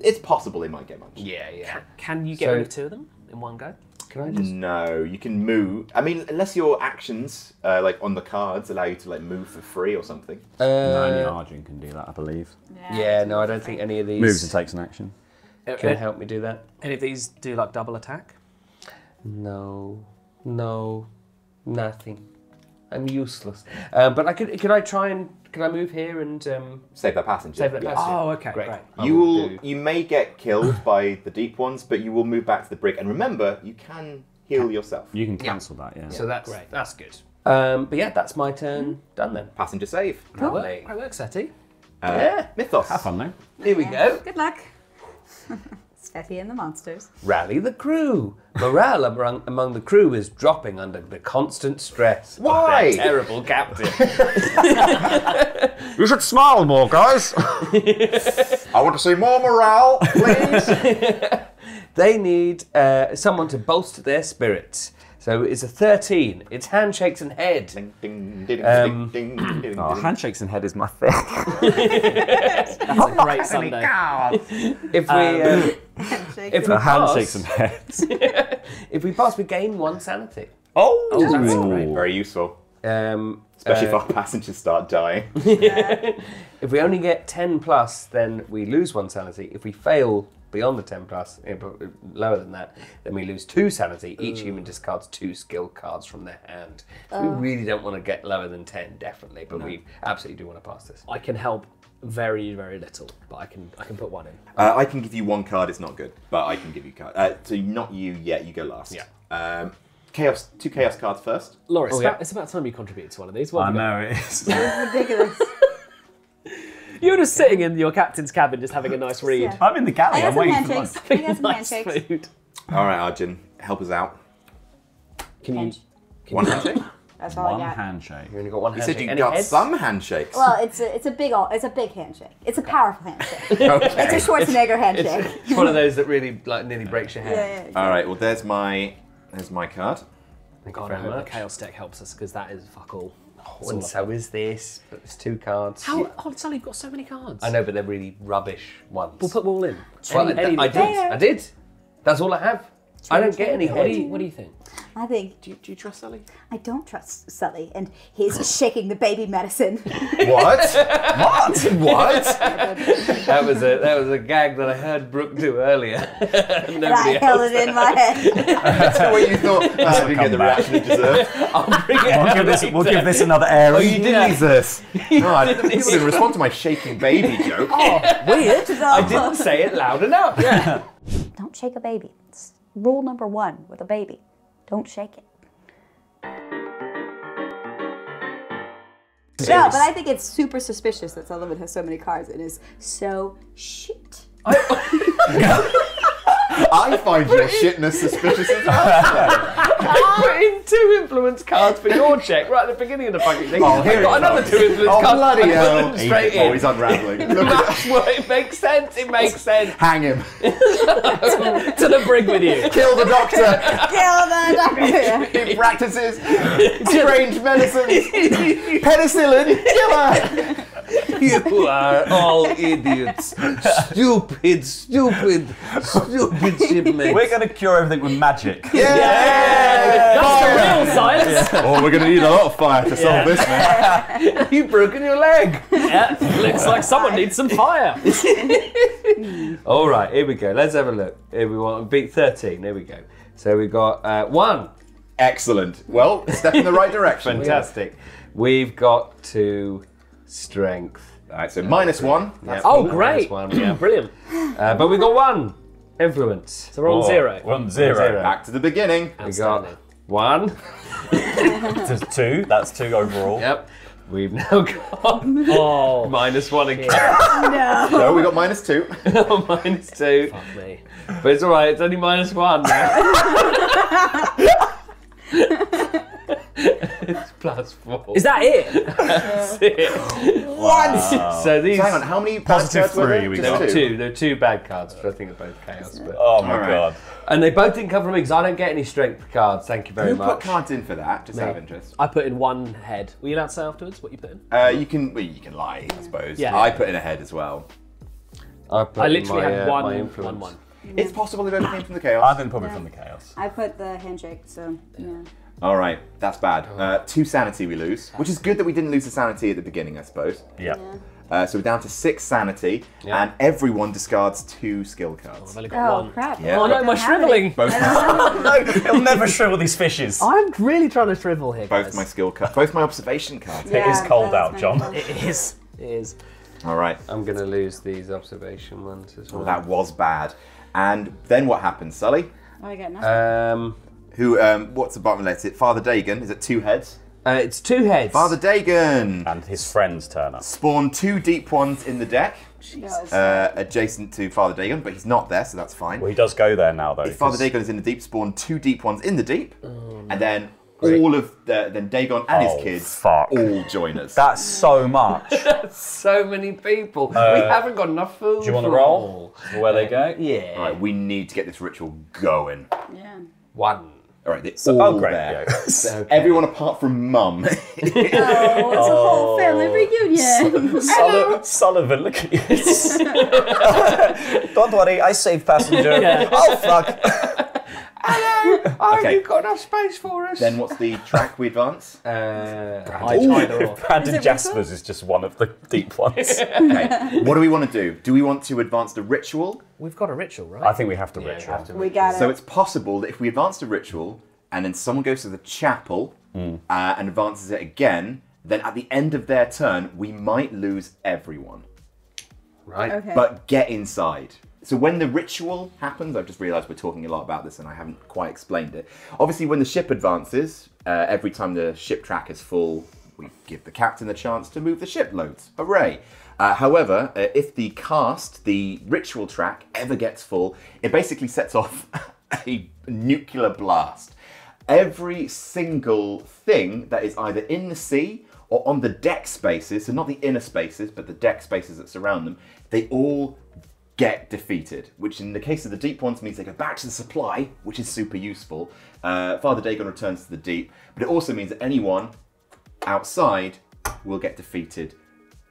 Speaker 1: it's possible they might get munched.
Speaker 5: Yeah, yeah.
Speaker 4: Can you get
Speaker 5: So-
Speaker 4: rid of two of them in one go?
Speaker 5: Can I just?
Speaker 1: No, you can move. I mean, unless your actions, uh, like on the cards, allow you to like move for free or something.
Speaker 2: No, only
Speaker 5: Uh,
Speaker 2: Arjun can do that, I believe.
Speaker 5: yeah, no, I don't think any of these
Speaker 2: Moves and takes an action.
Speaker 5: can help me do that.
Speaker 4: Any of these do like double attack?
Speaker 5: No, no, nothing. I'm useless. Uh, but I could. Could I try and? Can I move here and um,
Speaker 1: Save that passenger.
Speaker 5: save that
Speaker 1: yes.
Speaker 5: passenger?
Speaker 4: Oh, okay,
Speaker 5: great.
Speaker 4: great.
Speaker 1: You will.
Speaker 5: do-
Speaker 1: You may get killed by the deep ones, but you will move back to the brig. And remember, you can heal yourself.
Speaker 2: You can cancel that, yeah.
Speaker 5: So that's
Speaker 4: Great.
Speaker 5: that's good. Um, but yeah, that's my turn. Done then.
Speaker 1: Passenger save.
Speaker 5: Lovely.
Speaker 4: Great work, Seti.
Speaker 1: Uh,
Speaker 5: Yeah.
Speaker 1: Mythos.
Speaker 2: Have fun though.
Speaker 5: Here we go.
Speaker 3: Good luck. Sveti and the monsters.
Speaker 5: Rally the crew. Morale among, among the crew is dropping under the constant stress. of their
Speaker 1: Why?
Speaker 5: terrible captain.
Speaker 6: You should smile more, guys.
Speaker 1: I want to see more morale, please.
Speaker 5: they need uh, someone to bolster their spirits. So it's a 13. It's handshakes and head.
Speaker 1: ding, ding, ding,
Speaker 5: Um,
Speaker 1: ding, ding, ding,
Speaker 2: Oh, handshakes and head is my thing.
Speaker 4: It's a great Sunday.
Speaker 5: If we uh, if we
Speaker 2: Uh, handshakes
Speaker 5: pass,
Speaker 2: and heads.
Speaker 5: if we pass, we gain one sanity.
Speaker 2: Oh,
Speaker 5: that's great.
Speaker 1: Very useful.
Speaker 5: Um,
Speaker 1: Especially
Speaker 5: uh,
Speaker 1: if our passengers start dying.
Speaker 5: If we only get 10 plus, then we lose one sanity. If we fail beyond the 10 plus, eh, lower than that, then we lose two sanity. Each human discards two skill cards from their hand. So we really don't want to get lower than 10, definitely, but we absolutely do want to pass this.
Speaker 4: I can help very, very little, but I can I can put one in.
Speaker 1: Uh, I can give you one card. It's not good, but I can give you card. Uh, so not you yet. You go last.
Speaker 5: Yeah.
Speaker 1: Um, chaos. Two chaos cards first.
Speaker 4: Laura, it's,
Speaker 5: Oh,
Speaker 4: about,
Speaker 5: yeah.
Speaker 4: it's about time you contributed to one of these. What
Speaker 2: I
Speaker 4: have got?
Speaker 2: know it is.
Speaker 3: Ridiculous.
Speaker 4: You were just sitting in your captain's cabin, just having a nice read.
Speaker 3: Yeah.
Speaker 2: I'm in the galley.
Speaker 3: I got
Speaker 2: I'm
Speaker 3: some
Speaker 2: waiting for
Speaker 3: handshakes.
Speaker 2: lunch.
Speaker 3: I got some
Speaker 4: nice
Speaker 3: handshakes.
Speaker 4: food.
Speaker 1: All right, Arjun, help us out.
Speaker 4: Can you?
Speaker 3: Hand-
Speaker 1: One handshake.
Speaker 3: That's all
Speaker 2: One
Speaker 3: I got.
Speaker 2: handshake.
Speaker 5: You only got one
Speaker 1: You
Speaker 5: handshake.
Speaker 1: said you
Speaker 5: Any
Speaker 1: got
Speaker 5: heads?
Speaker 1: some handshakes.
Speaker 3: Well, it's a it's a big all it's a big handshake. It's a powerful handshake.
Speaker 1: okay.
Speaker 3: It's a Schwarzenegger
Speaker 5: It's,
Speaker 3: handshake.
Speaker 5: it's one of those that really like nearly breaks your hand.
Speaker 3: Yeah, yeah.
Speaker 1: All right. Well, there's my there's my card.
Speaker 5: Thank
Speaker 4: God, I hope
Speaker 5: much.
Speaker 4: the chaos deck helps us because that is fuck all.
Speaker 5: And so is this, but it's two cards.
Speaker 4: How? Oh, Sally, you've got so many cards.
Speaker 5: I know, but they're really rubbish ones.
Speaker 4: We'll put them all in.
Speaker 5: Well,
Speaker 4: Any-
Speaker 5: I,
Speaker 4: any
Speaker 5: I did. I did. That's all I have. I don't get any
Speaker 4: What do, you,
Speaker 5: head.
Speaker 4: what do you think?
Speaker 3: I think
Speaker 1: Do you, do you trust Sally?
Speaker 3: I don't trust Sully and he's shaking the baby medicine.
Speaker 1: What? what? What?
Speaker 5: That was a that was a gag that I heard Brooke do earlier.
Speaker 3: and I held it in my head.
Speaker 1: That's the way you thought. Uh, we get the
Speaker 2: comeback.
Speaker 1: reaction it deserved.
Speaker 5: I'll bring it
Speaker 2: We'll give this, we'll give this another air.
Speaker 5: Oh, you did.
Speaker 1: Jesus. God, people didn't respond to my shaking baby joke.
Speaker 5: Weird. I didn't say it loud enough. Yeah.
Speaker 3: Don't shake a baby. It's rule number one with a baby. Don't shake it. No, but I think it's super suspicious that Sullivan has so many cars. and is so shit.
Speaker 1: I find your shitness suspicious as well.
Speaker 5: I put in two influence cards for your check right at the beginning of the fucking thing.
Speaker 1: Oh, here
Speaker 5: I got
Speaker 1: it
Speaker 5: another
Speaker 1: comes.
Speaker 5: two influence
Speaker 1: Oh,
Speaker 5: cards.
Speaker 1: bloody
Speaker 5: I put
Speaker 1: hell.
Speaker 5: them straight
Speaker 1: Oh, he's unraveling. Look at
Speaker 5: That's what it makes sense. It makes sense.
Speaker 1: Hang him.
Speaker 4: to the brig with you.
Speaker 1: Kill the doctor.
Speaker 3: Kill the doctor.
Speaker 1: He practices strange medicines. Penicillin. Killer.
Speaker 5: You are all idiots. Stupid, stupid, stupid shipmates.
Speaker 2: We're going to cure everything with magic.
Speaker 1: Yeah.
Speaker 4: That's the real science.
Speaker 1: Oh, we're going to need a lot of fire to solve this, man.
Speaker 5: You've broken your leg.
Speaker 4: yeah, looks like someone needs some fire.
Speaker 5: All right, here we go. Let's have a look. Here we want beat 13. There we go. So we got uh, one.
Speaker 1: Excellent. Well, step in the right direction.
Speaker 5: Fantastic. We've got two strength.
Speaker 1: All right, so minus one. That's
Speaker 4: Oh,
Speaker 5: Minus
Speaker 4: great.
Speaker 5: One, yeah.
Speaker 4: Brilliant.
Speaker 5: Uh, but we got one influence.
Speaker 4: So we're on
Speaker 2: Oh,
Speaker 4: zero.
Speaker 2: We're on zero.
Speaker 5: Zero.
Speaker 1: Back to the beginning.
Speaker 5: We got
Speaker 4: Outstanding.
Speaker 5: one.
Speaker 2: There's two. That's two overall.
Speaker 5: Yep. We've now got
Speaker 4: Oh,
Speaker 5: minus one again.
Speaker 1: No, we got minus two.
Speaker 5: minus two.
Speaker 4: fuck me.
Speaker 5: But it's all right. It's only minus one now. Plus four.
Speaker 4: Is that it? It.
Speaker 1: What?
Speaker 5: so these?
Speaker 1: So hang on, how many
Speaker 2: Positive
Speaker 1: bad cards were there?
Speaker 2: three we
Speaker 1: Just
Speaker 2: got.
Speaker 5: There were
Speaker 1: two.
Speaker 5: two. There were two bad cards, but I think they're both chaos. But
Speaker 2: Oh my
Speaker 1: Alright.
Speaker 2: god.
Speaker 5: and they both didn't come from me because I don't get any strength cards. Thank you very
Speaker 1: Who
Speaker 5: much.
Speaker 1: put cards in for that? Just out of interest.
Speaker 4: I put in one head. Were you allowed to say afterwards what you put in?
Speaker 1: Uh, you can, well, you can lie, I suppose.
Speaker 4: Yeah.
Speaker 1: I put in a head as well.
Speaker 5: I, put
Speaker 4: I literally
Speaker 5: my,
Speaker 4: had
Speaker 5: uh,
Speaker 4: one,
Speaker 5: my
Speaker 4: one,
Speaker 5: influence.
Speaker 4: one.
Speaker 1: It's possible it only came from the chaos.
Speaker 2: I think probably from the chaos.
Speaker 3: I put the handshake, so yeah.
Speaker 1: All right, that's bad. Uh, two sanity we lose, which is good that we didn't lose the sanity at the beginning, I suppose.
Speaker 2: Yeah.
Speaker 1: Uh, so we're down to six sanity,
Speaker 5: Yeah.
Speaker 1: and everyone discards two skill cards.
Speaker 4: I've only got
Speaker 3: Oh
Speaker 4: one.
Speaker 3: crap!
Speaker 1: Yeah.
Speaker 4: Oh no, my shriveling!
Speaker 1: Both,
Speaker 2: no, he'll never shrivel these fishes.
Speaker 4: I'm really trying to shrivel here,
Speaker 1: both
Speaker 4: guys.
Speaker 1: my skill cards, both my observation cards.
Speaker 2: It is cold out, John.
Speaker 4: It is. It is.
Speaker 1: All right,
Speaker 5: I'm gonna lose these observation ones as well.
Speaker 1: well, that was bad. And then what happens, Sully?
Speaker 3: Oh, I got nothing.
Speaker 5: Um,
Speaker 1: Who? Um, what's the bottom left? It Father Dagon. Is it two heads?
Speaker 5: uh, it's two heads.
Speaker 1: Father Dagon.
Speaker 2: And his friends turn up.
Speaker 1: Spawn two deep ones in the deck,
Speaker 3: Jesus.
Speaker 1: uh, adjacent to Father Dagon, but he's not there, so that's fine.
Speaker 2: Well, he does go there now, though.
Speaker 1: If Father
Speaker 2: 'cause-
Speaker 1: Dagon is in the deep, spawn two deep ones in the deep, and then all of the then Dagon and
Speaker 2: Oh,
Speaker 1: his kids
Speaker 2: fuck.
Speaker 1: all join us.
Speaker 2: That's so much.
Speaker 5: That's so many people. we
Speaker 2: Uh,
Speaker 5: haven't got enough food.
Speaker 2: Do you want to roll?
Speaker 5: all.
Speaker 2: For where they go?
Speaker 5: Yeah.
Speaker 1: all right, we need to get this ritual going.
Speaker 3: yeah.
Speaker 5: One.
Speaker 1: All right, they're
Speaker 2: So-
Speaker 1: all
Speaker 2: oh, great.
Speaker 1: there.
Speaker 2: yeah.
Speaker 1: So Everyone apart from Mum.
Speaker 3: Oh, it's a whole oh. family reunion.
Speaker 2: Sullivan, Sullivan, look at you. Don't worry, I saved passenger.
Speaker 4: Yeah.
Speaker 2: Oh, fuck.
Speaker 5: Oh,
Speaker 1: Okay.
Speaker 5: you've got enough space for us.
Speaker 1: then what's the track we advance?
Speaker 5: uh,
Speaker 4: I either or.
Speaker 2: Brandon
Speaker 3: Is
Speaker 2: Jaspers is just one of the deep ones.
Speaker 1: Okay, what do we want to do? Do we want to advance the ritual?
Speaker 4: We've got a ritual, right?
Speaker 2: I think we have to
Speaker 5: yeah, you
Speaker 2: ritual.
Speaker 5: have to
Speaker 3: we got
Speaker 1: So
Speaker 3: it.
Speaker 1: it's possible that if we advance the ritual and then someone goes to the chapel uh, and advances it again, then at the end of their turn, we might lose everyone.
Speaker 5: right.
Speaker 3: Okay.
Speaker 1: but get inside. So when the ritual happens, I've just realised we're talking a lot about this and I haven't quite explained it. Obviously, when the ship advances, uh, every time the ship track is full, we give the captain the chance to move the ship loads. Hooray! Uh, however, uh, if the cast, the ritual track, ever gets full, it basically sets off a nuclear blast. Every single thing that is either in the sea or on the deck spaces, so not the inner spaces, but the deck spaces that surround them, they all get defeated, which in the case of the deep ones means they go back to the supply, which is super useful. Uh, Father Dagon returns to the deep, but it also means that anyone outside will get defeated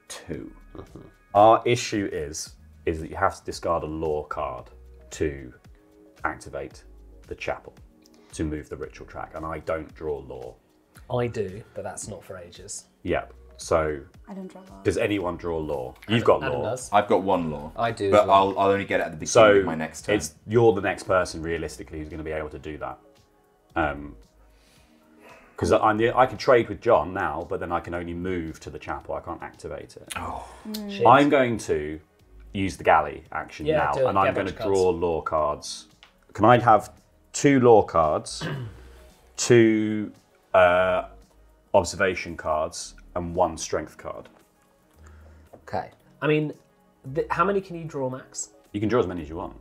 Speaker 1: too.
Speaker 2: Our issue is is that you have to discard a law card to activate the chapel to move the ritual track, and I don't draw law.
Speaker 4: I do, but that's not for ages.
Speaker 2: Yep. So
Speaker 3: I don't draw law.
Speaker 2: does anyone draw law? You've got
Speaker 4: Adam
Speaker 2: law.
Speaker 4: does.
Speaker 1: I've got one law.
Speaker 5: I do as
Speaker 1: But
Speaker 5: well.
Speaker 1: I'll, I'll only get it at the beginning
Speaker 2: So
Speaker 1: of my next turn.
Speaker 2: it's you're the next person realistically who's going to be able to do that. Um, because I'm the, I can trade with John now, but then I can only move to the chapel. I can't activate it. Oh,
Speaker 4: Shit.
Speaker 2: I'm going to use the galley action
Speaker 4: Yeah,
Speaker 2: now,
Speaker 4: do it.
Speaker 2: and
Speaker 4: Get a
Speaker 2: I'm going to
Speaker 4: bunch of
Speaker 2: draw law cards. Can I have two law cards, two uh, observation cards, and one strength card?
Speaker 4: Okay. I mean, th- how many can you draw, Max?
Speaker 2: You can draw as many as you want,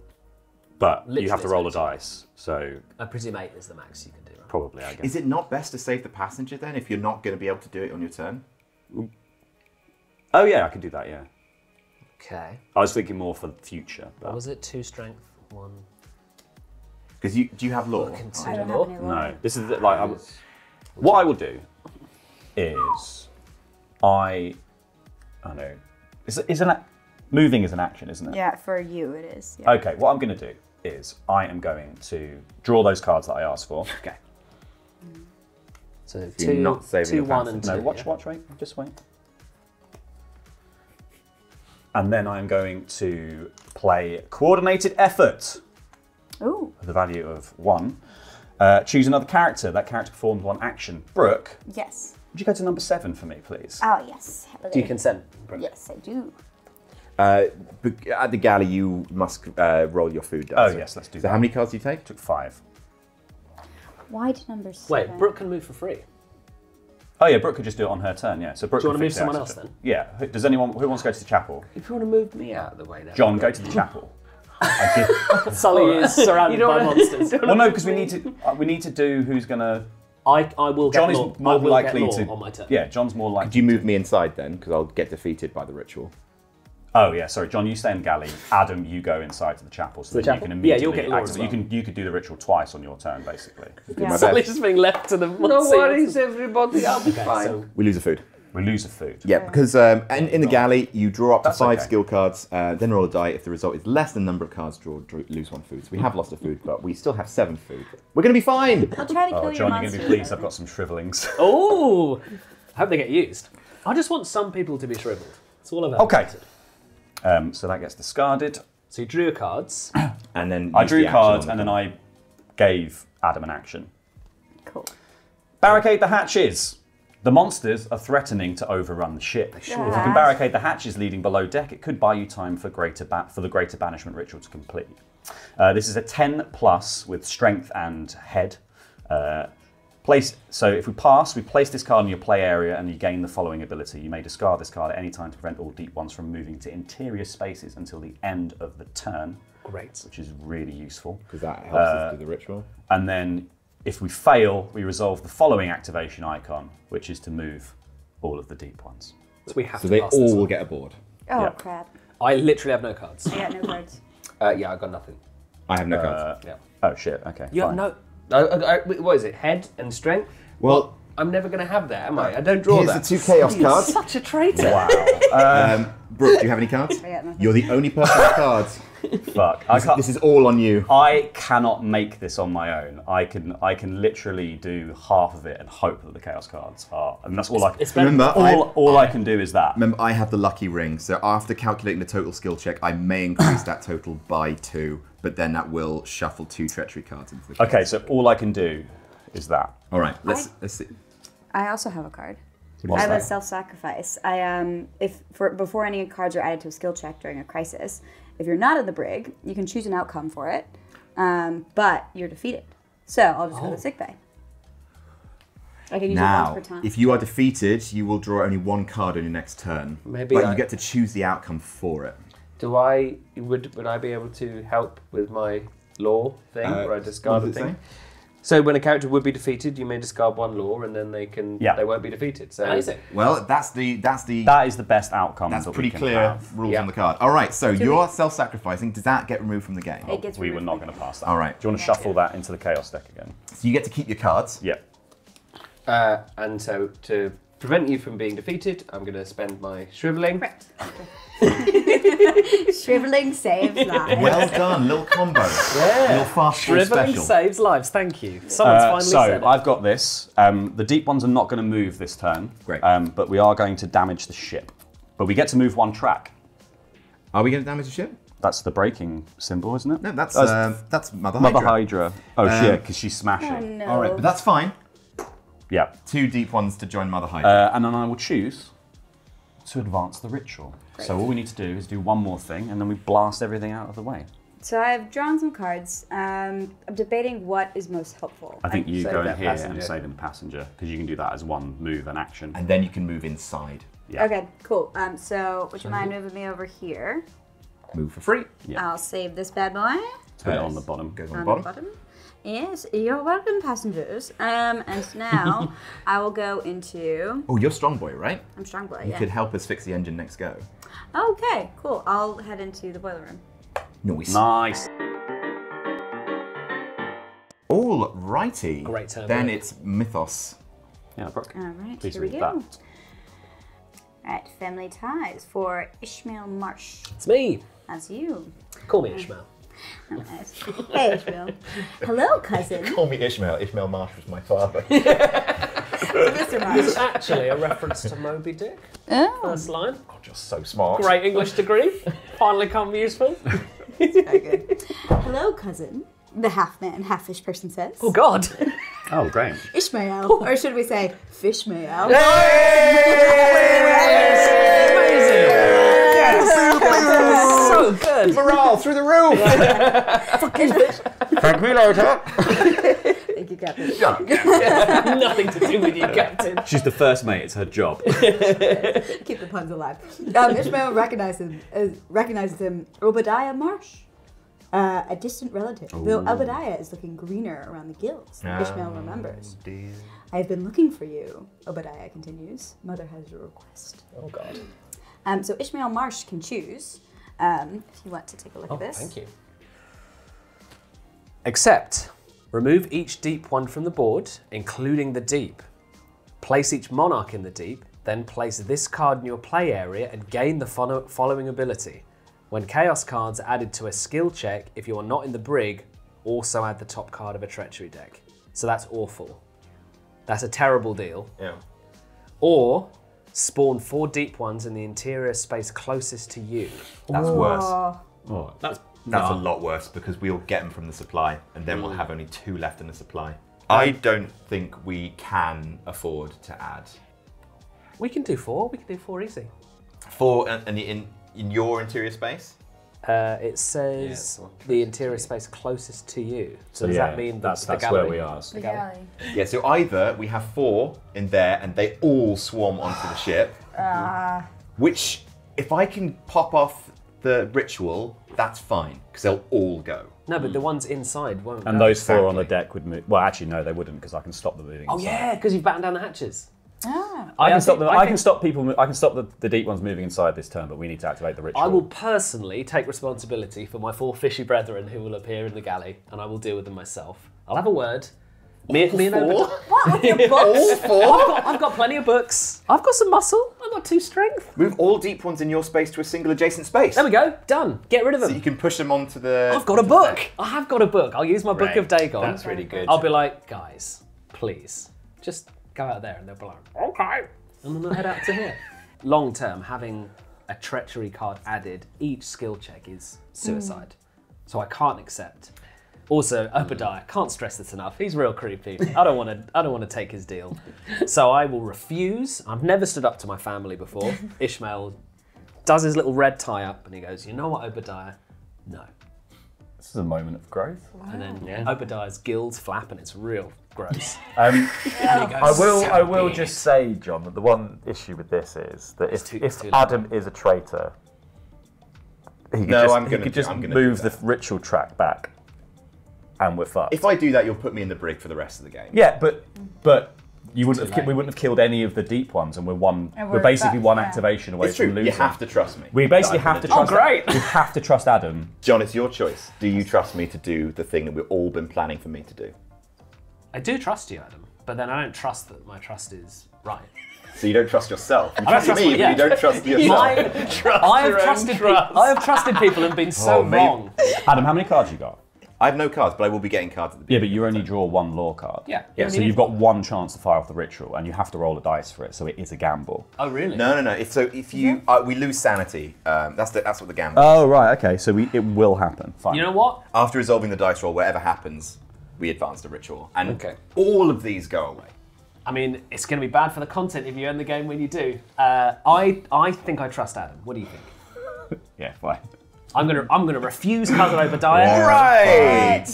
Speaker 2: but you have to
Speaker 4: Literally
Speaker 2: roll a
Speaker 4: as many
Speaker 2: dice. So
Speaker 4: I presume eight is the max you can do. Right?
Speaker 2: probably, I guess.
Speaker 1: Is it not best to save the passenger then if you're not going to be able to do it on your turn?
Speaker 2: Oh yeah, I could do that. Yeah,
Speaker 4: Okay.
Speaker 2: I was thinking more for the future.
Speaker 4: What
Speaker 2: But
Speaker 4: was it? Two strength, one.
Speaker 1: Because you do you have law?
Speaker 3: I
Speaker 4: Consider
Speaker 3: don't
Speaker 4: law.
Speaker 3: have any law.
Speaker 2: no, this is the- like I, w- what I will do is I I don't know. Is is an moving is an action, isn't it?
Speaker 3: Yeah, for you it is. Yeah.
Speaker 2: Okay, what I'm going to do is I am going to draw those cards that I asked for.
Speaker 1: Okay.
Speaker 4: So
Speaker 1: you're
Speaker 4: two,
Speaker 1: not saving
Speaker 4: two,
Speaker 1: the
Speaker 4: one, and two.
Speaker 2: No, watch,
Speaker 4: yeah?
Speaker 2: watch, wait, just wait. And then I'm going to play coordinated effort.
Speaker 3: Ooh,
Speaker 2: the value of one. Uh, choose another character. That character performs one action. Brooke,
Speaker 3: yes.
Speaker 2: Would you go to number seven for me, please?
Speaker 3: Oh, yes.
Speaker 4: Do you consent? Brooke?
Speaker 3: Yes, I do.
Speaker 1: Uh, at the galley, you must uh, roll your food dice.
Speaker 2: Oh, yes, let's do
Speaker 1: So
Speaker 2: that.
Speaker 1: how many cards do you take?
Speaker 2: Took five.
Speaker 3: Why did number
Speaker 4: Wait. Brooke can move for free.
Speaker 2: Oh yeah, Brooke could just do it on her turn. Yeah. So Brooke.
Speaker 4: Do you wanna move someone else then?
Speaker 2: Yeah. Who- Does anyone who wants to go to the chapel?
Speaker 5: If you want to move me out of the way, then
Speaker 2: John, go to the chapel. I give,
Speaker 4: Sully is surrounded by
Speaker 5: wanna-
Speaker 4: monsters.
Speaker 2: well, no, because we need to. Uh, we need to do who's gonna.
Speaker 4: I, I will get
Speaker 2: John is
Speaker 4: law. I
Speaker 2: more
Speaker 4: will
Speaker 2: likely
Speaker 4: get law
Speaker 2: to.
Speaker 4: on my turn.
Speaker 2: Yeah, John's more likely.
Speaker 1: Do you move me inside then? Because I'll get defeated by the ritual.
Speaker 2: Oh yeah, sorry, John. You stay in the galley. Adam, you go inside to the chapel, so
Speaker 4: The
Speaker 2: that
Speaker 4: chapel?
Speaker 2: you can
Speaker 4: Yeah,
Speaker 2: immediately
Speaker 4: you'll get law
Speaker 2: activate-
Speaker 4: as
Speaker 2: You can you could do the ritual twice on your turn, basically.
Speaker 1: Do my
Speaker 4: Sully's
Speaker 1: best.
Speaker 4: just being left to the
Speaker 5: No worries, everybody. I'll be fine.
Speaker 4: So
Speaker 1: We lose the food.
Speaker 2: We lose a food.
Speaker 1: Yeah, because um, in, in the galley, you draw up to
Speaker 2: That's
Speaker 1: five
Speaker 2: okay.
Speaker 1: skill cards, uh, then roll a die. If the result is less than the number of cards drawn, draw, lose one food. So we have lost a food, but we still have seven food. We're going to be fine.
Speaker 3: I'll try to kill
Speaker 2: Oh,
Speaker 3: your
Speaker 2: John, you're gonna be pleased. I've got some shrivelings.
Speaker 4: Oh, I hope they get used. I just want some people to be shriveled. That's all I've ever
Speaker 2: Okay. Um, so that gets discarded.
Speaker 4: So you drew your cards.
Speaker 1: And then
Speaker 2: I
Speaker 1: use
Speaker 2: drew
Speaker 1: the action
Speaker 2: cards
Speaker 1: on
Speaker 2: and
Speaker 1: the
Speaker 2: then I gave Adam an action.
Speaker 3: Cool.
Speaker 2: Barricade the hatches. The monsters are threatening to overrun the ship. If you can barricade the hatches leading below deck, it could buy you time for greater ba- for the greater banishment ritual to complete. Uh, this is a 10 plus with strength and head. Uh, place so if we pass, we place this card in your play area and you gain the following ability. You may discard this card at any time to prevent all deep ones from moving to interior spaces until the end of the turn,
Speaker 4: Great.
Speaker 2: which is really useful.
Speaker 1: Because that helps
Speaker 2: Uh,
Speaker 1: us do the ritual.
Speaker 2: And then if we fail, we resolve the following activation icon, which is to move all of the deep ones.
Speaker 4: So we have
Speaker 1: So
Speaker 4: to
Speaker 1: they
Speaker 4: pass this
Speaker 1: all
Speaker 4: one.
Speaker 1: will get a board.
Speaker 3: Oh
Speaker 2: Yeah.
Speaker 3: crap!
Speaker 4: I literally have no cards.
Speaker 3: I got no cards.
Speaker 5: Uh, yeah, I got nothing.
Speaker 1: I have no
Speaker 2: Uh,
Speaker 1: cards.
Speaker 5: Yeah.
Speaker 2: Oh shit, okay.
Speaker 4: You have
Speaker 2: fine.
Speaker 4: no.
Speaker 5: I, I, I, what is it? Head and strength?
Speaker 1: Well,
Speaker 5: I'm never going to have that, am I? I don't draw
Speaker 1: here's
Speaker 5: that.
Speaker 1: the two chaos cards.
Speaker 4: Such a traitor.
Speaker 2: Wow.
Speaker 1: Um, Brooke, do you have any cards?
Speaker 3: I got nothing.
Speaker 1: You're the only person with cards.
Speaker 2: Fuck. I can't,
Speaker 1: This is all on you.
Speaker 2: I cannot make this on my own. I can I can literally do half of it and hope that the chaos cards are, and that's all I.
Speaker 4: It's better.
Speaker 1: Remember,
Speaker 2: all,
Speaker 1: I,
Speaker 2: all I can do is that.
Speaker 1: remember, I have the lucky ring. So after calculating the total skill check, I may increase that total by two, but then that will shuffle two treachery cards into the. chaos.
Speaker 2: Okay, so all I can do is that.
Speaker 1: All right. Let's
Speaker 3: I-
Speaker 1: let's see.
Speaker 3: I also have a card.
Speaker 2: What's
Speaker 3: I have a self-sacrifice. I um, if for before any cards are added to a skill check during a crisis, if you're not in the brig, you can choose an outcome for it, um, but you're defeated. So I'll just go to sick bay. I can use it
Speaker 1: Now,
Speaker 3: once per time.
Speaker 1: if you are defeated, you will draw only one card on your next turn.
Speaker 5: Maybe
Speaker 1: but
Speaker 5: I-
Speaker 1: you get to choose the outcome for it.
Speaker 5: Do I would would I be able to help with my law thing
Speaker 1: Uh,
Speaker 5: where I discard
Speaker 1: what
Speaker 5: the
Speaker 1: does it
Speaker 5: thing?
Speaker 1: say?
Speaker 5: So when a character would be defeated, you may discard one law, and then they can
Speaker 2: Yeah.
Speaker 5: they won't be defeated. So
Speaker 4: Amazing.
Speaker 1: Well, that's the that's the
Speaker 2: That is the best outcome.
Speaker 1: that's
Speaker 2: that we
Speaker 1: pretty
Speaker 2: can
Speaker 1: clear
Speaker 2: have.
Speaker 1: rules
Speaker 5: Yeah.
Speaker 1: on the card. All right. So you're self-sacrificing. Does that get removed from the game?
Speaker 3: It gets
Speaker 2: We were not going to pass that.
Speaker 1: All right.
Speaker 2: Do you want to shuffle that into the chaos deck again?
Speaker 1: So you get to keep your cards.
Speaker 2: Yeah.
Speaker 5: uh, and so to prevent you from being defeated, I'm going to spend my shriveling.
Speaker 3: Correct. Shriveling saves lives.
Speaker 1: Well done, little combo.
Speaker 5: Yeah.
Speaker 1: Little fast
Speaker 4: Shriveling
Speaker 1: special.
Speaker 4: saves lives. Thank you. Someone's
Speaker 2: Uh,
Speaker 4: finally
Speaker 2: so
Speaker 4: said it.
Speaker 2: I've got this. Um, the deep ones are not going to move this turn.
Speaker 1: Great.
Speaker 2: Um, but we are going to damage the ship. But we get to move one track.
Speaker 1: Are we going to damage the ship?
Speaker 2: That's the breaking symbol, isn't it?
Speaker 1: No, that's
Speaker 2: That's
Speaker 1: um, that's Mother Hydra.
Speaker 2: Mother Hydra. Oh
Speaker 1: Um,
Speaker 2: shit, because she's smashing.
Speaker 3: Oh, no.
Speaker 1: All right, but that's fine.
Speaker 2: Yeah.
Speaker 1: Two deep ones to join Mother Hydra.
Speaker 2: Uh, and then I will choose to advance the ritual. So all we need to do is do one more thing, and then we blast everything out of the way.
Speaker 3: So I've drawn some cards. Um, I'm debating what is most helpful.
Speaker 2: I think you go in
Speaker 5: that
Speaker 2: here and save in the passenger because you can do that as one move and action.
Speaker 1: and then you can move inside.
Speaker 2: Yeah.
Speaker 3: Okay, cool. Um, so would you mind moving me over here?
Speaker 1: Move for free.
Speaker 2: Yeah.
Speaker 3: I'll save this bad boy
Speaker 2: Put it on the bottom.
Speaker 1: Goes on
Speaker 3: on
Speaker 1: the
Speaker 3: the
Speaker 1: bottom.
Speaker 3: Bottom. Yes, you're welcome, passengers. Um, and now I will go into.
Speaker 1: Oh, you're strong boy, right?
Speaker 3: I'm strong boy.
Speaker 1: You
Speaker 3: Yeah.
Speaker 1: could help us fix the engine next go.
Speaker 3: Okay, cool. I'll head into the boiler room.
Speaker 1: Nice.
Speaker 2: Nice.
Speaker 1: All righty.
Speaker 4: Great turn,
Speaker 1: Then
Speaker 4: Brooke.
Speaker 1: it's Mythos.
Speaker 2: Yeah, Brooke.
Speaker 3: All right,
Speaker 2: Please
Speaker 3: here we go.
Speaker 2: that.
Speaker 3: Right, family ties for Ishmael Marsh.
Speaker 4: It's me.
Speaker 3: That's you.
Speaker 4: Call me Ishmael.
Speaker 3: Nice. Hey, Ishmael. Hello, cousin.
Speaker 1: Call me Ishmael. Ishmael Marsh was my father.
Speaker 3: Mr. Marsh.
Speaker 4: It's actually a reference to Moby Dick.
Speaker 3: Oh,
Speaker 4: First line.
Speaker 1: God, you're so smart.
Speaker 4: Great English degree. Finally come useful.
Speaker 3: hello, cousin. The half man, half fish person says.
Speaker 4: Oh God.
Speaker 2: Oh, great.
Speaker 3: Ishmael. Or should we say Fishmael?
Speaker 4: So good.
Speaker 1: Morale through the roof. Fucking bitch. Thank me later.
Speaker 3: Thank you, Captain.
Speaker 4: Nothing to do with you, Captain.
Speaker 2: She's the first mate. It's her job.
Speaker 3: Keep the puns alive. Um, Ishmael recognizes him, uh, recognizes him, Obadiah Marsh. Uh, a distant relative, though Obadiah is looking greener around the gills. Ishmael remembers. I have been looking for you, Obadiah continues. Mother has a request.
Speaker 4: Oh God.
Speaker 3: Um, so Ishmael Marsh can choose um, if you want to take a look
Speaker 4: Oh,
Speaker 3: at this.
Speaker 4: thank you. Accept. remove each deep one from the board, including the deep. Place each monarch in the deep, then place this card in your play area and gain the follow- following ability. When chaos cards are added to a skill check, if you are not in the brig, also add the top card of a treachery deck. So that's awful. That's a terrible deal.
Speaker 1: Yeah.
Speaker 4: Or spawn four deep ones in the interior space closest to you.
Speaker 1: That's worse.
Speaker 2: Oh,
Speaker 4: That's
Speaker 1: That's a lot worse because we'll get them from the supply and then we'll mm. have only two left in the supply. I don't think we can afford to add
Speaker 4: We can do four. We can do four easy.
Speaker 1: four in, in, in, in your interior space.
Speaker 4: Uh, it says
Speaker 5: one,
Speaker 4: the interior space closest to you. So does
Speaker 2: yeah,
Speaker 4: that mean
Speaker 2: that's
Speaker 4: the
Speaker 2: that's
Speaker 4: gallery?
Speaker 2: where we are.
Speaker 3: The galley.
Speaker 1: Yeah, so either we have four in there and they all swarm onto the ship, which if I can pop off the ritual, that's fine because they'll all go.
Speaker 4: No, but the ones inside won't.
Speaker 2: And
Speaker 4: go.
Speaker 2: those four on the
Speaker 1: Exactly.
Speaker 2: deck would move. Well, actually, no, they wouldn't because I can stop them moving.
Speaker 4: Oh
Speaker 2: inside.
Speaker 4: yeah, because you've battened down the hatches.
Speaker 3: Ah.
Speaker 2: I
Speaker 4: I
Speaker 2: can stop
Speaker 4: think-
Speaker 2: them.
Speaker 4: I
Speaker 2: I, can stop people. I can stop the, the deep ones moving inside this turn, but we need to activate the ritual.
Speaker 4: I will personally take responsibility for my four fishy brethren who will appear in the galley, and I will deal with them myself. I'll have a word. Me, me and
Speaker 1: Four?
Speaker 4: Obadiah.
Speaker 3: What with your books?
Speaker 1: All four?
Speaker 4: I've got, I've got plenty of books. I've got some muscle. I've got two strength.
Speaker 1: Move all deep ones in your space to a single adjacent space.
Speaker 4: There we go. Done. Get rid of them.
Speaker 1: So you can push them onto the.
Speaker 4: I've got a book. I have got a book. I'll use my book
Speaker 1: Right.
Speaker 4: of Dagon.
Speaker 1: That's really good.
Speaker 4: I'll be like, guys, please, just go out there, and they'll be like, okay, and then they'll head out to here. Long term, having a treachery card added, each skill check is suicide, so I can't accept. Also, Obadiah mm. can't stress this enough. He's real creepy. I don't want to. I don't want to take his deal. So I will refuse. I've never stood up to my family before. Ishmael does his little red tie up, and he goes, "You know what, Obadiah? No."
Speaker 2: This is a moment of growth.
Speaker 4: And then Obadiah's gills flap, and it's real gross.
Speaker 2: Um,
Speaker 4: And he
Speaker 6: I
Speaker 4: goes,
Speaker 6: will. I will just say, John, that the one issue with this is that if,
Speaker 4: too-
Speaker 6: if
Speaker 4: too long.
Speaker 6: Adam is a traitor, he could
Speaker 1: No,
Speaker 6: just,
Speaker 1: I'm gonna
Speaker 6: could just
Speaker 1: I'm gonna
Speaker 6: move the ritual track back, and we're fucked.
Speaker 1: If I do that, you'll put me in the brig for the rest of the game.
Speaker 6: yeah, but but you wouldn't have, ki- we wouldn't have killed any of the deep ones, and we're one.
Speaker 3: And
Speaker 6: we're,
Speaker 3: we're
Speaker 6: basically
Speaker 3: back,
Speaker 6: one
Speaker 3: yeah.
Speaker 6: activation away
Speaker 1: It's
Speaker 6: from
Speaker 1: true.
Speaker 6: losing.
Speaker 1: You have to trust me.
Speaker 6: We basically
Speaker 1: that I'm
Speaker 6: have to
Speaker 1: gonna oh,
Speaker 6: trust.
Speaker 1: do
Speaker 4: great.
Speaker 6: We have to trust Adam.
Speaker 1: John, it's your choice. Do you trust me to do the thing that we've all been planning for me to do?
Speaker 4: I do trust you, Adam, but then I don't trust that my trust is right.
Speaker 1: So you don't trust yourself. You trust,
Speaker 4: trust
Speaker 1: me,
Speaker 4: me,
Speaker 1: but
Speaker 4: yeah.
Speaker 1: you don't trust yourself.
Speaker 4: I, I have trusted. Pe- I have trusted people and been so
Speaker 1: Oh, maybe-
Speaker 4: wrong.
Speaker 2: Adam, how many cards you got?
Speaker 1: I have no cards, but I will be getting cards at the
Speaker 2: Yeah,
Speaker 1: beginning.
Speaker 2: but you only draw one law card.
Speaker 4: Yeah.
Speaker 2: Yeah. So you've got one chance to fire off the ritual, and you have to roll a dice for it. So it is a gamble.
Speaker 4: Oh really?
Speaker 1: No, no, no. If, so if you uh, we lose sanity, um, that's the, that's what the gamble.
Speaker 2: Oh right, okay. So we, it will happen. Fine.
Speaker 4: You know what?
Speaker 1: After resolving the dice roll, whatever happens, we advance the ritual, and
Speaker 4: Okay.
Speaker 1: all of these go away.
Speaker 4: I mean, it's going to be bad for the content if you end the game when you do. Uh, I I think I trust Adam. What do you think?
Speaker 2: Yeah, fine.
Speaker 4: I'm gonna I'm gonna refuse cousin Obadiah.
Speaker 1: Right.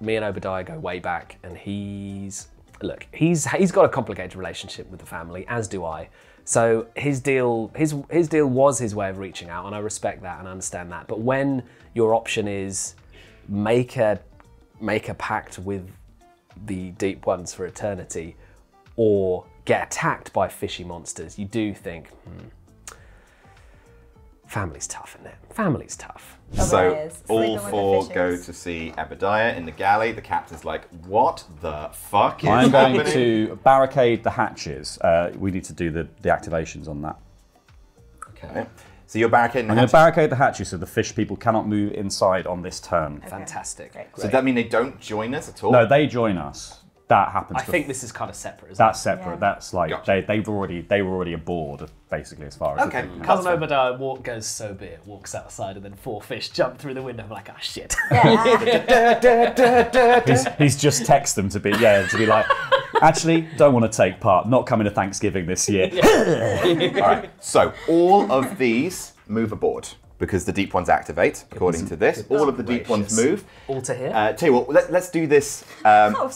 Speaker 4: Me and Obadiah go way back, and he's look he's he's got a complicated relationship with the family, as do I. So his deal his his deal was his way of reaching out, and I respect that and understand that. But when your option is make a make a pact with the deep ones for eternity, or get attacked by fishy monsters, you do think. Hmm, Family's tough, isn't it? Family's tough.
Speaker 1: So
Speaker 3: Obadiah's
Speaker 1: all
Speaker 3: sleeping with the
Speaker 1: four
Speaker 3: fishes.
Speaker 1: go to see Obadiah in the galley. The captain's like, "What the fuck is
Speaker 2: I'm going
Speaker 1: happening?"
Speaker 2: to barricade the hatches. Uh, we need to do the, the activations on that.
Speaker 1: Okay. So you're barricading the
Speaker 2: I'm going
Speaker 1: hatches.
Speaker 2: to barricade the hatches so the fish people cannot move inside on this turn.
Speaker 4: Fantastic.
Speaker 3: Great.
Speaker 1: So does that mean they don't join us at all?
Speaker 2: No, they join us. That happens.
Speaker 4: I think this is kind of separate, isn't
Speaker 2: that's separate.
Speaker 3: Yeah.
Speaker 2: That's like
Speaker 1: Gotcha.
Speaker 2: they, they've already they were already aboard basically as far as
Speaker 1: Okay.
Speaker 2: the?
Speaker 4: Cousin Obadiah walk, goes, so be it, walks outside, and then four fish jump through the window. I'm like, ah, shit.
Speaker 3: Yeah.
Speaker 2: He's, he's just text them to be yeah to be like actually don't want to take part not coming to Thanksgiving this year.
Speaker 1: All right. So all of these move aboard because the deep ones activate. According to this, all of the deep ones move.
Speaker 4: All to here?
Speaker 1: Uh, tell you what, let, let's do this. Um,
Speaker 3: Oh,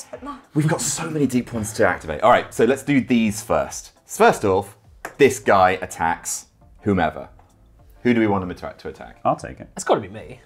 Speaker 1: we've got so many deep ones to activate. All right, so let's do these first. First off, this guy attacks whomever. Who do we want him to, to attack?
Speaker 2: I'll take it.
Speaker 4: it's got to be me.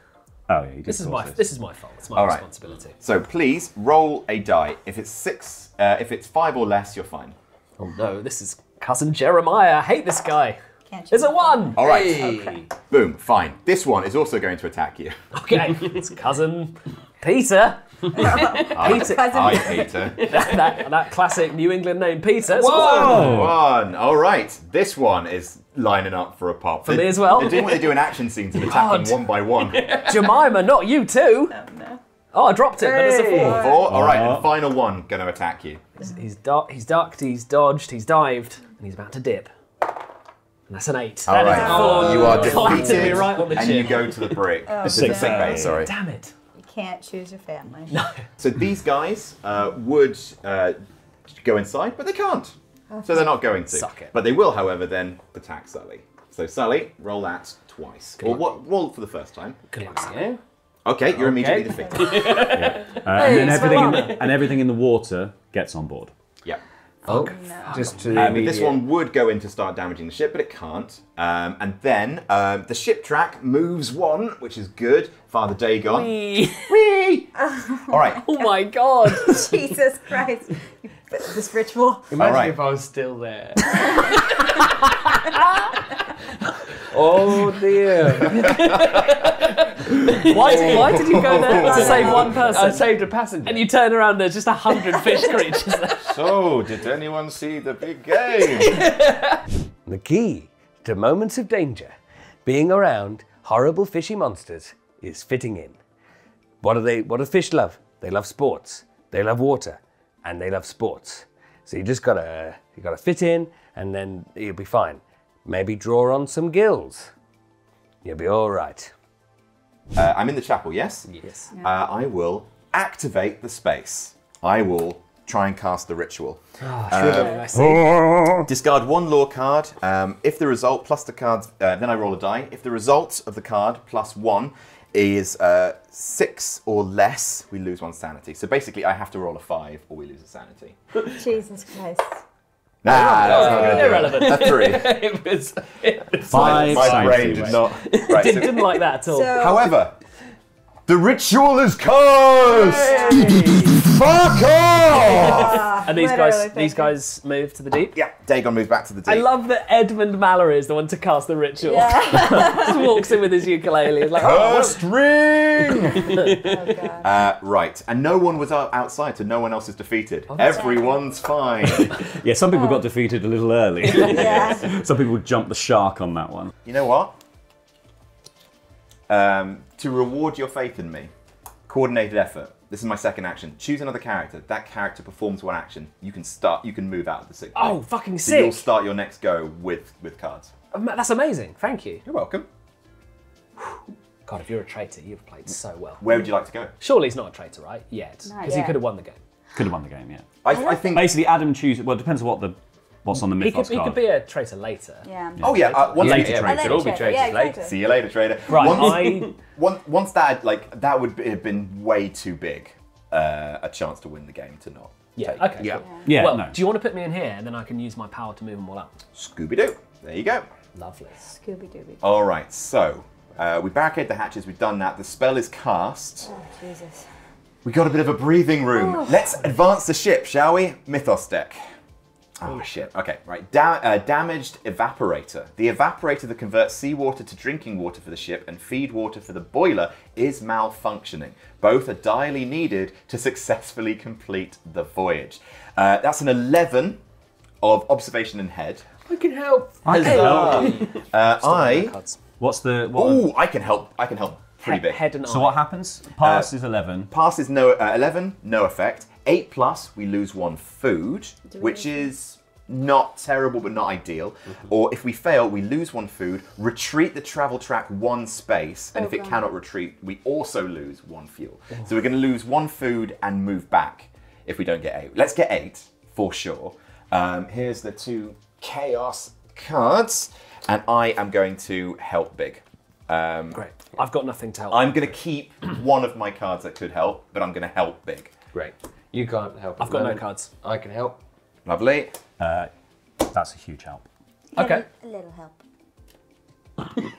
Speaker 2: Oh yeah, you did
Speaker 4: This is my
Speaker 2: this.
Speaker 4: this is my fault. It's my
Speaker 1: All right.
Speaker 4: responsibility.
Speaker 1: So please roll a die. If it's six, uh, if it's five or less, you're fine.
Speaker 4: Oh no, this is cousin Jeremiah. I hate this guy.
Speaker 3: Can't
Speaker 4: It's a
Speaker 3: choose
Speaker 4: one.
Speaker 1: All right.
Speaker 3: Okay.
Speaker 1: Boom. Fine. This one is also going to attack you.
Speaker 4: Okay, it's cousin Peter. Peter.
Speaker 1: Hi, Peter.
Speaker 4: that, that classic New England name, Peter. It's a
Speaker 2: Whoa!
Speaker 1: One. All right. This one is lining up for a pop. For
Speaker 4: me as well?
Speaker 1: They're doing what they do in action scenes and attacking
Speaker 4: God.
Speaker 1: one by one.
Speaker 4: Jemima, not you too.
Speaker 3: Oh, no.
Speaker 4: Oh, I dropped it, but it's a four.
Speaker 1: Four. All right. And final one going to attack you.
Speaker 4: He's, du- he's ducked, he's dodged, he's dived, and he's about to dip. And that's an eight.
Speaker 1: All
Speaker 4: That is
Speaker 1: right.
Speaker 4: a four.
Speaker 1: you are defeated,
Speaker 4: me right on the
Speaker 1: and you go to the brick.
Speaker 3: Oh,
Speaker 1: to the
Speaker 2: Sick
Speaker 1: sick bay.
Speaker 2: bay.
Speaker 1: Sorry.
Speaker 4: Damn it.
Speaker 3: You can't choose your family. No.
Speaker 1: So these guys uh, would uh, go inside, but they can't. So they're not going to.
Speaker 4: Suck it.
Speaker 1: But they will, however, then attack Sully. So Sully, roll that twice. Or what? Roll for the first time.
Speaker 4: Good luck, Sully.
Speaker 1: Okay, you're immediately
Speaker 5: Okay.
Speaker 1: defeated.
Speaker 2: Uh, and then
Speaker 4: it's
Speaker 2: everything in
Speaker 4: fun.
Speaker 2: the, and everything in the water gets on board.
Speaker 1: Yeah.
Speaker 5: Oh,
Speaker 3: No.
Speaker 5: just to
Speaker 1: Uh, but this one would go in to start damaging the ship, but it can't. Um, and then um, the ship track moves one, which is good. Father Dagon. Whee! All right.
Speaker 4: Oh my god.
Speaker 3: Jesus Christ. You- This ritual.
Speaker 5: Imagine
Speaker 1: Alright.
Speaker 5: if I was still there. oh dear.
Speaker 4: why, did, why did you go there to save one person?
Speaker 5: I saved a passenger.
Speaker 4: And you turn around, there's just a hundred fish creatures there.
Speaker 1: So, did anyone see the big game?
Speaker 5: The key to moments of danger, being around horrible fishy monsters, is fitting in. What do they? What do fish love? They love sports. They love water, and they love sports. So you just gotta you gotta fit in, and then you'll be fine. Maybe draw on some gills. You'll be all right.
Speaker 1: Uh, I'm in the chapel, yes?
Speaker 4: Yes.
Speaker 1: Uh, I will activate the space. I will try and cast the ritual.
Speaker 4: I see.
Speaker 1: Discard one lore card. Um, if the result plus the cards, uh, then I roll a die. If the result of the card plus one is uh, six or less, we lose one sanity. So basically, I have to roll a five or we lose a sanity.
Speaker 3: Jesus Christ.
Speaker 1: Nah, that's not gonna do
Speaker 4: irrelevant.
Speaker 1: A three.
Speaker 5: it was. It was
Speaker 2: Five
Speaker 1: My
Speaker 2: sanity,
Speaker 1: brain did not. Right,
Speaker 4: Didn't,
Speaker 1: so-
Speaker 4: didn't like that at all.
Speaker 3: So,
Speaker 1: however, the ritual is cursed. Fuck off!
Speaker 4: and these
Speaker 3: literally,
Speaker 4: guys,
Speaker 3: thank
Speaker 4: these guys move to the deep.
Speaker 1: Yeah, Dagon moves back to the deep.
Speaker 4: I love that Edmund Mallory is the one to cast the ritual.
Speaker 3: yeah.
Speaker 4: Just walks in with his ukulele. He's like, oh,
Speaker 1: Cursed ring.
Speaker 3: oh,
Speaker 1: Uh, right, and no one was outside, so no one else is defeated. Everyone's fine.
Speaker 2: Yeah, some people got defeated a little early.
Speaker 3: Yeah.
Speaker 2: some people jumped the shark on that one.
Speaker 1: you know what? Um, to reward your faith in me, coordinated effort. This is my second action. Choose another character. That character performs one action. You can start. You can move out of the sick. bay.
Speaker 4: oh, fucking
Speaker 1: so you'll start your next go with with cards.
Speaker 4: Ama- That's amazing. Thank you.
Speaker 1: You're welcome.
Speaker 4: God, if you're a traitor, you've played so well.
Speaker 1: Where would you like to go?
Speaker 4: Surely he's not a traitor, right? Yet. Because he could have won the game.
Speaker 2: Could have won the game, yeah.
Speaker 1: I, I think.
Speaker 2: Basically, Adam chooses. Well, it depends on what the what's on the
Speaker 4: He
Speaker 2: mythos
Speaker 4: could, he could be a traitor later.
Speaker 3: Yeah.
Speaker 1: Oh yeah. Uh, once
Speaker 2: Later
Speaker 5: yeah,
Speaker 2: traitor.
Speaker 5: we could all be
Speaker 3: Later,
Speaker 5: traitors
Speaker 3: yeah,
Speaker 5: later.
Speaker 1: See you later, trader.
Speaker 4: Right,
Speaker 1: Once,
Speaker 4: I.
Speaker 1: once, once that like that would have been way too big uh, a chance to win the game to not.
Speaker 4: Yeah,
Speaker 1: take.
Speaker 4: okay.
Speaker 5: Yeah.
Speaker 4: cool.
Speaker 2: Yeah,
Speaker 4: well,
Speaker 2: no.
Speaker 4: do you want to put me in here and then I can use my power to move them all up?
Speaker 1: Scooby Doo. There you go.
Speaker 4: Lovely.
Speaker 3: Scooby Dooby.
Speaker 1: All right. So uh, we barricade the hatches. We've done that. The spell is cast.
Speaker 3: Oh, Jesus.
Speaker 1: We got a bit of a breathing room. Let's advance the ship, shall we? Mythos deck. Oh shit. Okay, right. Da- uh, damaged evaporator. The evaporator that converts seawater to drinking water for the ship and feed water for the boiler is malfunctioning. Both are direly needed to successfully complete the voyage. Uh, that's an 11 of observation and head.
Speaker 5: I can help.
Speaker 2: I can help.
Speaker 1: Uh, I.
Speaker 2: What's the what?
Speaker 1: Oh, I can help. I can help pretty
Speaker 4: He-
Speaker 1: big.
Speaker 4: Head and
Speaker 2: So
Speaker 4: eye.
Speaker 2: what happens? Pass is eleven.
Speaker 1: Pass is no uh, 11, no effect. 8 plus, we lose one food, which is not terrible but not ideal. Or if we fail, we lose one food, retreat the travel track one space, and
Speaker 3: Oh,
Speaker 1: if it
Speaker 3: God.
Speaker 1: cannot retreat, we also lose one fuel. So we're going to lose one food and move back if we don't get 8. Let's get 8 for sure. Um, here's the two chaos cards, and I am going to help big. Um,
Speaker 4: Great. I've got nothing to help.
Speaker 1: I'm going to keep one of my cards that could help, but I'm going to help big.
Speaker 5: Great. You can't help.
Speaker 4: I've got
Speaker 5: the
Speaker 4: no cards.
Speaker 5: I can help.
Speaker 1: Lovely.
Speaker 2: Uh, that's a huge help.
Speaker 4: Okay.
Speaker 3: A little help.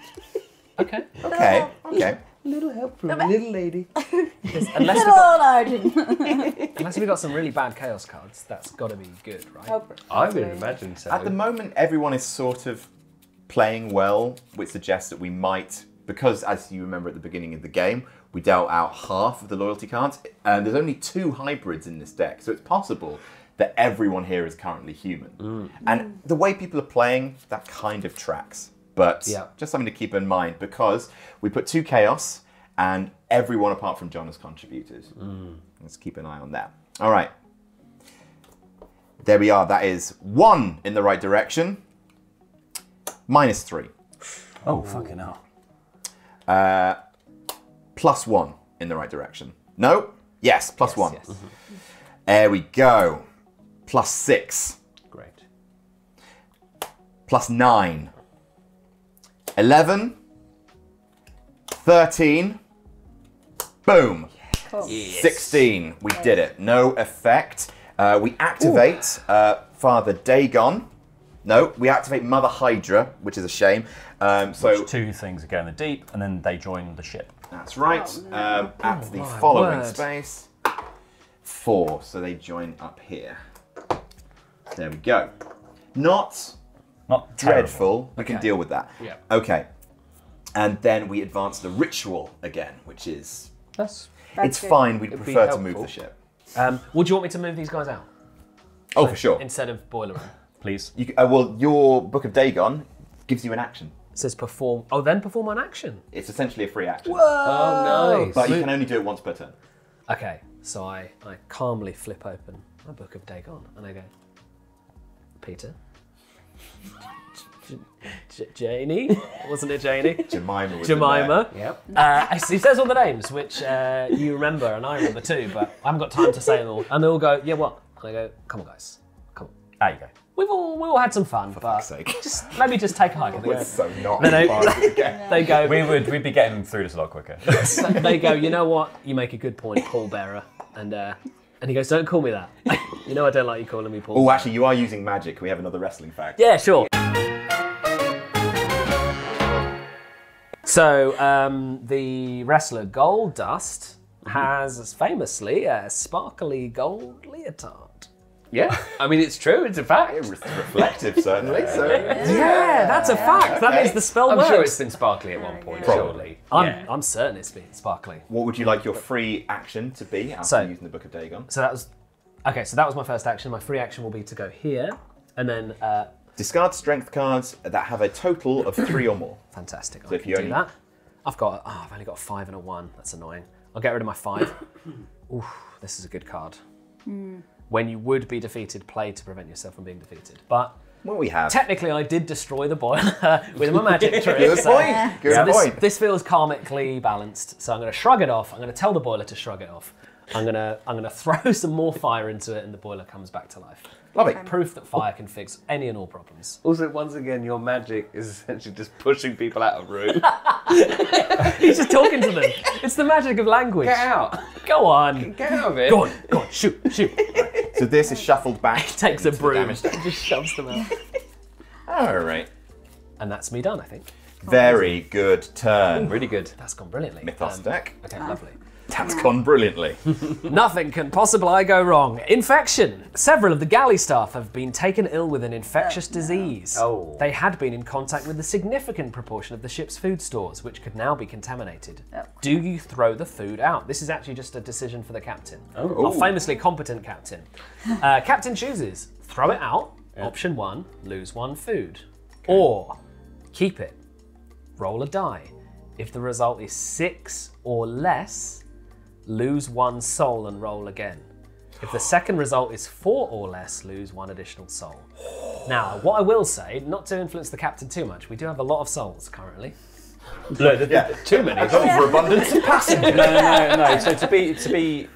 Speaker 4: Okay.
Speaker 1: Okay. Okay.
Speaker 5: A little help from a little lady.
Speaker 4: Unless we've,
Speaker 3: Little
Speaker 4: got, unless we've got some really bad chaos cards, that's got to be good, right?
Speaker 5: I would imagine so.
Speaker 1: At the moment, everyone is sort of playing well, which suggests that we might, because as you remember at the beginning of the game, we dealt out half of the loyalty cards, and there's only two hybrids in this deck, so it's possible that everyone here is currently human. Mm. And the way people are playing, that kind of tracks. But
Speaker 4: Yeah.
Speaker 1: just something to keep in mind because we put two chaos, and everyone apart from John has contributed. Mm. Let's keep an eye on that. All right. There we are. That is one in the right direction. Minus three.
Speaker 2: Oh, fucking hell.
Speaker 1: Uh, Plus one in the right direction. No? Yes, plus one.
Speaker 4: yes.
Speaker 1: There we go. Plus six.
Speaker 2: Great.
Speaker 1: Plus nine. 11. 13. Boom. Yes. 16. We did it. No effect. Uh, we activate uh, Father Dagon. No, we activate Mother Hydra, which is a shame. Um, so
Speaker 2: Two things go in the deep, and then they join the ship.
Speaker 1: That's right. um, at the following
Speaker 4: word.
Speaker 1: space. Four. So they join up here. There we go. Not
Speaker 2: Not terrible.
Speaker 1: dreadful. We can deal with that.
Speaker 4: Yeah.
Speaker 1: Okay. And then we advance the ritual again, which is
Speaker 5: That's
Speaker 1: it's
Speaker 3: good.
Speaker 1: fine. We'd
Speaker 5: It'd
Speaker 1: prefer to move the ship.
Speaker 4: Um, would you want me to move these guys out
Speaker 1: Oh, for sure.
Speaker 4: instead of boiler room?
Speaker 2: Please.
Speaker 1: You, uh, well, your Book of Dagon gives you an action.
Speaker 4: It says perform. Oh, then perform an action.
Speaker 1: It's essentially a free action,
Speaker 5: oh nice.
Speaker 1: but you can only do it once per turn.
Speaker 4: Okay, so I, I calmly flip open my book of Dagon and I go, Peter. J- J- Janie? Wasn't it Janie?
Speaker 1: Jemima. Was in
Speaker 4: Jemima.
Speaker 5: Yep.
Speaker 4: Uh, he says all the names, which uh, you remember and I remember too, but I haven't got time to say them all. And they all go, yeah, what? And I go, come on, guys. Come on.
Speaker 2: There you go.
Speaker 4: We've all, we all had some fun, but
Speaker 1: fuck's sake.
Speaker 4: just maybe just take a hike. And they,
Speaker 1: there.
Speaker 4: go,
Speaker 1: so not
Speaker 4: No, no.
Speaker 1: far as it gets.
Speaker 4: they go,
Speaker 2: We would we'd be getting through this a lot quicker.
Speaker 4: they go, you know what? You make a good point, Paul Bearer. And uh, and he goes, don't call me that. you know I don't like you calling me Paul.
Speaker 1: Oh, actually, you are using magic. We have another wrestling fact.
Speaker 4: Yeah, sure. So um, the wrestler Goldust has famously a sparkly gold leotard.
Speaker 5: Yeah. I mean, it's true. It's a fact.
Speaker 1: Re- reflective, certainly. So
Speaker 4: Yeah, that's a fact. That means the spell
Speaker 5: I'm
Speaker 4: works.
Speaker 5: sure it's been sparkly at one point.
Speaker 1: Probably.
Speaker 5: Surely.
Speaker 4: I'm,
Speaker 5: Yeah.
Speaker 4: I'm certain it's been sparkly.
Speaker 1: What would you like your free action to be after
Speaker 4: So-
Speaker 1: using the Book of Dagon?
Speaker 4: So that was okay. So that was my first action. My free action will be to go here, and then uh,
Speaker 1: Discard strength cards that have a total of three or more.
Speaker 4: fantastic. I
Speaker 1: if
Speaker 4: can
Speaker 1: you
Speaker 4: do
Speaker 1: only-
Speaker 4: that. I've got. Oh, I've only got a five and a one. That's annoying. I'll get rid of my five. Oof, this is a good card. When you would be defeated, play to prevent yourself from being defeated. But
Speaker 1: well, we have.
Speaker 4: technically, I did destroy the boiler with my magic trick.
Speaker 1: Good
Speaker 4: so-
Speaker 1: point. Good
Speaker 4: so this, this feels karmically balanced, so I'm going to shrug it off. I'm going to tell the boiler to shrug it off. I'm going to I'm going to throw some more fire into it, and the boiler comes back to life.
Speaker 1: Lovely.
Speaker 4: Proof that fire can fix any and all problems.
Speaker 5: Also, once again, your magic is essentially just pushing people out of room.
Speaker 4: He's just talking to them. It's the magic of language.
Speaker 5: Get out.
Speaker 4: Go on.
Speaker 5: Get out of it.
Speaker 4: Go on. Go on. Shoot. Shoot.
Speaker 1: So this is shuffled back.
Speaker 4: Takes a
Speaker 1: into the
Speaker 4: broom. Just shoves them out.
Speaker 1: All right.
Speaker 4: And that's me done, I think.
Speaker 1: Very good turn.
Speaker 5: Really good.
Speaker 4: That's gone brilliantly.
Speaker 1: Mythos
Speaker 4: Um,
Speaker 1: deck.
Speaker 4: Okay, lovely.
Speaker 1: That's gone brilliantly.
Speaker 4: Nothing can possibly go wrong. Infection. Several of the galley staff have been taken ill with an infectious disease.
Speaker 5: Oh.
Speaker 4: They had been in contact with a significant proportion of the ship's food stores, which could now be contaminated. Do you throw the food out? This is actually just a decision for the captain. Oh. Our famously competent captain. Uh, captain chooses throw it out. Option one, lose one food. Or keep it. Roll a die. If the result is six or less, lose one soul and roll again. If the second result is four or less, lose one additional soul. Now, what I will say, not to influence the captain too much, we do have a lot of souls currently.
Speaker 1: yeah.
Speaker 5: Too many.
Speaker 1: Overabundance of passengers.
Speaker 2: no, no, no, no. So to be to be,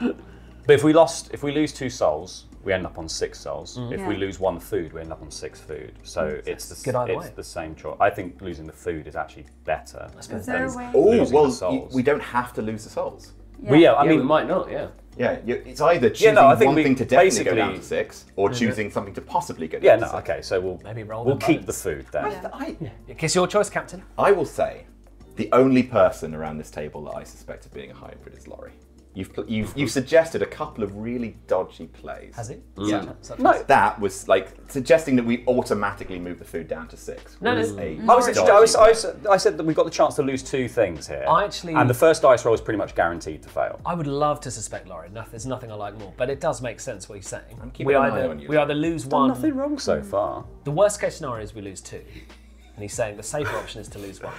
Speaker 2: but if we lost, if we lose two souls, we end up on six souls. Mm-hmm. If we lose one food, we end up on six food. So mm. it's the
Speaker 4: Good either
Speaker 2: it's
Speaker 4: way.
Speaker 2: the same choice. I think losing the food is actually better.
Speaker 3: Is there a way?
Speaker 1: Oh, well,
Speaker 2: the
Speaker 1: you-
Speaker 2: souls.
Speaker 1: we don't have to lose the souls.
Speaker 2: Well, yeah, I
Speaker 5: I
Speaker 2: mean,
Speaker 5: mean, might not. Yeah.
Speaker 1: Yeah, you, it's either choosing
Speaker 2: no, I think
Speaker 1: one
Speaker 2: we
Speaker 1: thing to definitely go down to
Speaker 2: basically-
Speaker 1: six, or mm-hmm. choosing something to possibly go down
Speaker 2: yeah,
Speaker 1: to
Speaker 2: no,
Speaker 1: six.
Speaker 2: okay. So we'll
Speaker 4: Maybe roll
Speaker 2: we'll
Speaker 4: them
Speaker 2: keep
Speaker 4: both.
Speaker 2: the food then.
Speaker 1: I,
Speaker 4: Kiss your choice, captain.
Speaker 1: I will say The only person around this table that I suspect of being a hybrid is Laurie. You've, pl- you've, you've suggested a couple of really dodgy plays.
Speaker 4: Has it?
Speaker 1: Yeah.
Speaker 4: Such
Speaker 2: No.
Speaker 4: as-
Speaker 1: That was like suggesting that we automatically move the food down to six.
Speaker 4: No, no,
Speaker 1: was
Speaker 4: no.
Speaker 2: Mm. was,
Speaker 1: dodgy
Speaker 2: I, was, I, was, I said that we've got the chance to lose two things here.
Speaker 4: I actually-
Speaker 2: And the first dice roll is pretty much guaranteed to fail.
Speaker 4: I would love to suspect Laurie. No, there's nothing I like more, but it does make sense what he's saying.
Speaker 1: I'm keeping
Speaker 4: we
Speaker 1: an eye
Speaker 4: either
Speaker 1: on you.
Speaker 4: we either lose one.
Speaker 2: Nothing wrong so far.
Speaker 4: The worst case scenario is we lose two, and he's saying the safer option is to lose one.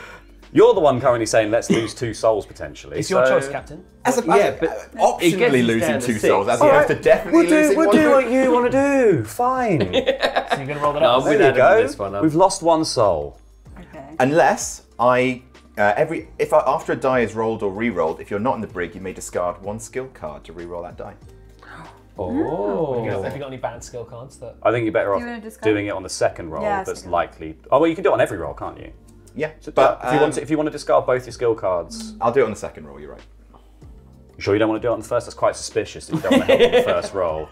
Speaker 2: You're the one currently saying let's lose two souls potentially.
Speaker 4: It's your
Speaker 2: so-
Speaker 4: choice, Captain.
Speaker 1: As a,
Speaker 5: Yeah,
Speaker 1: as a-
Speaker 5: but
Speaker 1: uh,
Speaker 5: it
Speaker 1: optionally
Speaker 5: gets us
Speaker 1: losing
Speaker 5: to
Speaker 1: two
Speaker 5: six.
Speaker 1: souls, as
Speaker 2: All
Speaker 1: opposed
Speaker 2: right,
Speaker 1: to definitely
Speaker 2: we'll do,
Speaker 1: losing
Speaker 2: we'll
Speaker 1: one.
Speaker 2: do what you want to do. Fine.
Speaker 4: So you're going to roll that
Speaker 5: No,
Speaker 4: up.
Speaker 5: we-
Speaker 2: there you
Speaker 5: With Adam
Speaker 2: go.
Speaker 5: this one, um,
Speaker 2: We've lost one soul.
Speaker 3: Okay.
Speaker 1: Unless I, uh, every if I, after a die is rolled or re-rolled, if you're not in the brig, you may discard one skill card to re-roll that die.
Speaker 5: Oh.
Speaker 4: Have you got any bad skill cards that?
Speaker 2: I think you're better off
Speaker 3: you wanna discard?
Speaker 2: doing it on the second roll.
Speaker 3: Yeah,
Speaker 2: that's
Speaker 3: second.
Speaker 2: likely. Oh well, you can do it on every roll, can't you?
Speaker 1: Yeah,
Speaker 2: But
Speaker 1: but
Speaker 2: if you want
Speaker 1: um,
Speaker 2: to, if you want to discard both your skill cards,
Speaker 1: I'll do it on the second roll. You're right.
Speaker 2: you sure you don't want to do it on the first? That's quite suspicious. If you don't want to help on the first roll.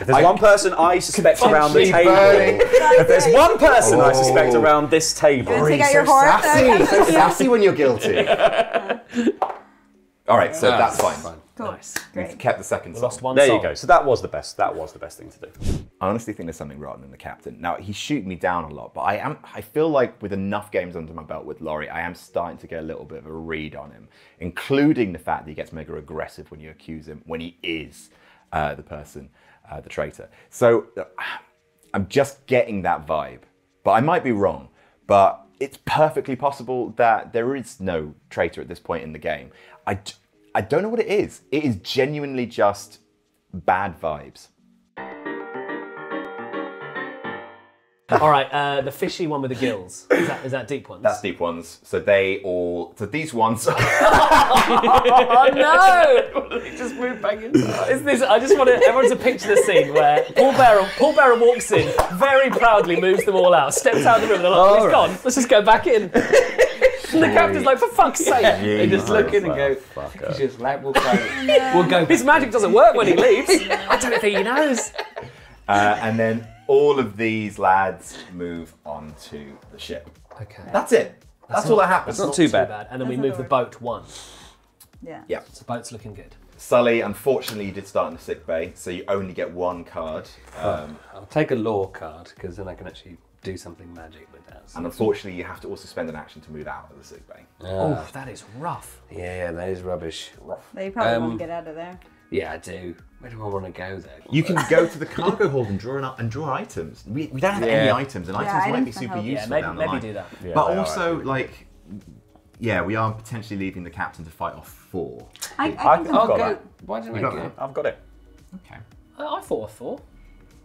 Speaker 2: If there's
Speaker 1: I-
Speaker 2: one person I suspect around the table,
Speaker 1: burning.
Speaker 2: if there's one person I suspect
Speaker 1: Oh.
Speaker 2: around this table,
Speaker 3: Gonna take out your
Speaker 1: so
Speaker 3: horse.
Speaker 1: sassy, so sassy when you're guilty. All right, so
Speaker 5: Ah,
Speaker 1: that's fine.
Speaker 3: Cool.
Speaker 4: Nice.
Speaker 1: We've
Speaker 3: Great.
Speaker 1: kept the second.
Speaker 4: We lost one.
Speaker 2: there
Speaker 4: soul.
Speaker 2: you go. So that was the best. That was the best thing to do.
Speaker 1: I honestly think there's something rotten in the captain. Now he's shooting me down a lot, but I am. I feel like with enough games under my belt with Laurie, I am starting to get a little bit of a read on him, including the fact that he gets mega aggressive when you accuse him when he is uh, the person, uh, the traitor. So uh, I'm just getting that vibe, but I might be wrong. But it's perfectly possible that there is no traitor at this point in the game. I, d- I don't know what it is. It is genuinely just bad vibes.
Speaker 4: All right, uh, the fishy one with the gills. Is that, is that deep ones?
Speaker 1: That's deep ones. So they all. So these ones.
Speaker 4: Oh no! just move back inside. Is this? I just want to, everyone to picture the scene where Paul Bearer, Paul Bearer walks in, very proudly moves them all out, steps out of the room, and they're like, oh, he's
Speaker 5: All right.
Speaker 4: gone. Let's just go back in. And the captain's like, for fuck's sake.
Speaker 5: They just look in and go, he's just like, we'll go. We'll go.
Speaker 4: His magic doesn't work when he leaves. I don't think he knows.
Speaker 1: uh, and then all of these lads move onto the ship.
Speaker 4: Okay.
Speaker 1: That's it. That's, all that happens.
Speaker 5: It's not too bad.
Speaker 4: And then we
Speaker 3: That's not
Speaker 4: move the
Speaker 3: the
Speaker 4: boat one.
Speaker 3: Yeah.
Speaker 1: Yeah.
Speaker 4: So boat's looking good.
Speaker 1: Sully, unfortunately, you did start in the sick bay, so you only get one card. Um,
Speaker 5: I'll take a lore card because then I can actually do something magic with that. So
Speaker 1: and unfortunately, you have to also spend an action to move out of the sick bay.
Speaker 4: Oh, that is rough.
Speaker 5: yeah, that is rubbish.
Speaker 3: They probably
Speaker 5: Um,
Speaker 3: won't get out of there.
Speaker 5: Yeah, I do. Where do I want to go then?
Speaker 1: You can go to the cargo hold and draw an, and draw items. We, we don't have any items, and
Speaker 3: Yeah,
Speaker 1: items might be super
Speaker 3: help.
Speaker 4: Yeah,
Speaker 1: useful
Speaker 4: maybe,
Speaker 1: down the
Speaker 4: maybe
Speaker 1: line.
Speaker 4: do that.
Speaker 2: Yeah,
Speaker 1: but
Speaker 2: they are
Speaker 1: also, like, yeah, we are potentially leaving the captain to fight off four.
Speaker 3: I, I,
Speaker 2: I
Speaker 3: think
Speaker 2: think
Speaker 3: I'm
Speaker 5: I'll
Speaker 2: got
Speaker 5: go.
Speaker 2: that.
Speaker 5: Why didn't
Speaker 1: You
Speaker 5: I
Speaker 1: got
Speaker 5: go?
Speaker 1: that?
Speaker 2: I've got it.
Speaker 1: Okay.
Speaker 4: I, I fought a four.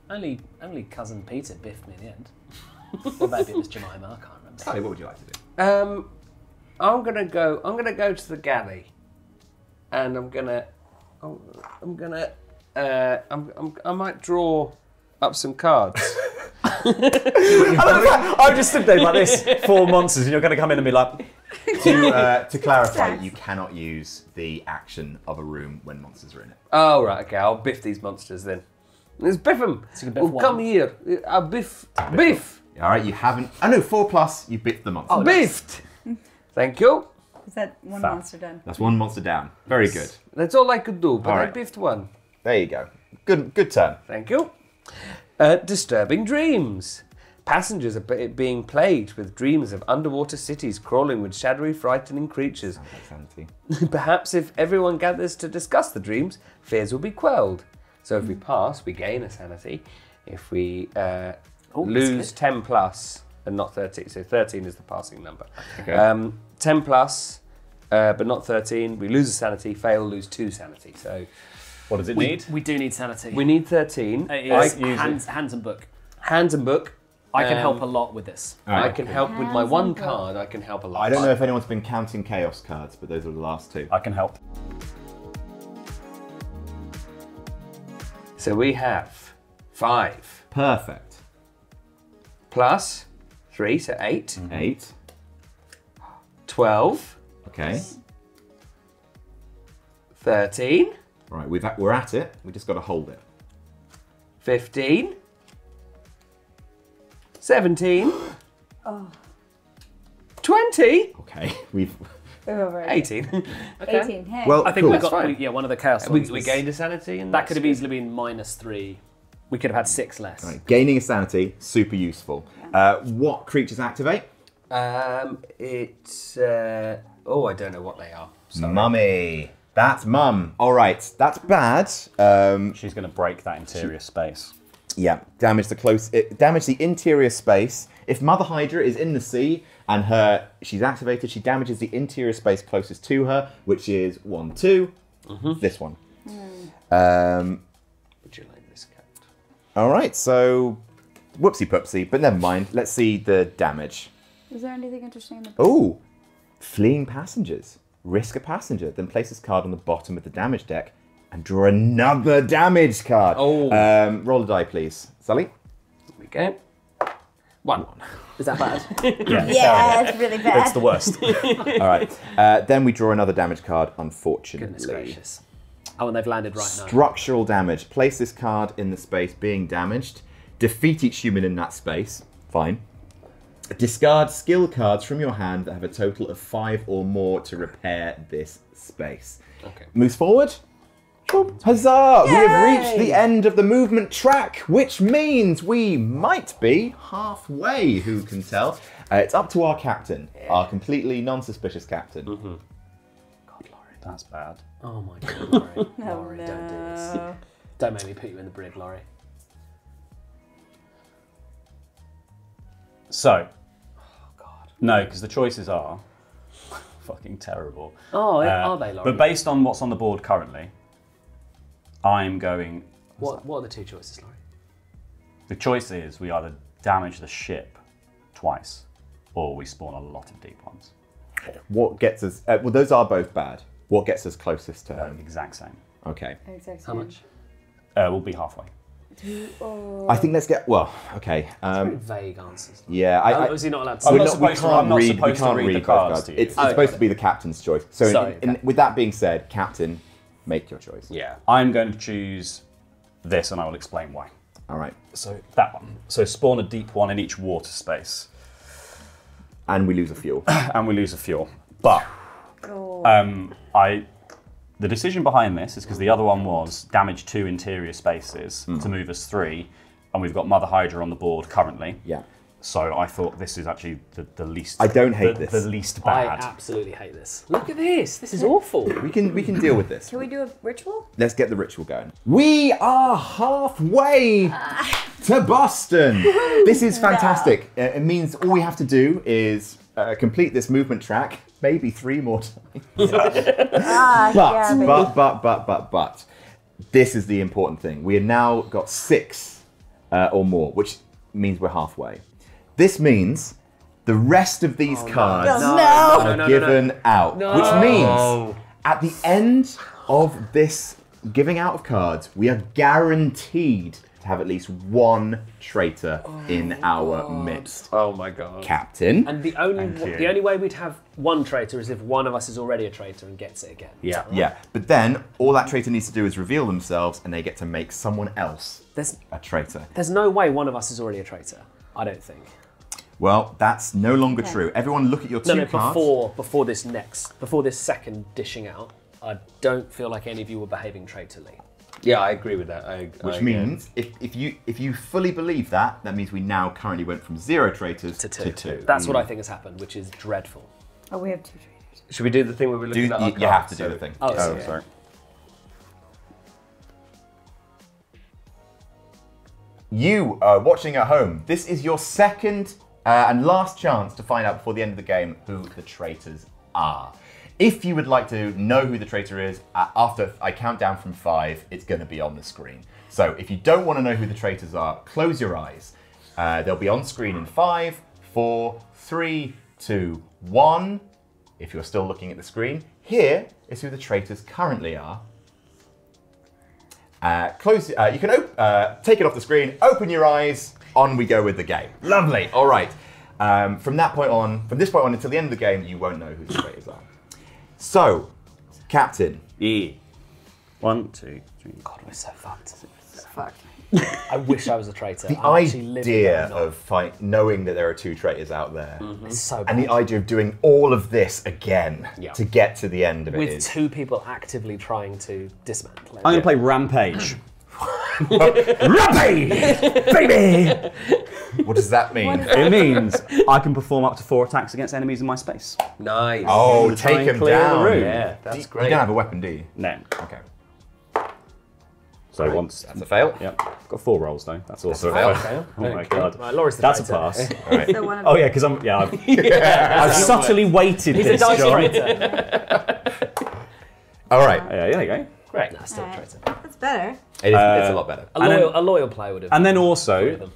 Speaker 4: Only, only cousin Peter biffed me in the end. Or maybe it was Jemima. I can't remember.
Speaker 1: Sally, what would you like to do?
Speaker 5: Um, I'm gonna go. I'm gonna go to the galley, and I'm gonna. I'm, I'm gonna. Uh, I'm, I'm, I might draw up some cards.
Speaker 2: I just stood there like this, four monsters, and you're going to come in and be like,
Speaker 1: to, uh, to clarify, you cannot use the action of a room when monsters are in it.
Speaker 5: oh right, okay. I'll biff these monsters then. Let's biff them.
Speaker 4: So you can biff
Speaker 5: oh,
Speaker 4: one.
Speaker 5: come here. I'll biff. Biff.
Speaker 1: All right, you haven't. Oh no, four plus. You bit the monster.
Speaker 4: Oh,
Speaker 5: Biffed. Thank you.
Speaker 3: Is that one
Speaker 2: Fab.
Speaker 3: monster done?
Speaker 1: That's one monster down. Very good.
Speaker 5: That's all I could do, but
Speaker 1: All
Speaker 5: I
Speaker 1: right.
Speaker 5: biffed one.
Speaker 1: There you go. Good. Good turn.
Speaker 5: Thank you. Uh, disturbing dreams. Passengers are be- being plagued with dreams of underwater cities crawling with shadowy, frightening creatures.
Speaker 1: Sanity.
Speaker 5: Perhaps if everyone gathers to discuss the dreams, fears will be quelled. So if we pass, we gain a sanity. If we uh,
Speaker 4: Oh, that's
Speaker 5: lose 10 plus, and not 13, so 13 is the passing number.
Speaker 1: Okay.
Speaker 5: Um, 10 plus, uh, but not 13, we lose a sanity, fail, lose two sanity. So
Speaker 2: what does it
Speaker 4: We,
Speaker 2: need?
Speaker 4: we do need sanity.
Speaker 5: we need 13.
Speaker 4: Uh,
Speaker 5: I,
Speaker 4: it's
Speaker 2: use it.
Speaker 4: hands, hands and book.
Speaker 5: hands and book.
Speaker 4: I can
Speaker 5: Um,
Speaker 4: help a lot with this.
Speaker 1: All
Speaker 5: I
Speaker 1: right.
Speaker 5: can help with my one card. I can help a lot.
Speaker 1: I don't know if anyone's been counting chaos cards, but those are the last two.
Speaker 2: I can help.
Speaker 5: So we have five
Speaker 1: Perfect.
Speaker 5: Plus three, so eight. Mm-hmm.
Speaker 1: Eight.
Speaker 5: 12,
Speaker 1: Okay.
Speaker 5: 13,
Speaker 1: Right. We've we're at it. We just got to hold it.
Speaker 5: 15, 17, 20,
Speaker 1: Okay. We've
Speaker 3: Oh, right.
Speaker 5: 18.
Speaker 3: 18. Hey.
Speaker 1: Well,
Speaker 4: I think
Speaker 1: cool.
Speaker 4: we got we, yeah one of the chaos
Speaker 5: we, we gained a sanity and
Speaker 4: that could have easily been minus three. We could have had six less.
Speaker 1: Right, Gaining a sanity, super useful. Uh, what creatures activate?
Speaker 5: Um, it's uh, oh, I don't know what they are. Sorry.
Speaker 1: Mummy. That's mum. All right, that's bad. Um,
Speaker 2: She's going to break that interior space.
Speaker 1: yeah, damage the close. It, damage the interior space. If Mother Hydra is in the sea and her she's activated, she damages the interior space closest to her, which is one, two. This one. Um, all right, so whoopsie poopsie, but never mind. Let's see the damage.
Speaker 3: Is there anything interesting in the
Speaker 1: Oh, fleeing passengers. Risk a passenger, then place this card on the bottom of the damage deck and draw another damage card.
Speaker 5: Oh.
Speaker 1: Um, roll a die, please. Sully?
Speaker 5: Here we go. One. One.
Speaker 4: Is that bad?
Speaker 3: Yeah, it's really bad.
Speaker 2: It's the worst.
Speaker 1: All right. Uh, then we draw another damage card, unfortunately.
Speaker 4: Goodness gracious. Oh, and they've landed right now.
Speaker 1: Structural damage. Place this card in the space being damaged. Defeat each human in that space. Fine. Discard skill cards from your hand that have a total of five or more to repair this space.
Speaker 5: Okay.
Speaker 1: Moves forward. Huzzah! We have reached the end of the movement track, which means we might be halfway. Who can tell? Uh, it's up to our captain, our completely non-suspicious captain.
Speaker 2: That's bad.
Speaker 4: Oh my god, Laurie.
Speaker 3: Oh,
Speaker 4: Laurie, don't do this. Don't make me put you in the brig, Laurie.
Speaker 2: So, no, because the choices are fucking terrible.
Speaker 4: Oh,
Speaker 2: Uh,
Speaker 4: are they, Laurie?
Speaker 2: But based on what's on the board currently, I'm going.
Speaker 4: what, what are the two choices, Laurie?
Speaker 2: The choice is we either damage the ship twice, or we spawn a lot of deep ones.
Speaker 1: What gets us? Uh, well, those are both bad. What gets us closest to home?
Speaker 2: exact same.
Speaker 1: Okay.
Speaker 3: Exactly.
Speaker 4: How much?
Speaker 2: Uh, we'll be halfway.
Speaker 1: I think let's get. Well, okay.
Speaker 4: Very
Speaker 1: Um,
Speaker 4: vague answers.
Speaker 1: yeah, I. I
Speaker 4: is he not allowed to
Speaker 2: I'm
Speaker 1: we're
Speaker 2: not
Speaker 1: not,
Speaker 2: supposed to-
Speaker 1: can't
Speaker 2: I'm not
Speaker 1: read. We
Speaker 2: supposed to
Speaker 1: can't
Speaker 2: read
Speaker 1: read
Speaker 2: the
Speaker 1: both
Speaker 2: cards
Speaker 1: cards.
Speaker 2: to you.
Speaker 1: It's, it's
Speaker 4: Oh,
Speaker 1: supposed to be the captain's choice. So, in-
Speaker 4: Sorry,
Speaker 1: in-
Speaker 4: okay.
Speaker 1: with that being said, captain, make your choice.
Speaker 5: Yeah.
Speaker 2: I'm going to choose this, and I will explain why.
Speaker 1: All right.
Speaker 2: So that one. So spawn a deep one in each water space,
Speaker 1: And we lose a fuel.
Speaker 2: and we lose a fuel. But
Speaker 3: Oh.
Speaker 2: um, I, the decision behind this is because the other one was damage two interior spaces
Speaker 1: Hmm.
Speaker 2: to move us three, and we've got Mother Hydra on the board currently.
Speaker 1: yeah.
Speaker 2: So I thought this is actually the, the least.
Speaker 1: I don't hate
Speaker 2: the,
Speaker 1: this.
Speaker 2: The least bad.
Speaker 4: I absolutely hate this. Look at this. This is awful.
Speaker 1: We can we can deal with this.
Speaker 3: Can we do a ritual?
Speaker 1: Let's get the ritual going. We are halfway to Boston. This is fantastic. Uh, It means all we have to do is uh, complete this movement track, maybe three more times.
Speaker 3: Ah,
Speaker 1: But,
Speaker 3: yeah, baby.
Speaker 1: but, but, but, but, but, this is the important thing. We have now got six uh, or more, which means we're halfway. This means the rest of these cards
Speaker 3: Oh, no.
Speaker 1: are
Speaker 4: No, no, no,
Speaker 1: given out,
Speaker 4: No.
Speaker 1: which means at the end of this giving out of cards, we are guaranteed to have at least one traitor oh in our midst.
Speaker 5: Oh my god.
Speaker 1: Captain.
Speaker 4: And the only
Speaker 2: Thank
Speaker 4: the only way we'd have one traitor is if one of us is already a traitor and gets it again.
Speaker 5: Yeah.
Speaker 1: Yeah, but then all that traitor needs to do is reveal themselves and they get to make someone else
Speaker 4: There's
Speaker 1: a traitor.
Speaker 4: there's no way one of us is already a traitor. I don't think.
Speaker 1: Well, that's no longer true. Everyone look at your two
Speaker 4: No, no.
Speaker 1: cards.
Speaker 4: Before before this next before this second dishing out, I don't feel like any of you were behaving traitorly.
Speaker 5: Yeah, I agree with that. I,
Speaker 1: Which
Speaker 5: I,
Speaker 1: means if, if you if you fully believe that, that means we now currently went from zero traitors
Speaker 4: To two.
Speaker 1: To two.
Speaker 4: That's what I think has happened, which is dreadful.
Speaker 3: Oh, we have two traitors.
Speaker 5: Should we do the thing where we're
Speaker 1: Do,
Speaker 5: looking
Speaker 1: you,
Speaker 5: at our
Speaker 1: you have to
Speaker 5: cards?
Speaker 1: do
Speaker 5: So-
Speaker 1: the thing.
Speaker 4: Oh,
Speaker 2: Oh,
Speaker 4: yeah.
Speaker 2: sorry.
Speaker 1: You are watching at home. This is your second uh, and last chance to find out before the end of the game who the traitors are. If you would like to know who the traitor is, uh, after I count down from five, it's going to be on the screen. So if you don't want to know who the traitors are, close your eyes. Uh, they'll be on screen in five, four, three, two, one. If you're still looking at the screen, here is who the traitors currently are. Uh, close. Uh, you can uh, take it off the screen. Open your eyes. On we go with the game. Lovely. All right. Um, from that point on, from this point on until the end of the game, you won't know who the traitors are. So, Captain,
Speaker 5: Yeah.
Speaker 2: One, two, three.
Speaker 4: God, we're so fucked.
Speaker 3: Fuck.
Speaker 4: I wish I was a traitor.
Speaker 1: The
Speaker 4: I'm actually living
Speaker 1: idea
Speaker 4: that, I'm not.
Speaker 1: of fight, knowing that there are two traitors out there, mm-hmm.
Speaker 4: It's so
Speaker 1: and the idea of doing all of this again
Speaker 4: Yeah.
Speaker 1: to get to the end of it
Speaker 4: with two people actively trying to dismantle it.
Speaker 2: I'm gonna play Rampage. Rampage, baby.
Speaker 1: What does that mean?
Speaker 2: It means I can perform up to four attacks against enemies in my space.
Speaker 5: Nice.
Speaker 1: Oh,
Speaker 2: Try
Speaker 1: take
Speaker 2: and
Speaker 1: him
Speaker 2: clear the
Speaker 1: down.
Speaker 2: room.
Speaker 5: Yeah, that's great.
Speaker 1: You
Speaker 5: great.
Speaker 1: don't have a weapon, do you?
Speaker 2: No.
Speaker 1: Okay.
Speaker 2: So once.
Speaker 1: That's a fail.
Speaker 2: Yep. Got four rolls though. That's also
Speaker 1: fail.
Speaker 2: a fail. Oh my god.
Speaker 4: Right, Laura's the
Speaker 2: That's a
Speaker 4: traitor.
Speaker 2: pass.
Speaker 1: All right.
Speaker 3: So one of
Speaker 2: Oh yeah, because I'm yeah. I've, I've subtly weighted
Speaker 4: He's a
Speaker 2: this.
Speaker 4: dice
Speaker 2: John.
Speaker 4: traitor.
Speaker 1: All right.
Speaker 2: Yeah, yeah, there you go.
Speaker 4: Great. No, still a
Speaker 3: Alright.
Speaker 4: traitor.
Speaker 3: That's better.
Speaker 1: It is,
Speaker 2: Uh,
Speaker 1: it's a lot better.
Speaker 4: A
Speaker 2: And then-
Speaker 4: loyal, a loyal player would have.
Speaker 2: And then also.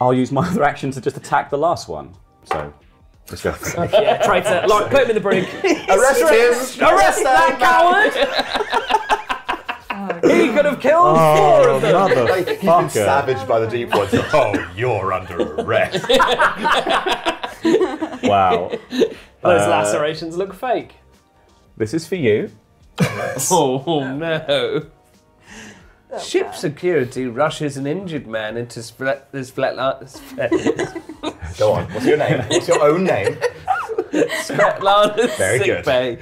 Speaker 2: I'll use my other action to just attack the last one. So, let's go.
Speaker 4: Yeah, traitor. Laura, put him in the brig.
Speaker 1: Arrest him!
Speaker 4: Arrest that coward! he could have killed four of them.
Speaker 1: Like, he's been
Speaker 2: Motherfucker.
Speaker 1: savaged by the deep ones. oh, you're under arrest.
Speaker 2: Wow.
Speaker 4: Those
Speaker 2: Uh,
Speaker 4: lacerations look fake.
Speaker 2: This is for you.
Speaker 5: Oh no. Ship security rushes an injured man into splat, this flatline.
Speaker 1: Go on. What's your name? What's your own name?
Speaker 5: Svetlana's
Speaker 1: Very
Speaker 5: sick
Speaker 1: good.
Speaker 5: bay.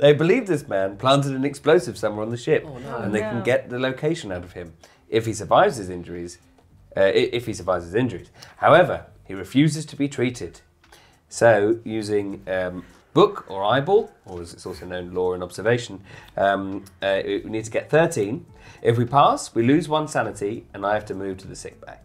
Speaker 5: They believe this man planted an explosive somewhere on the ship,
Speaker 4: no.
Speaker 5: and they
Speaker 3: No.
Speaker 5: can get the location out of him if he survives his injuries. Uh, if he survives his injuries. However, he refuses to be treated. So, using um, book or eyeball, or as it's also known, lore and observation, um, uh, we need to get 13. If we pass, we lose one sanity, and I have to move to the sick bay.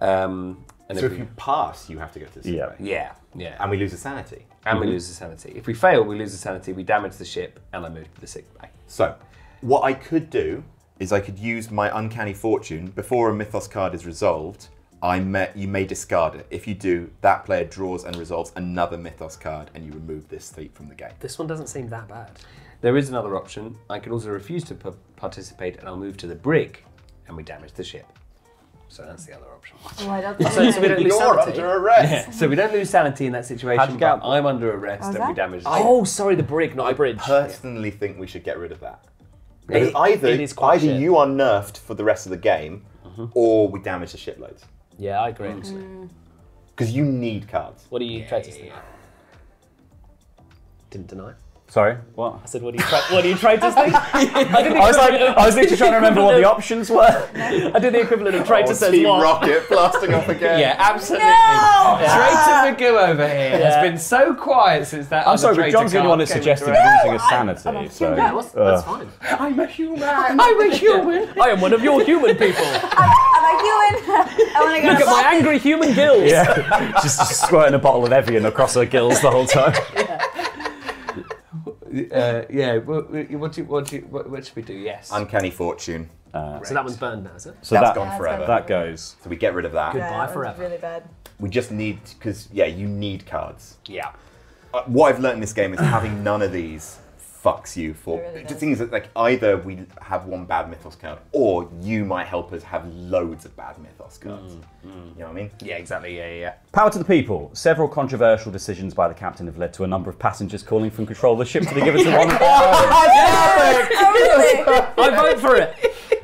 Speaker 5: Um, and
Speaker 1: So
Speaker 5: if
Speaker 1: if
Speaker 5: we,
Speaker 1: you pass, you have to go to the sick
Speaker 2: Yeah.
Speaker 1: bay.
Speaker 5: yeah, yeah,
Speaker 1: And we lose a sanity.
Speaker 5: and we lose a sanity. If we fail, we lose a sanity. We damage the ship, and I move to the sick bay.
Speaker 1: So, what I could do is I could use my uncanny fortune before a mythos card is resolved. I may, you may discard it. If you do, that player draws and resolves another mythos card, and you remove this thief from the game.
Speaker 4: This one doesn't seem that bad.
Speaker 5: There is another option. I can also refuse to p- participate, and I'll move to the brig, and we damage the ship. So that's the other option.
Speaker 3: Oh, I don't
Speaker 4: So, so we don't lose
Speaker 1: You're
Speaker 4: sanity.
Speaker 1: under arrest.
Speaker 5: So we don't lose sanity in that situation, but
Speaker 2: out?
Speaker 5: I'm under arrest,
Speaker 3: How's
Speaker 5: and we damage the
Speaker 4: Oh, sorry, the brig, not the bridge.
Speaker 1: Personally, think we should get rid of that.
Speaker 5: It-
Speaker 1: either
Speaker 4: it is quite
Speaker 1: either
Speaker 4: shit.
Speaker 1: you are nerfed for the rest of the game,
Speaker 5: Mm-hmm.
Speaker 1: or we damage the shitloads.
Speaker 4: Yeah, I agree.
Speaker 1: Because mm. you need cards.
Speaker 4: What do you traitors think? Didn't deny.
Speaker 2: Sorry. What?
Speaker 4: I said, what do you, tra- what do you traitors think? I
Speaker 2: I was like,
Speaker 4: equivalent
Speaker 2: I was literally trying to remember what the options were.
Speaker 4: I did the equivalent of traitor
Speaker 1: Oh,
Speaker 4: says
Speaker 1: Team
Speaker 4: what.
Speaker 1: Rocket blasting off again.
Speaker 5: Yeah, absolutely.
Speaker 3: No!
Speaker 5: Traitor Magoo over here
Speaker 4: Yeah.
Speaker 5: has been so quiet since that.
Speaker 2: I'm
Speaker 5: other
Speaker 2: sorry, but
Speaker 5: traitor
Speaker 2: John's the only
Speaker 5: card
Speaker 2: one that
Speaker 5: came
Speaker 2: suggested
Speaker 5: into
Speaker 2: losing a
Speaker 3: I'm
Speaker 2: sanity.
Speaker 3: a
Speaker 2: So,
Speaker 3: human.
Speaker 4: That's, that's fine.
Speaker 1: I'm a human.
Speaker 5: I'm a human.
Speaker 4: I am one of your human people.
Speaker 3: I'm a human. I want to go
Speaker 4: Look at my angry human gills.
Speaker 2: yeah, just, just squirting a bottle of Evian across her gills the whole time.
Speaker 5: Uh, yeah. What, what, do you, what, do you, what, what should we do? Yes.
Speaker 1: Uncanny fortune.
Speaker 4: So that one's burned now, is it?
Speaker 2: So
Speaker 1: That's
Speaker 2: that
Speaker 1: gone
Speaker 3: that's
Speaker 1: forever.
Speaker 2: that goes.
Speaker 1: So we get rid of that.
Speaker 4: Goodbye
Speaker 3: that
Speaker 4: forever.
Speaker 3: Really bad.
Speaker 1: We just need because yeah, you need cards.
Speaker 4: Yeah.
Speaker 1: Uh, what I've learned in this game is having none of these fucks you for.
Speaker 3: It really
Speaker 1: the thing is that like either we have one bad mythos card, or you might help us have loads of bad mythos cards. You know what I mean?
Speaker 5: yeah, exactly. Yeah, yeah, yeah.
Speaker 2: Power to the people. Several controversial decisions by the captain have led to a number of passengers calling from control of the ship to be given to one of their own.
Speaker 3: Really?
Speaker 4: I vote for it.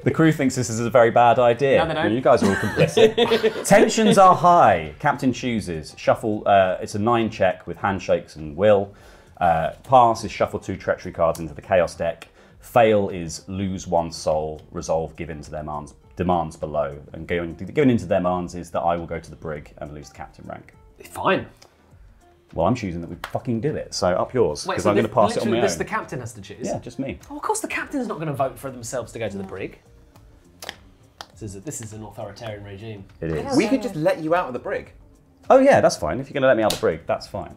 Speaker 2: The crew thinks this is a very bad idea.
Speaker 4: No, they don't.
Speaker 2: You guys are all complicit. Tensions are high. Captain chooses. Shuffle. Uh, it's a nine check with handshakes and will. Uh, pass is shuffle two treachery cards into the chaos deck. Fail is lose one soul. Resolve given to their demands, demands below. And going, given into their demands is that I will go to the brig and lose the captain rank.
Speaker 4: Fine.
Speaker 2: Well, I'm choosing that we fucking do it. So up yours because
Speaker 4: so
Speaker 2: I'm going to pass it on
Speaker 4: literally
Speaker 2: my
Speaker 4: this
Speaker 2: own.
Speaker 4: the captain has to choose?
Speaker 2: yeah, just me.
Speaker 4: Oh, of course, the captain's not going to vote for themselves to go to the brig. This is, a, this is an authoritarian regime.
Speaker 2: It is.
Speaker 1: We could just let you out of the brig.
Speaker 2: Oh yeah, that's fine. If you're going to let me out of the brig, that's fine.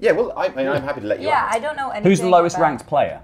Speaker 1: Yeah, well, I, I mean, I'm happy to let you
Speaker 3: Yeah,
Speaker 1: out.
Speaker 3: I don't know anything.
Speaker 2: Who's the lowest
Speaker 3: about-
Speaker 2: ranked player?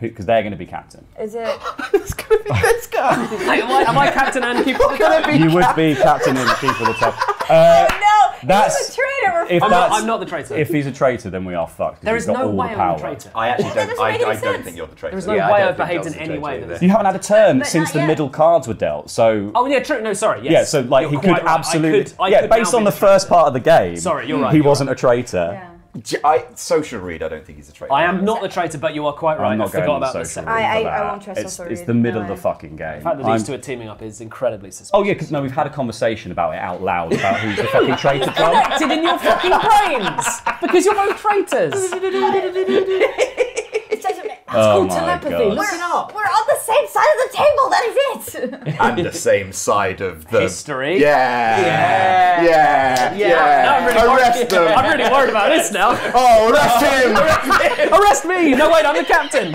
Speaker 2: Because they're going to be captain.
Speaker 3: Is it?
Speaker 1: it's gonna be this guy.
Speaker 4: Hey, am, I, am I captain and keeper of the top?
Speaker 2: You would be captain and keeper of the top.
Speaker 3: Oh
Speaker 2: Uh,
Speaker 3: no!
Speaker 2: that's-
Speaker 3: He's a traitor.
Speaker 2: If
Speaker 4: I'm,
Speaker 2: that's,
Speaker 4: not, I'm not the traitor.
Speaker 2: If he's a traitor, then we are fucked. 'cause
Speaker 4: there
Speaker 2: he's
Speaker 4: is
Speaker 2: got
Speaker 4: no
Speaker 2: all
Speaker 4: way
Speaker 2: the
Speaker 4: I'm
Speaker 2: power.
Speaker 4: the traitor.
Speaker 1: I actually don't. I, I don't think you're the traitor.
Speaker 4: There's no
Speaker 5: Yeah, I
Speaker 4: way I've behaved in any way.
Speaker 5: either.
Speaker 4: That
Speaker 2: You haven't had a turn
Speaker 3: But
Speaker 2: since the
Speaker 3: yet.
Speaker 2: middle cards were dealt. So
Speaker 4: oh yeah, true. No, sorry. Yes.
Speaker 2: yeah, so like
Speaker 4: You're
Speaker 2: he could
Speaker 4: right. I
Speaker 2: absolutely
Speaker 4: could- I
Speaker 2: yeah, based on the first part of the game.
Speaker 4: Sorry, you're right,
Speaker 2: He wasn't a traitor.
Speaker 3: Yeah.
Speaker 1: J- I, social read, I don't think he's a traitor.
Speaker 4: I am not the traitor, but you are quite right.
Speaker 2: I'm
Speaker 4: I
Speaker 2: not
Speaker 4: forgot
Speaker 2: going
Speaker 4: about the
Speaker 2: social.
Speaker 4: second.
Speaker 3: I- I-
Speaker 2: for
Speaker 3: I
Speaker 2: that.
Speaker 3: won't trust
Speaker 2: it's,
Speaker 3: social
Speaker 2: it's
Speaker 3: read,
Speaker 2: the middle
Speaker 3: no
Speaker 2: of the
Speaker 3: way.
Speaker 2: fucking game.
Speaker 4: The fact that
Speaker 2: I'm-
Speaker 4: these two are teaming up is incredibly suspicious.
Speaker 2: Oh yeah, because no, we've had a conversation about it out loud about who's the fucking traitor from.
Speaker 4: connected in your fucking brains because you're both traitors.
Speaker 3: It's
Speaker 2: Oh
Speaker 4: called telepathy.
Speaker 2: God.
Speaker 4: Look it up.
Speaker 3: we're on the same side of the table. That is it.
Speaker 1: and the same side of the
Speaker 4: History.
Speaker 1: Yeah, yeah, yeah. yeah.
Speaker 4: Now I'm really
Speaker 1: Arrest
Speaker 4: worried.
Speaker 1: them.
Speaker 4: I'm really worried about this now.
Speaker 1: Oh, arrest him!
Speaker 4: Arrest me! No, wait, I'm the captain.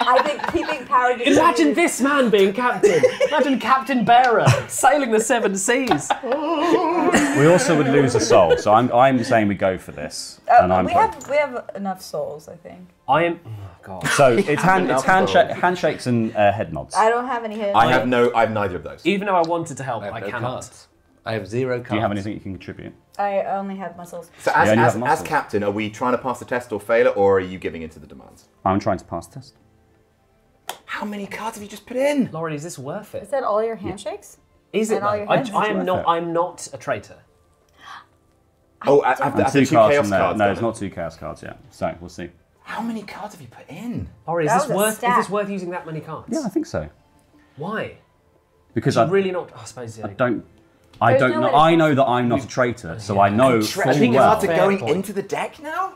Speaker 3: I think keeping power.
Speaker 4: Imagine this man being captain. Imagine Captain Bearer sailing the seven seas.
Speaker 2: We also would lose a soul, so I'm, I'm saying we go for this. and I'm
Speaker 3: Uh, we have we have enough souls, I think.
Speaker 4: I am. God.
Speaker 2: so it's, hand, it's handshake, handshakes and uh, head nods.
Speaker 3: I don't have any hidden.
Speaker 1: I have no, I have neither of those.
Speaker 4: Even though I wanted to help,
Speaker 5: I
Speaker 4: I,
Speaker 5: have no
Speaker 4: cannot.
Speaker 5: cards. I have zero cards.
Speaker 2: Do you have anything you can contribute?
Speaker 3: I only have muscles.
Speaker 1: So as,
Speaker 2: Yeah, and you
Speaker 1: as,
Speaker 2: have
Speaker 1: as captain, are we trying to pass the test or fail it, or are you giving in to the demands?
Speaker 2: I'm trying to pass the test.
Speaker 1: How many cards have you just put in?
Speaker 4: Laurie, is this worth it?
Speaker 3: Is that all your handshakes?
Speaker 4: Is it?
Speaker 3: All your
Speaker 4: I, I am not.
Speaker 2: it.
Speaker 4: I'm not a traitor.
Speaker 1: Oh, I- after,
Speaker 2: And two
Speaker 1: two
Speaker 2: cards
Speaker 1: chaos
Speaker 2: from there.
Speaker 1: cards.
Speaker 2: No, it's not two chaos cards yet. So we'll see.
Speaker 1: How many cards have you put in?
Speaker 4: Laurie, is
Speaker 3: That
Speaker 4: this
Speaker 3: was a
Speaker 4: worth? Is
Speaker 3: stat.
Speaker 4: this worth using that many cards?
Speaker 2: Yeah, I think so.
Speaker 4: Why?
Speaker 2: Because I
Speaker 4: you really not? I suppose. Yeah.
Speaker 2: I don't. I
Speaker 3: There's
Speaker 2: don't know.
Speaker 3: way to
Speaker 2: I know that I'm not a traitor, so I know
Speaker 1: Tra-
Speaker 2: full
Speaker 1: think
Speaker 2: well.
Speaker 1: cards are
Speaker 4: Fair
Speaker 1: going
Speaker 4: point.
Speaker 1: into the deck now?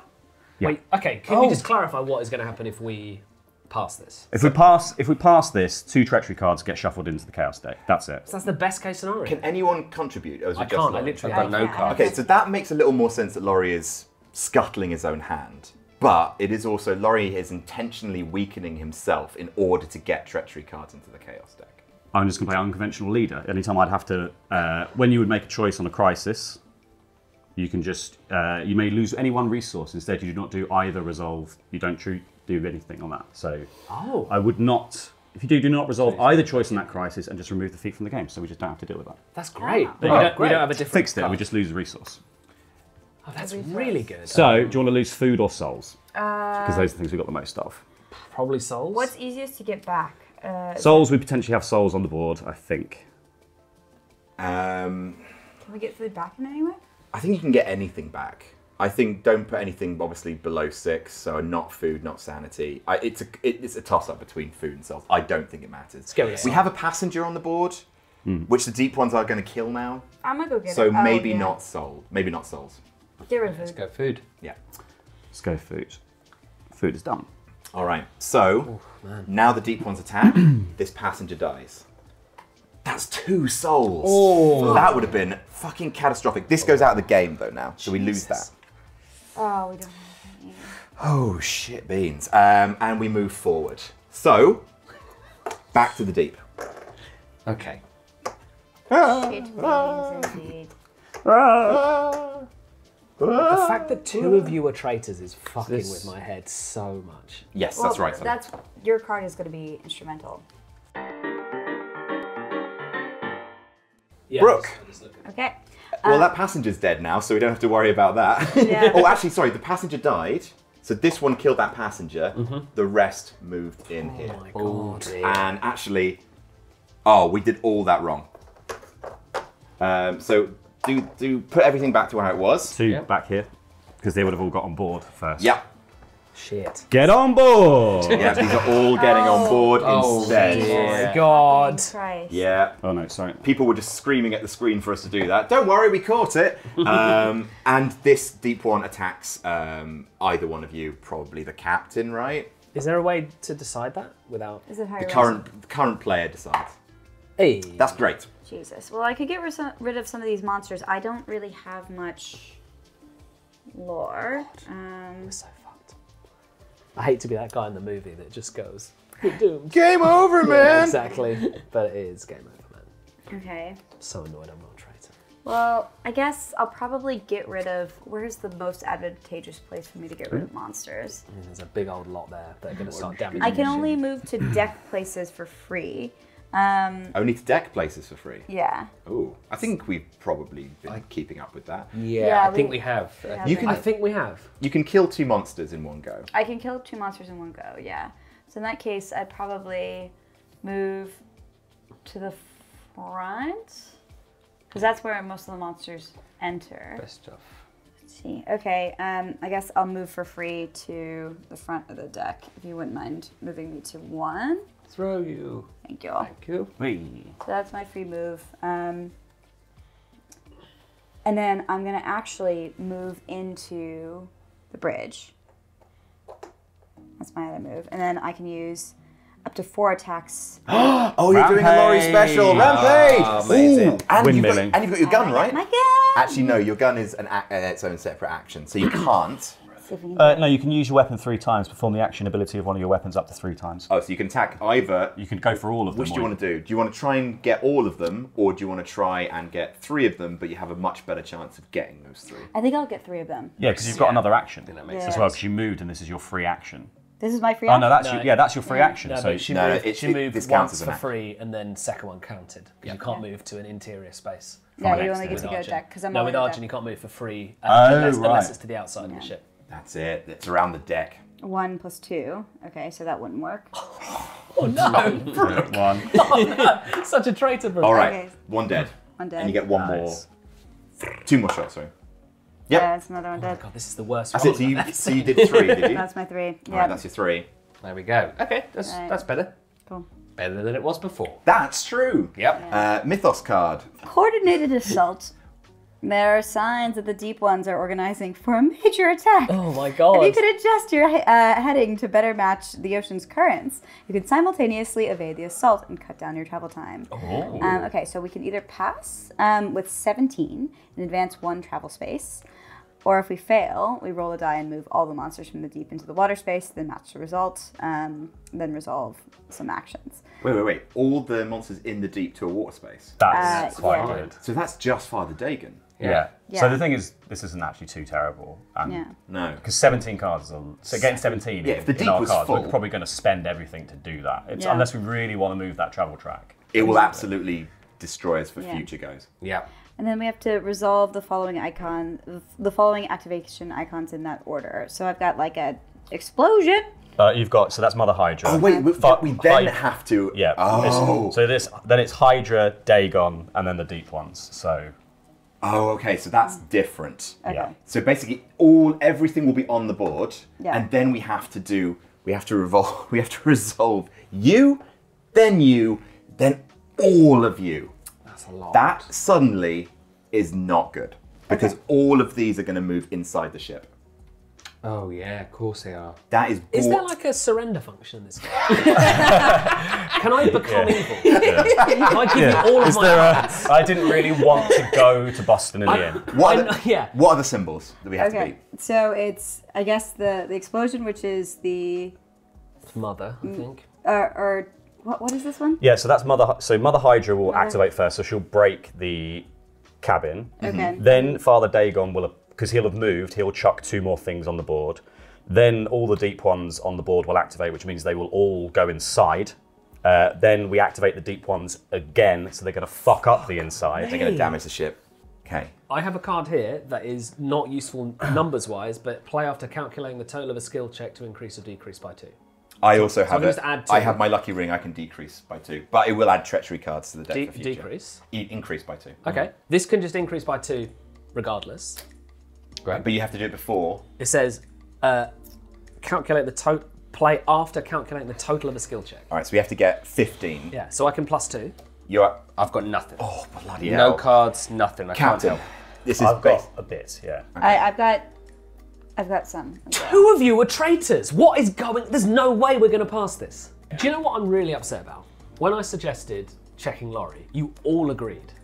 Speaker 4: Wait. Okay. Can we oh. just clarify what is going to happen if we pass this?
Speaker 2: If we pass, if we pass this, two treachery cards get shuffled into the chaos deck. That's it.
Speaker 4: So that's the best case scenario.
Speaker 1: Can anyone contribute? Or is it
Speaker 4: I
Speaker 1: just
Speaker 4: can't. I
Speaker 1: Laurie?
Speaker 4: literally.
Speaker 5: I've got no cards.
Speaker 1: Okay, so that makes a little more sense that Laurie is scuttling his own hand. But it is also Laurie is intentionally weakening himself in order to get treachery cards into the chaos deck.
Speaker 2: I'm just going to play unconventional leader. Anytime I'd have to, uh, when you would make a choice on a crisis, you can just, uh, you may lose any one resource. Instead, you do not do either resolve. You don't tru- do anything on that. So
Speaker 4: Oh.
Speaker 2: I would not, if you do, do not resolve either choice on that crisis and just remove the feat from the game. So we just don't have to deal with that.
Speaker 4: That's great.
Speaker 3: Wow.
Speaker 4: We, don't, we don't have a different.
Speaker 2: Fixed it. We just lose a resource.
Speaker 4: Oh, that's really good.
Speaker 2: So do you want to lose food or souls?
Speaker 3: Uh,
Speaker 2: Because those are the things we've got the most of.
Speaker 4: Probably souls.
Speaker 3: What's easiest to get back? Uh,
Speaker 2: Souls, we potentially have souls on the board, I think.
Speaker 1: Um,
Speaker 3: can we get food back in any way?
Speaker 1: I think you can get anything back. I think don't put anything obviously below six, so not food, not sanity. I, it's a it, it's a toss up between food and souls. I don't think it matters.
Speaker 4: go with
Speaker 1: we have a passenger on the board, which the deep ones are going to kill now.
Speaker 3: I'm gonna go get
Speaker 1: So
Speaker 3: it. Oh,
Speaker 1: maybe
Speaker 3: yeah.
Speaker 1: not soul, maybe not souls.
Speaker 3: Get rid of
Speaker 5: Let's go food.
Speaker 1: Yeah.
Speaker 2: Let's go food. Food is done.
Speaker 1: All right. So now the deep ones attack. this passenger dies. That's two souls. Oh. That would have been fucking catastrophic. This goes out of the game though now, so we lose that.
Speaker 3: Oh, we don't have any.
Speaker 1: Oh shit beans. Um, and we move forward. So back to the deep.
Speaker 5: Okay.
Speaker 3: Shit beans indeed.
Speaker 4: The ah. fact that two of you are traitors is fucking
Speaker 5: This-
Speaker 4: with my head so much.
Speaker 1: Yes,
Speaker 3: Well,
Speaker 1: that's right. Simon.
Speaker 3: That's your card is gonna be instrumental.
Speaker 4: Yeah,
Speaker 1: Brooke.
Speaker 4: just- just look at-
Speaker 3: Okay.
Speaker 1: well, uh, that passenger's dead now, so we don't have to worry about that.
Speaker 3: Yeah.
Speaker 1: oh, actually, sorry, the passenger died. So this one killed that passenger. Mm-hmm. The rest moved in oh here.
Speaker 4: Oh my god.
Speaker 1: Oh, and actually, oh, we did all that wrong. Um, so do do put everything back to how it was.
Speaker 2: Two
Speaker 5: Yep.
Speaker 2: back here, because they would have all got on board first.
Speaker 1: Yeah,
Speaker 4: Shit.
Speaker 2: Get on board!
Speaker 1: yeah, these are all getting on board instead.
Speaker 5: Oh,
Speaker 1: instead.
Speaker 5: dear.
Speaker 4: God.
Speaker 3: Christ.
Speaker 1: Yeah,
Speaker 2: Oh no, sorry.
Speaker 1: people were just screaming at the screen for us to do that. Don't worry, we caught it. Um, and this deep one attacks um, either one of you, probably the captain, right?
Speaker 4: Is there a way to decide that without?
Speaker 3: Is it higher?
Speaker 1: The current current player decides.
Speaker 4: Hey.
Speaker 1: That's great.
Speaker 3: Jesus. Well, I could get rid of some of these monsters. I don't really have much lore. Um,
Speaker 4: so fucked. I hate to be that guy in the movie that just goes, "We're doomed."
Speaker 1: Game over,
Speaker 4: Yeah,
Speaker 1: man.
Speaker 4: exactly. But it is game over, man.
Speaker 3: okay.
Speaker 4: So annoyed I'm not a traitor.
Speaker 3: Well, I guess I'll probably get rid of. Where's the most advantageous place for me to get rid of monsters?
Speaker 4: I mean, there's a big old lot there that are going to start damaging.
Speaker 3: I can only move to deck places for free. Um,
Speaker 1: Only to deck places for free.
Speaker 3: yeah.
Speaker 1: Oh, I think we've probably been keeping up with that.
Speaker 5: Yeah,
Speaker 3: Yeah,
Speaker 5: I think
Speaker 3: we-
Speaker 5: we have.
Speaker 1: You can-
Speaker 4: I think we have.
Speaker 1: You can kill two monsters in one go.
Speaker 3: I can kill two monsters in one go, yeah. So in that case, I'd probably move to the front. Because that's where most of the monsters enter.
Speaker 5: Best stuff.
Speaker 3: see. Okay, um, I guess I'll move for free to the front of the deck if you wouldn't mind moving me to one.
Speaker 5: Throw you.
Speaker 3: Thank you.
Speaker 5: Thank you.
Speaker 3: So that's my free move. Um, and then I'm gonna actually move into the bridge. That's my other move, and then I can use up to four attacks.
Speaker 1: Oh, you're doing a Laurie special. Rampage!
Speaker 2: Ah, amazing.
Speaker 1: Ooh, and, you've got, and you've got your gun, right?
Speaker 3: My gun.
Speaker 1: Actually, no, your gun is an ac- uh, its own separate action, so you can't.
Speaker 3: See if we can
Speaker 2: Uh, no, you can use your weapon three times, perform the action ability of one of your weapons up to three times.
Speaker 1: Oh, so you can attack either.
Speaker 2: You can go for all of them.
Speaker 1: Which do you want to do? Do you want to try and get all of them, or do you want to try and get three of them, but you have a much better chance of getting those three?
Speaker 3: I think I'll get three of them.
Speaker 2: Yeah, because you've got another action
Speaker 4: that makes
Speaker 2: as well, because you moved and this is your free action.
Speaker 3: This is my free
Speaker 2: Oh
Speaker 3: action.
Speaker 2: no, that's
Speaker 4: No.
Speaker 2: your, yeah, that's your free action.
Speaker 4: No,
Speaker 2: so
Speaker 4: but she
Speaker 1: No, no,
Speaker 4: moved,
Speaker 1: it-
Speaker 4: she
Speaker 1: it-
Speaker 4: moved
Speaker 1: this counts
Speaker 4: once
Speaker 1: as an
Speaker 4: for
Speaker 1: act.
Speaker 4: free, and then second one counted. 'cause You can't move to an interior space.
Speaker 3: no, you only get
Speaker 2: with
Speaker 3: to go
Speaker 4: Argent.
Speaker 3: deck because I'm
Speaker 4: no,
Speaker 3: already
Speaker 4: with
Speaker 3: deck.
Speaker 4: Argent you can't move for free uh,
Speaker 2: Oh,
Speaker 4: unless, unless
Speaker 2: right.
Speaker 4: it's to the outside of the ship.
Speaker 1: That's it. It's around the deck.
Speaker 3: One plus two. Okay, so that wouldn't work.
Speaker 4: Oh no!
Speaker 2: one.
Speaker 4: Such a traitor, bro.
Speaker 1: All right,
Speaker 3: Okay.
Speaker 1: one dead.
Speaker 3: One dead.
Speaker 1: And you get one
Speaker 2: Nice.
Speaker 1: more. Two more shots, sorry. Yep.
Speaker 3: Yeah, that's another one dead.
Speaker 4: God, this is the worst.
Speaker 1: That's it.
Speaker 4: roll
Speaker 1: So
Speaker 4: I've
Speaker 1: you,
Speaker 4: ever
Speaker 1: so you
Speaker 4: seen.
Speaker 1: did three, did you?
Speaker 3: That's my three. Yeah.
Speaker 1: All right, that's your three.
Speaker 5: There we go. Okay, that's
Speaker 3: Right.
Speaker 5: that's better.
Speaker 3: cool.
Speaker 5: Better than it was before.
Speaker 1: That's true.
Speaker 5: Yep.
Speaker 1: Uh, Mythos card.
Speaker 3: Coordinated assault. There are signs that the deep ones are organizing for a major attack.
Speaker 4: Oh my god.
Speaker 3: If you could adjust your uh, heading to better match the ocean's currents, you could simultaneously evade the assault and cut down your travel time. Um, okay, so we can either pass um, with 17 and advance one travel space, or if we fail, we roll a die and move all the monsters from the deep into the water space, then match the result, um, then resolve some actions.
Speaker 1: Wait, wait, wait. All the monsters in the deep to a water space.
Speaker 2: That's
Speaker 3: Uh,
Speaker 2: quite
Speaker 3: yeah.
Speaker 2: good.
Speaker 1: So that's just Father Dagon.
Speaker 2: Yeah.
Speaker 3: Yeah.
Speaker 2: So the thing is, this isn't actually too terrible. Um,
Speaker 3: Yeah.
Speaker 1: No.
Speaker 2: Because 17 cards, are, so getting 17
Speaker 1: Yeah,
Speaker 2: in,
Speaker 1: if the
Speaker 2: in our
Speaker 1: was
Speaker 2: cards,
Speaker 1: full-
Speaker 2: we're probably going to spend everything to do that. It's,
Speaker 3: Yeah.
Speaker 2: Unless we really want to move that travel track.
Speaker 1: It will absolutely destroy us for
Speaker 3: Yeah.
Speaker 1: future goes.
Speaker 5: Yeah.
Speaker 3: And then we have to resolve the following icon, the following activation icons in that order. So I've got like a explosion.
Speaker 2: Uh, you've got, so that's Mother Hydra.
Speaker 1: Oh wait, we,
Speaker 2: Fi-
Speaker 1: we then
Speaker 2: Hy-
Speaker 1: have to.
Speaker 2: Yeah.
Speaker 1: Oh.
Speaker 2: it's- So this, then it's Hydra, Dagon, and then the deep ones. So,
Speaker 1: Oh, okay. So that's mm. different.
Speaker 3: Okay.
Speaker 2: yeah.
Speaker 1: So basically, all everything will be on the board,
Speaker 3: Yeah.
Speaker 1: and then we have to do. We have to revolve. We have to resolve you, then you, then all of you.
Speaker 5: That's a lot.
Speaker 1: That suddenly is not good because all of these are going to move inside the ship.
Speaker 5: Oh yeah, of course they are.
Speaker 1: That is.
Speaker 4: Is there like a surrender function in this game? Can I become evil? Can I give you all of
Speaker 2: Is
Speaker 4: my
Speaker 2: there
Speaker 4: cards?
Speaker 2: a, I didn't really want to go to Boston in the end.
Speaker 1: What
Speaker 4: I
Speaker 1: are, the,
Speaker 4: yeah.
Speaker 1: what are the symbols that we have to
Speaker 3: Okay,
Speaker 1: beat?
Speaker 3: so it's I guess the the explosion, which is the
Speaker 4: Mother, I think.
Speaker 3: uh, or what what is this one?
Speaker 2: Yeah, so that's Mother. So Mother Hydra will activate first, so she'll break the cabin.
Speaker 3: Okay.
Speaker 2: Then Father Dagon will, because he'll have moved, he'll chuck two more things on the board. Then all the deep ones on the board will activate, which means they will all go inside. Uh, then we activate the deep ones again, so they're going to fuck up the inside.
Speaker 1: They're going to damage the ship. Okay.
Speaker 4: I have a card here that is not useful numbers wise, but play after calculating the total of a skill check to increase or decrease by two.
Speaker 1: I also have
Speaker 4: I'm
Speaker 1: it.
Speaker 4: just add
Speaker 1: I have my lucky ring. I can decrease by two, but it will add treachery cards to the deck
Speaker 4: De-
Speaker 1: for future.
Speaker 4: decrease.
Speaker 1: E- increase by two.
Speaker 4: Okay. This can just increase by two regardless.
Speaker 1: But you have to do it before.
Speaker 4: It says uh, calculate the total. Play after calculating the total of a skill check.
Speaker 1: All right, so we have to get fifteen.
Speaker 4: Yeah, so I can plus two.
Speaker 1: You're
Speaker 5: I've got nothing.
Speaker 1: oh bloody
Speaker 5: no
Speaker 1: hell.
Speaker 5: cards, nothing. I
Speaker 1: Captain.
Speaker 5: can't help.
Speaker 1: This is
Speaker 2: I've got
Speaker 1: bas-
Speaker 2: a bit, yeah.
Speaker 3: I, I've got I've got some. as well.
Speaker 4: Two of you are traitors. What is going? There's no way we're going to pass this. Do you know what I'm really upset about? When I suggested checking Laurie, you all agreed.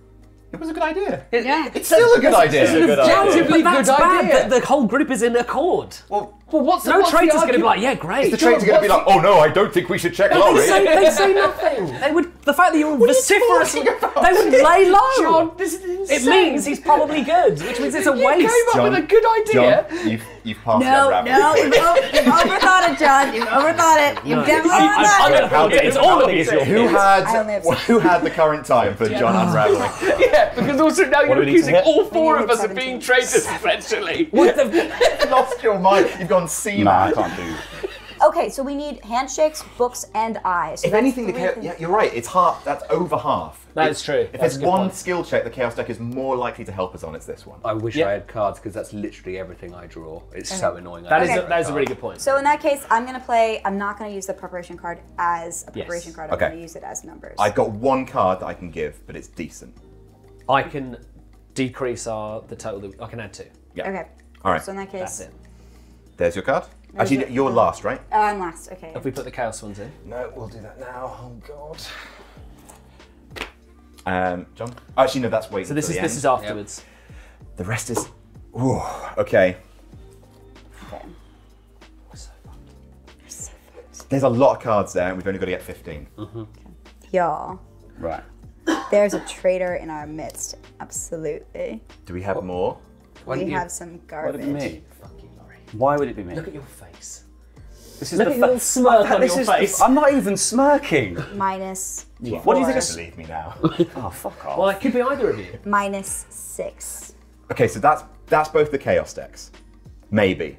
Speaker 1: It was a good idea.
Speaker 3: Yeah.
Speaker 1: It's still a good idea.
Speaker 2: It's a good idea.
Speaker 5: Objectively
Speaker 4: But that's
Speaker 5: good
Speaker 4: bad
Speaker 5: idea.
Speaker 4: that the whole group is in accord.
Speaker 1: Well,
Speaker 5: well, what's the,
Speaker 4: No
Speaker 5: what's the
Speaker 4: traitor's going to be like, yeah, great.
Speaker 1: the traitors are going to be like, oh no, I don't think we should check
Speaker 4: they
Speaker 1: Laurie.
Speaker 4: say, they say nothing. They would. The fact that you're vociferously,
Speaker 1: talking about?
Speaker 4: they would lay low.
Speaker 5: John, this is
Speaker 4: it means he's probably good, which means it's a
Speaker 5: You
Speaker 4: waste.
Speaker 5: came up
Speaker 1: John,
Speaker 5: with a good idea.
Speaker 1: John, you've, you've passed
Speaker 3: No,
Speaker 1: that
Speaker 3: no, you've, you've overthought it, John. You've overthought it. You've definitely
Speaker 4: I- I-
Speaker 3: overthought
Speaker 4: I'm
Speaker 3: it.
Speaker 4: gonna hold it. It's all of you.
Speaker 1: Who
Speaker 3: I only have
Speaker 1: had who had the current time for John unraveling?
Speaker 5: yeah, because also now you're
Speaker 2: we need to
Speaker 5: accusing all four of us of being traitors, essentially.
Speaker 1: You've lost your mind. You've gone
Speaker 2: Nah, I
Speaker 1: C-man.
Speaker 2: can't do
Speaker 3: Okay, so we need handshakes, books, and eyes. So
Speaker 1: If anything, the
Speaker 3: three
Speaker 1: chaos, yeah, you're right. It's half. That's over half.
Speaker 4: That
Speaker 1: If-
Speaker 4: is true.
Speaker 1: If
Speaker 4: That's
Speaker 1: it's one
Speaker 4: point.
Speaker 1: skill check, the chaos deck is more likely to help us on. It's this one.
Speaker 5: I wish
Speaker 4: Yeah.
Speaker 5: I had cards because that's literally everything I draw. It's so annoying.
Speaker 4: That is
Speaker 5: don't
Speaker 4: a,
Speaker 5: draw
Speaker 4: that is a really good point.
Speaker 3: So in that case, I'm gonna play. I'm not gonna use the preparation card as a
Speaker 4: Yes.
Speaker 3: preparation card. I'm
Speaker 1: Okay.
Speaker 3: gonna use it as numbers.
Speaker 1: I've got one card that I can give, but it's decent.
Speaker 4: I can decrease our the total. That, I can add two.
Speaker 1: Yeah.
Speaker 3: Okay.
Speaker 1: All right.
Speaker 3: So in that case, That's
Speaker 4: it.
Speaker 1: There's your card.
Speaker 3: There's
Speaker 1: Actually,
Speaker 3: your-
Speaker 1: you're last, right?
Speaker 3: oh, I'm last. Okay.
Speaker 4: Have we put the chaos ones in,
Speaker 1: No, we'll do that now. Oh God. Um, John. Actually, no. That's waiting.
Speaker 4: so this is
Speaker 1: the
Speaker 4: this
Speaker 1: end.
Speaker 4: is afterwards.
Speaker 1: The rest is. Ooh, okay.
Speaker 3: Okay.
Speaker 1: There's a lot of cards there, and we've only got to get 15.
Speaker 3: Y'all,
Speaker 2: Right.
Speaker 3: there's a traitor in our midst. Absolutely.
Speaker 1: Do we have more?
Speaker 5: Why
Speaker 3: we
Speaker 5: don't you-
Speaker 3: have some garbage.
Speaker 2: it be me?
Speaker 4: Fuck you, Laurie.
Speaker 2: Why would it be me?
Speaker 4: Look at your face.
Speaker 2: This is
Speaker 4: Look
Speaker 2: the
Speaker 4: at your little smirk on
Speaker 2: This
Speaker 4: your
Speaker 2: is the-
Speaker 4: face.
Speaker 2: I'm not even smirking.
Speaker 3: Minus.
Speaker 2: What do you
Speaker 3: four.
Speaker 2: think? It's...
Speaker 1: Believe me now.
Speaker 2: Oh, fuck off.
Speaker 4: Well, it could be either of you.
Speaker 3: Minus six.
Speaker 1: okay, so that's that's both the chaos decks. Maybe.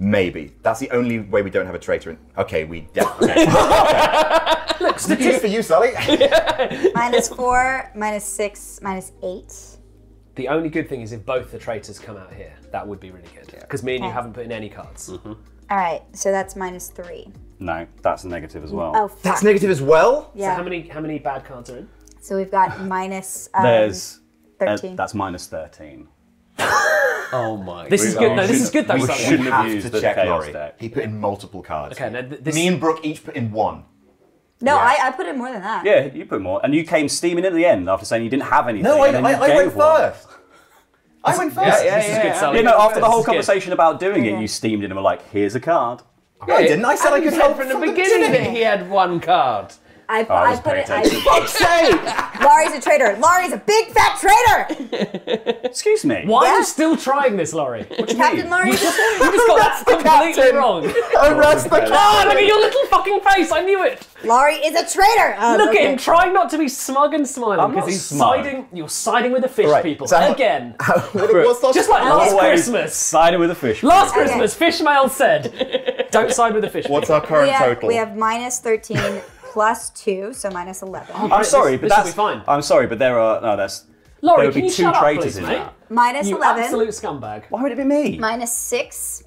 Speaker 1: Maybe. That's the only way we don't have a traitor in. Okay, we definitely. Look, for you, Sully.
Speaker 3: minus four. Minus six. Minus eight.
Speaker 4: The only good thing is if both the traitors come out here, that would be really good. Because me and you
Speaker 3: Okay.
Speaker 4: haven't put in any cards.
Speaker 3: All right. So that's minus three.
Speaker 2: No, that's a negative as well.
Speaker 3: Oh, fuck.
Speaker 1: That's negative as well.
Speaker 3: yeah.
Speaker 4: So how many how many bad cards are in?
Speaker 3: So we've got minus. Um,
Speaker 2: There's. uh,
Speaker 3: 13.
Speaker 2: that's minus 13.
Speaker 5: Oh my.
Speaker 4: This is good. No, this is good though.
Speaker 2: we
Speaker 4: Sully.
Speaker 2: shouldn't have
Speaker 1: have
Speaker 2: used
Speaker 1: to
Speaker 2: the
Speaker 1: check
Speaker 2: chaos
Speaker 1: Laurie.
Speaker 2: deck.
Speaker 1: He put in multiple cards.
Speaker 4: Okay, now th- this
Speaker 1: Me and Brooke each put in one.
Speaker 3: No,
Speaker 1: Yeah.
Speaker 3: I, I put in more than that.
Speaker 2: Yeah, you put more. And you came steaming at the end after saying you didn't have anything.
Speaker 1: No, I,
Speaker 2: and then
Speaker 1: I,
Speaker 2: you
Speaker 1: I went
Speaker 2: one.
Speaker 1: first. I went first.
Speaker 5: Yeah, yeah,
Speaker 4: this is
Speaker 5: yeah.
Speaker 4: good, Sully.
Speaker 2: You know, after the whole
Speaker 4: This good.
Speaker 2: conversation about doing it, you steamed in and were like, here's a card.
Speaker 1: No, I didn't. I said I could
Speaker 5: you
Speaker 1: help
Speaker 5: said from the
Speaker 1: from
Speaker 5: beginning that he had one card.
Speaker 3: I,
Speaker 2: Oh, I
Speaker 3: I
Speaker 2: was
Speaker 3: put
Speaker 2: paying
Speaker 3: it. I,
Speaker 2: attention.
Speaker 1: Fuck's sake!
Speaker 3: Laurie's a traitor. Laurie's a big fat traitor.
Speaker 2: Excuse me.
Speaker 4: Why are you still trying this, Laurie? What
Speaker 3: Captain
Speaker 4: mean?
Speaker 3: Laurie.
Speaker 4: You just got that completely
Speaker 1: captain.
Speaker 4: wrong.
Speaker 1: Arrest the
Speaker 4: Oh, look at your little fucking face! I knew it.
Speaker 3: Laurie is a traitor. Um,
Speaker 4: Look
Speaker 3: okay.
Speaker 4: at him trying not to be smug and smiling because he's
Speaker 2: smug.
Speaker 4: siding. You're siding with the fish
Speaker 1: Right,
Speaker 4: people
Speaker 1: so
Speaker 4: again.
Speaker 1: What's the
Speaker 4: Just like last Christmas.
Speaker 2: Siding with the fish.
Speaker 4: Last
Speaker 3: Okay.
Speaker 4: Christmas, Fishmail said, "Don't side with the fish."
Speaker 1: What's
Speaker 4: people."
Speaker 1: our current
Speaker 3: we have,
Speaker 1: total?
Speaker 3: we have minus 13 plus 2, so minus 11.
Speaker 2: I'm sorry, but
Speaker 4: this will
Speaker 2: that's
Speaker 4: be fine.
Speaker 2: I'm sorry, but there are no. That's
Speaker 4: Laurie,
Speaker 2: there would
Speaker 4: can
Speaker 2: be
Speaker 4: you
Speaker 2: two
Speaker 4: shut up,
Speaker 2: traitors
Speaker 4: please,
Speaker 2: in
Speaker 4: mate?
Speaker 2: that.
Speaker 3: Minus
Speaker 4: You
Speaker 3: 11,
Speaker 4: absolute scumbag.
Speaker 2: Why would it be me?
Speaker 3: minus 6,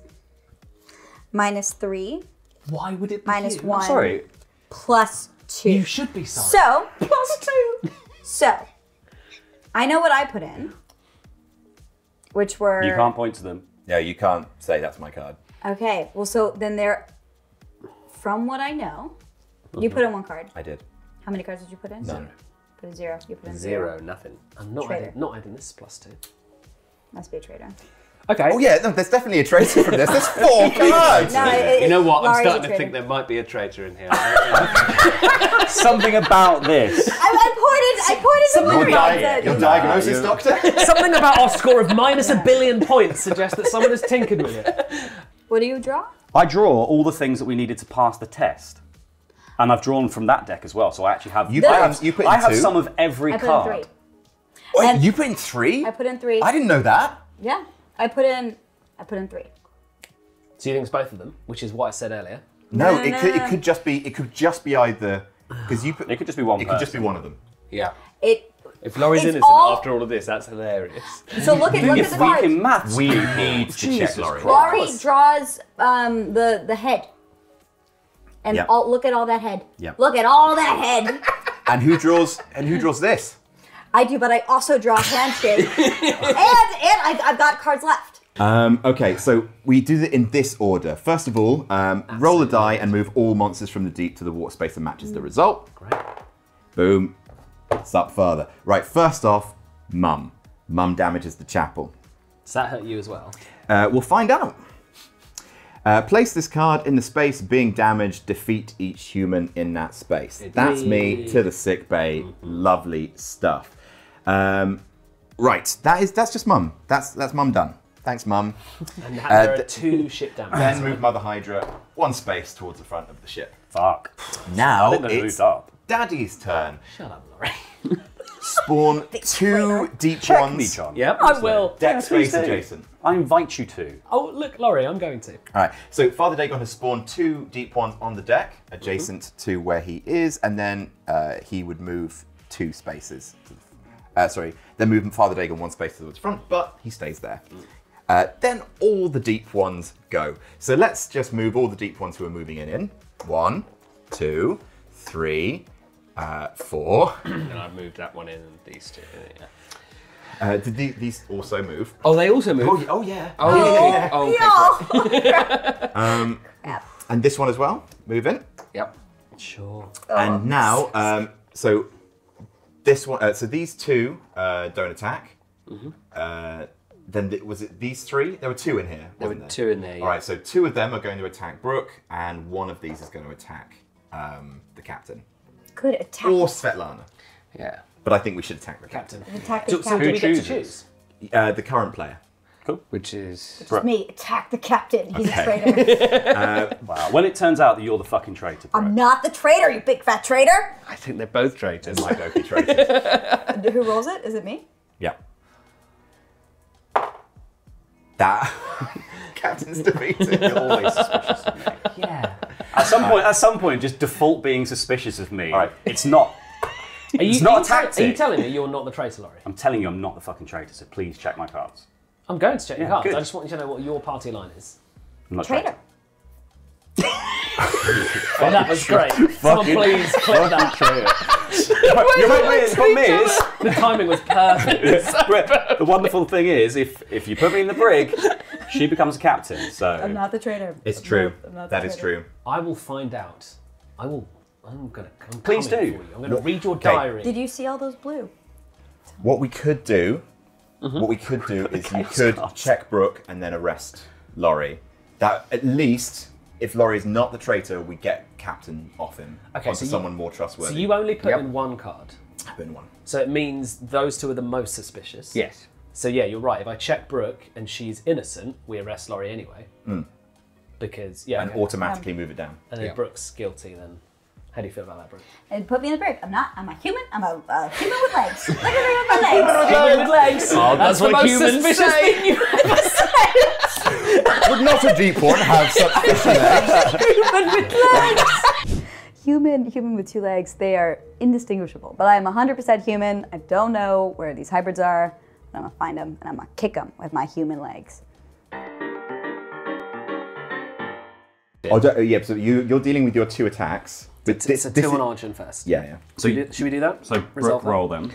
Speaker 3: minus 3,
Speaker 4: Why would it be
Speaker 3: minus
Speaker 4: you?
Speaker 3: 1,
Speaker 2: Sorry.
Speaker 3: plus 2.
Speaker 4: You should be sorry.
Speaker 3: So,
Speaker 4: plus two.
Speaker 3: so, I know what I put in, which were.
Speaker 2: You can't point to them.
Speaker 1: yeah, you can't say that's my card.
Speaker 3: Okay, well, so then there, from what I know, you put mm-hmm. in one card.
Speaker 1: I did.
Speaker 3: How many cards did you put in?
Speaker 1: None.
Speaker 3: Put in zero. You put in
Speaker 5: Zero, zero. nothing.
Speaker 4: I'm not
Speaker 3: Traitor.
Speaker 4: adding, not adding this plus two.
Speaker 3: Must be a traitor.
Speaker 4: Okay.
Speaker 1: Oh yeah, no, there's definitely a traitor from this. There's four cards.
Speaker 3: No, it,
Speaker 5: You know what? I'm starting to think there might be a traitor in here.
Speaker 2: Something about this.
Speaker 3: I, I pointed. I pointed
Speaker 4: Something
Speaker 3: to Laurie.
Speaker 4: about-
Speaker 3: I said-
Speaker 1: Your diagnosis,
Speaker 2: you-
Speaker 1: doctor?
Speaker 4: Something about our score of minus a billion points suggests that someone has tinkered with it.
Speaker 3: What do you draw?
Speaker 2: I draw all the things that we needed to pass the test. And I've drawn from that deck as well, so I actually have.
Speaker 1: You
Speaker 2: I
Speaker 1: put in-
Speaker 2: have,
Speaker 1: you put in
Speaker 2: I have
Speaker 1: two?
Speaker 2: some of every
Speaker 3: I put
Speaker 2: card.
Speaker 3: in three.
Speaker 1: Wait,
Speaker 3: And-
Speaker 1: you put in three?
Speaker 3: I put in three.
Speaker 1: I didn't know that.
Speaker 3: Yeah, I put in. I put in three.
Speaker 4: So you think it's both of them, which is what I said earlier.
Speaker 1: No,
Speaker 3: No,
Speaker 1: it
Speaker 3: no,
Speaker 1: could
Speaker 3: no.
Speaker 1: it could just be it could just be either because you put
Speaker 2: It could just be one
Speaker 1: it could just be one of them.
Speaker 5: yeah.
Speaker 3: It.
Speaker 5: If Laurie's
Speaker 3: It's
Speaker 5: innocent
Speaker 3: all-
Speaker 5: after all of this, that's hilarious.
Speaker 3: So look at look
Speaker 2: You're
Speaker 3: at the
Speaker 2: weak
Speaker 3: cards.
Speaker 2: in maths.
Speaker 1: We need to
Speaker 2: Jesus
Speaker 1: check Laurie.
Speaker 3: Laurie draws um, the the head. And
Speaker 1: Yep.
Speaker 3: all, look at all that head.
Speaker 1: Yep.
Speaker 3: Look at all that head.
Speaker 1: And who draws and who draws this?
Speaker 3: I do, but I also draw handshake. and and I, I've got cards left.
Speaker 1: Um, okay, so we do it in this order. First of all, um, roll a die and move all monsters from the deep to the water space that matches the result.
Speaker 4: Great.
Speaker 1: Boom. It's up further. Right, first off, mum. Mum damages the chapel.
Speaker 4: Does that hurt you as well?
Speaker 1: Uh, we'll find out. Uh, place this card in the space being damaged. Defeat each human in that space. That's me to the sick bay. Lovely stuff. Um, right, that is that's just mum. That's that's mum done. Thanks, mum.
Speaker 4: And there
Speaker 1: Uh,
Speaker 4: are
Speaker 1: th-
Speaker 4: two ship damage.
Speaker 1: Then move Mother Hydra one space towards the front of the ship.
Speaker 2: Fuck.
Speaker 1: Now
Speaker 2: I didn't know it
Speaker 1: it's
Speaker 2: up.
Speaker 1: Daddy's turn.
Speaker 4: Shut up, Laurie.
Speaker 1: spawn two deep
Speaker 2: Check
Speaker 1: ones.
Speaker 2: me, John.
Speaker 4: Yep, I will.
Speaker 1: Deck
Speaker 2: Yeah, please
Speaker 1: space
Speaker 2: do.
Speaker 1: adjacent.
Speaker 2: I invite you to.
Speaker 4: Oh, look, Laurie, I'm going to.
Speaker 1: All right. So Father Dagon has spawned two deep ones on the deck, adjacent to where he is, and then uh, he would move two spaces. To the, uh, sorry, then move Father Dagon one space to the front, but he stays there. Uh, then all the deep ones go. So let's just move all the deep ones who are moving in. In one, two, three, uh, four.
Speaker 5: And I've moved that one in and these two. Yeah.
Speaker 1: Uh, did the, these also move?
Speaker 5: Oh, they also move.
Speaker 1: Oh, y- oh yeah.
Speaker 5: Oh, oh, okay. great.
Speaker 1: And this one as well. Move in.
Speaker 5: Yep.
Speaker 4: Sure.
Speaker 1: And now, um, so this one, uh, so these two uh, don't attack. Uh, then th- was it these three? There were two in here.
Speaker 5: There
Speaker 1: wasn't
Speaker 5: were two in there. Yeah.
Speaker 1: All right, so two of them are going to attack Brooke, and one of these is going to attack um, the captain
Speaker 3: Could attack.
Speaker 1: or Svetlana.
Speaker 5: Yeah.
Speaker 1: But I think we should attack the
Speaker 4: Captain.
Speaker 3: attack the
Speaker 4: So, so
Speaker 3: captain.
Speaker 4: do we get to choose?
Speaker 1: Uh, the current player. Cool.
Speaker 5: Which is.
Speaker 3: It's me. Attack the captain. He's
Speaker 1: Okay.
Speaker 3: a traitor.
Speaker 2: Wow. When it turns out that you're the fucking traitor, bro.
Speaker 3: I'm not the traitor, you big fat traitor.
Speaker 5: I think they're both traitors.
Speaker 1: Might both be traitors.
Speaker 3: Who rolls it? Is it me?
Speaker 1: yeah. That captain's defeated.
Speaker 2: You're always suspicious of me.
Speaker 4: Yeah.
Speaker 2: At some point, at some point, just default being suspicious of me.
Speaker 1: All right.
Speaker 2: It's not.
Speaker 4: Are you,
Speaker 2: It's not
Speaker 4: are you
Speaker 2: a
Speaker 4: tell-
Speaker 2: tactic.
Speaker 4: Are you telling me you're not the traitor, Laurie?
Speaker 2: I'm telling you, I'm not the fucking traitor. So please check my cards.
Speaker 4: I'm going to check your
Speaker 2: Yeah,
Speaker 4: cards.
Speaker 2: good.
Speaker 4: I just want you to know what your party line is.
Speaker 2: I'm not
Speaker 3: Traitor.
Speaker 4: Oh, that was great. Someone please clip that.
Speaker 2: You're right, wait, the problem is,
Speaker 4: The timing was perfect.
Speaker 2: the wonderful thing is, if if you put me in the brig, she becomes a captain. So
Speaker 3: I'm not the traitor.
Speaker 1: It's
Speaker 3: I'm
Speaker 1: true.
Speaker 3: not- I'm not the
Speaker 1: That is
Speaker 3: traitor.
Speaker 1: true.
Speaker 4: I will find out. I will. I'm gonna. I'm
Speaker 2: Please
Speaker 4: coming
Speaker 2: do.
Speaker 4: For you. I'm gonna read your
Speaker 1: Okay.
Speaker 4: diary.
Speaker 3: Did you see all those blue?
Speaker 1: What we could do, mm-hmm. what we could do is you could check Brooke and then arrest Laurie. That at least, if Laurie is not the traitor, we get Captain off him
Speaker 4: Okay,
Speaker 1: onto
Speaker 4: so you-
Speaker 1: someone more trustworthy.
Speaker 4: So you only put
Speaker 5: Yep.
Speaker 4: in one card.
Speaker 1: Been one.
Speaker 4: So it means those two are the most suspicious.
Speaker 5: Yes.
Speaker 4: So yeah, you're right. If I check Brooke and she's innocent, we arrest Laurie anyway. Because yeah,
Speaker 1: and
Speaker 4: okay.
Speaker 1: automatically move it down.
Speaker 4: and if
Speaker 5: Yeah.
Speaker 4: Brooke's guilty, then how do you feel about that, Brooke?
Speaker 3: And put me in the brig. I'm not. I'm a human. I'm a uh, human with legs. Look at me with my legs.
Speaker 4: Human with legs.
Speaker 5: Oh,
Speaker 4: That's
Speaker 5: what
Speaker 4: the most
Speaker 5: humans
Speaker 4: suspicious
Speaker 5: say.
Speaker 4: thing you ever said.
Speaker 1: Would not a deep one have such fishy legs?
Speaker 3: human with legs. Human, human with two legs. They are indistinguishable. But I am 100% human. I don't know where these hybrids are. But I'm gonna find them and I'm gonna kick them with my human legs.
Speaker 1: Oh, do- uh, yeah. So you, you're dealing with your two attacks. But
Speaker 4: It's
Speaker 1: this,
Speaker 4: a
Speaker 1: this
Speaker 4: two
Speaker 1: is-
Speaker 4: on Arjun first.
Speaker 1: Yeah, yeah.
Speaker 2: So
Speaker 4: Should we do, should we do that?
Speaker 2: So
Speaker 4: Resolve
Speaker 2: Brooke
Speaker 4: that?
Speaker 2: roll them.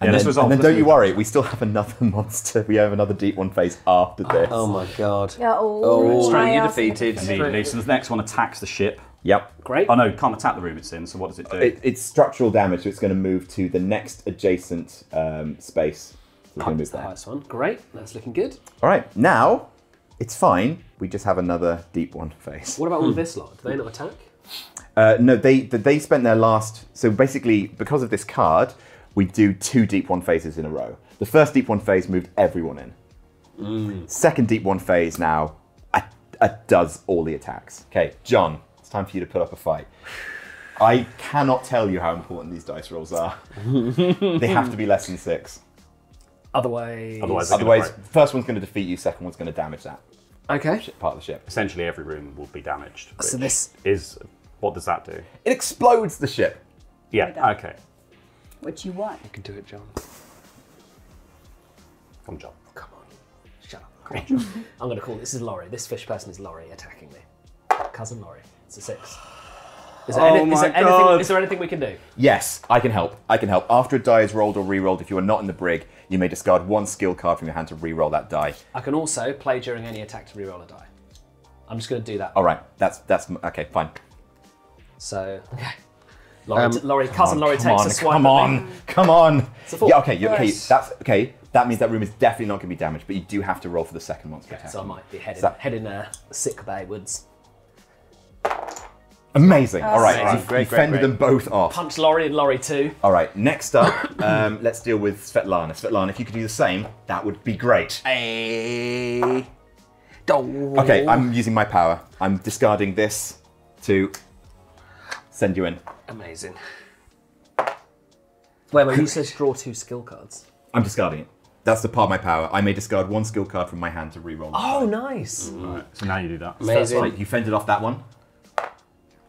Speaker 2: Yeah,
Speaker 1: And
Speaker 2: let's
Speaker 1: then,
Speaker 2: resolve.
Speaker 1: and then don't you worry, we still have another monster. We have another deep one phase after this.
Speaker 5: Oh my god.
Speaker 3: Yeah, oh,
Speaker 5: Oh,
Speaker 3: my
Speaker 5: you're defeated.
Speaker 2: Immediately. So the next one attacks the ship.
Speaker 1: Yep.
Speaker 4: Great.
Speaker 2: Oh no, can't attack the room it's in. So what does it do?
Speaker 1: It, it's structural damage, so it's going to move to the next adjacent um, space. So we're going to
Speaker 4: That's
Speaker 1: move
Speaker 4: the
Speaker 1: there.
Speaker 4: highest one. Great. That's looking good.
Speaker 1: All right, now it's fine. We just have another deep one phase.
Speaker 4: What about all this lot? Do they not attack?
Speaker 1: Uh, no, they they spent their last. So basically, because of this card, we do two deep one phases in a row. The first deep one phase moved everyone in. Second deep one phase now uh, does all the attacks. Okay, John, it's time for you to put up a fight. I cannot tell you how important these dice rolls are. they have to be less than six.
Speaker 4: Otherwise.
Speaker 2: Otherwise, they're gonna
Speaker 1: Otherwise, first one's going to defeat you, second one's going to damage that
Speaker 4: Okay.
Speaker 1: part of the ship.
Speaker 2: essentially every room will be damaged.
Speaker 4: So this-
Speaker 2: is what does that do?
Speaker 1: It explodes the ship.
Speaker 2: Yeah. Okay.
Speaker 3: What you want?
Speaker 5: You can do it, John.
Speaker 2: Come, John.
Speaker 4: Come on. Shut up. Come on. I'm going to call this is Laurie. This fish person is Laurie attacking me. Cousin Laurie. It's a six. Is there,
Speaker 2: Oh
Speaker 4: any, is,
Speaker 2: my
Speaker 4: there anything,
Speaker 2: God.
Speaker 4: is there anything we can do?
Speaker 1: Yes, I can help. I can help. After a die is rolled or re-rolled, if you are not in the brig, you may discard one skill card from your hand to re-roll that die.
Speaker 4: I can also play during any attack to re-roll a die. I'm just going to do that.
Speaker 1: All right, that's that's okay. Fine.
Speaker 4: So, okay. Laurie,
Speaker 5: Um,
Speaker 4: Laurie cousin Laurie takes
Speaker 1: on,
Speaker 4: a swipe
Speaker 1: come
Speaker 4: at
Speaker 1: on,
Speaker 4: me.
Speaker 1: come on.
Speaker 4: a four.
Speaker 1: Yeah, okay, you okay.
Speaker 5: Yes.
Speaker 1: That's okay. That means that room is definitely not going to be damaged, but you do have to roll for the second monster attack.
Speaker 4: So I might be heading,
Speaker 1: So-
Speaker 4: heading uh, sick bay woods.
Speaker 1: Amazing. All right,
Speaker 4: Amazing.
Speaker 1: you,
Speaker 5: Great,
Speaker 1: you
Speaker 5: great,
Speaker 1: fended
Speaker 5: great.
Speaker 1: them both off.
Speaker 4: Punch Laurie and Laurie too.
Speaker 1: All right, next up, um, let's deal with Svetlana. Svetlana, if you could do the same, that would be great.
Speaker 5: Hey.
Speaker 1: Okay, I'm using my power. I'm discarding this to send you in.
Speaker 5: Amazing.
Speaker 4: Wait, wait, you said draw two skill cards.
Speaker 1: I'm discarding it. That's the part of my power. I may discard one skill card from my hand to re-roll.
Speaker 4: Oh,
Speaker 1: die.
Speaker 4: nice.
Speaker 2: Right, so now you do that.
Speaker 1: That's
Speaker 4: Amazing.
Speaker 1: right. You fended off that one.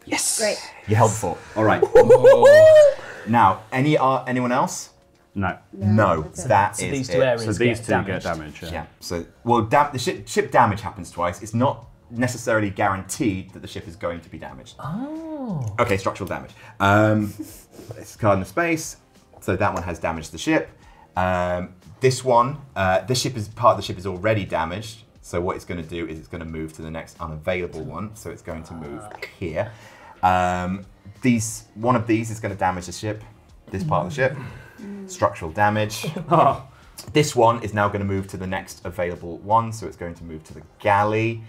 Speaker 4: Yes.
Speaker 3: Great.
Speaker 1: You held the fort. All right. now, any uh, anyone else?
Speaker 2: No.
Speaker 1: No.
Speaker 3: that's it.
Speaker 1: That
Speaker 4: So
Speaker 1: is
Speaker 4: these two
Speaker 1: it.
Speaker 4: areas
Speaker 2: So these
Speaker 4: get
Speaker 2: two
Speaker 4: damaged.
Speaker 2: get damage. Yeah.
Speaker 1: Yeah. So, well, dam- the ship, ship damage happens twice. It's not necessarily guaranteed that the ship is going to be damaged. Oh. Okay, structural damage. Um, it's a card in the space. So that one has damaged the ship. Um, this one, uh, this ship is part of the ship is already damaged. So what it's going to do is it's going to move to the next unavailable one. So it's going to move here. Um, these one of these is going to damage the ship. This part of the ship. Structural damage. This one is now going to move to the next available one, so it's going to move to the galley.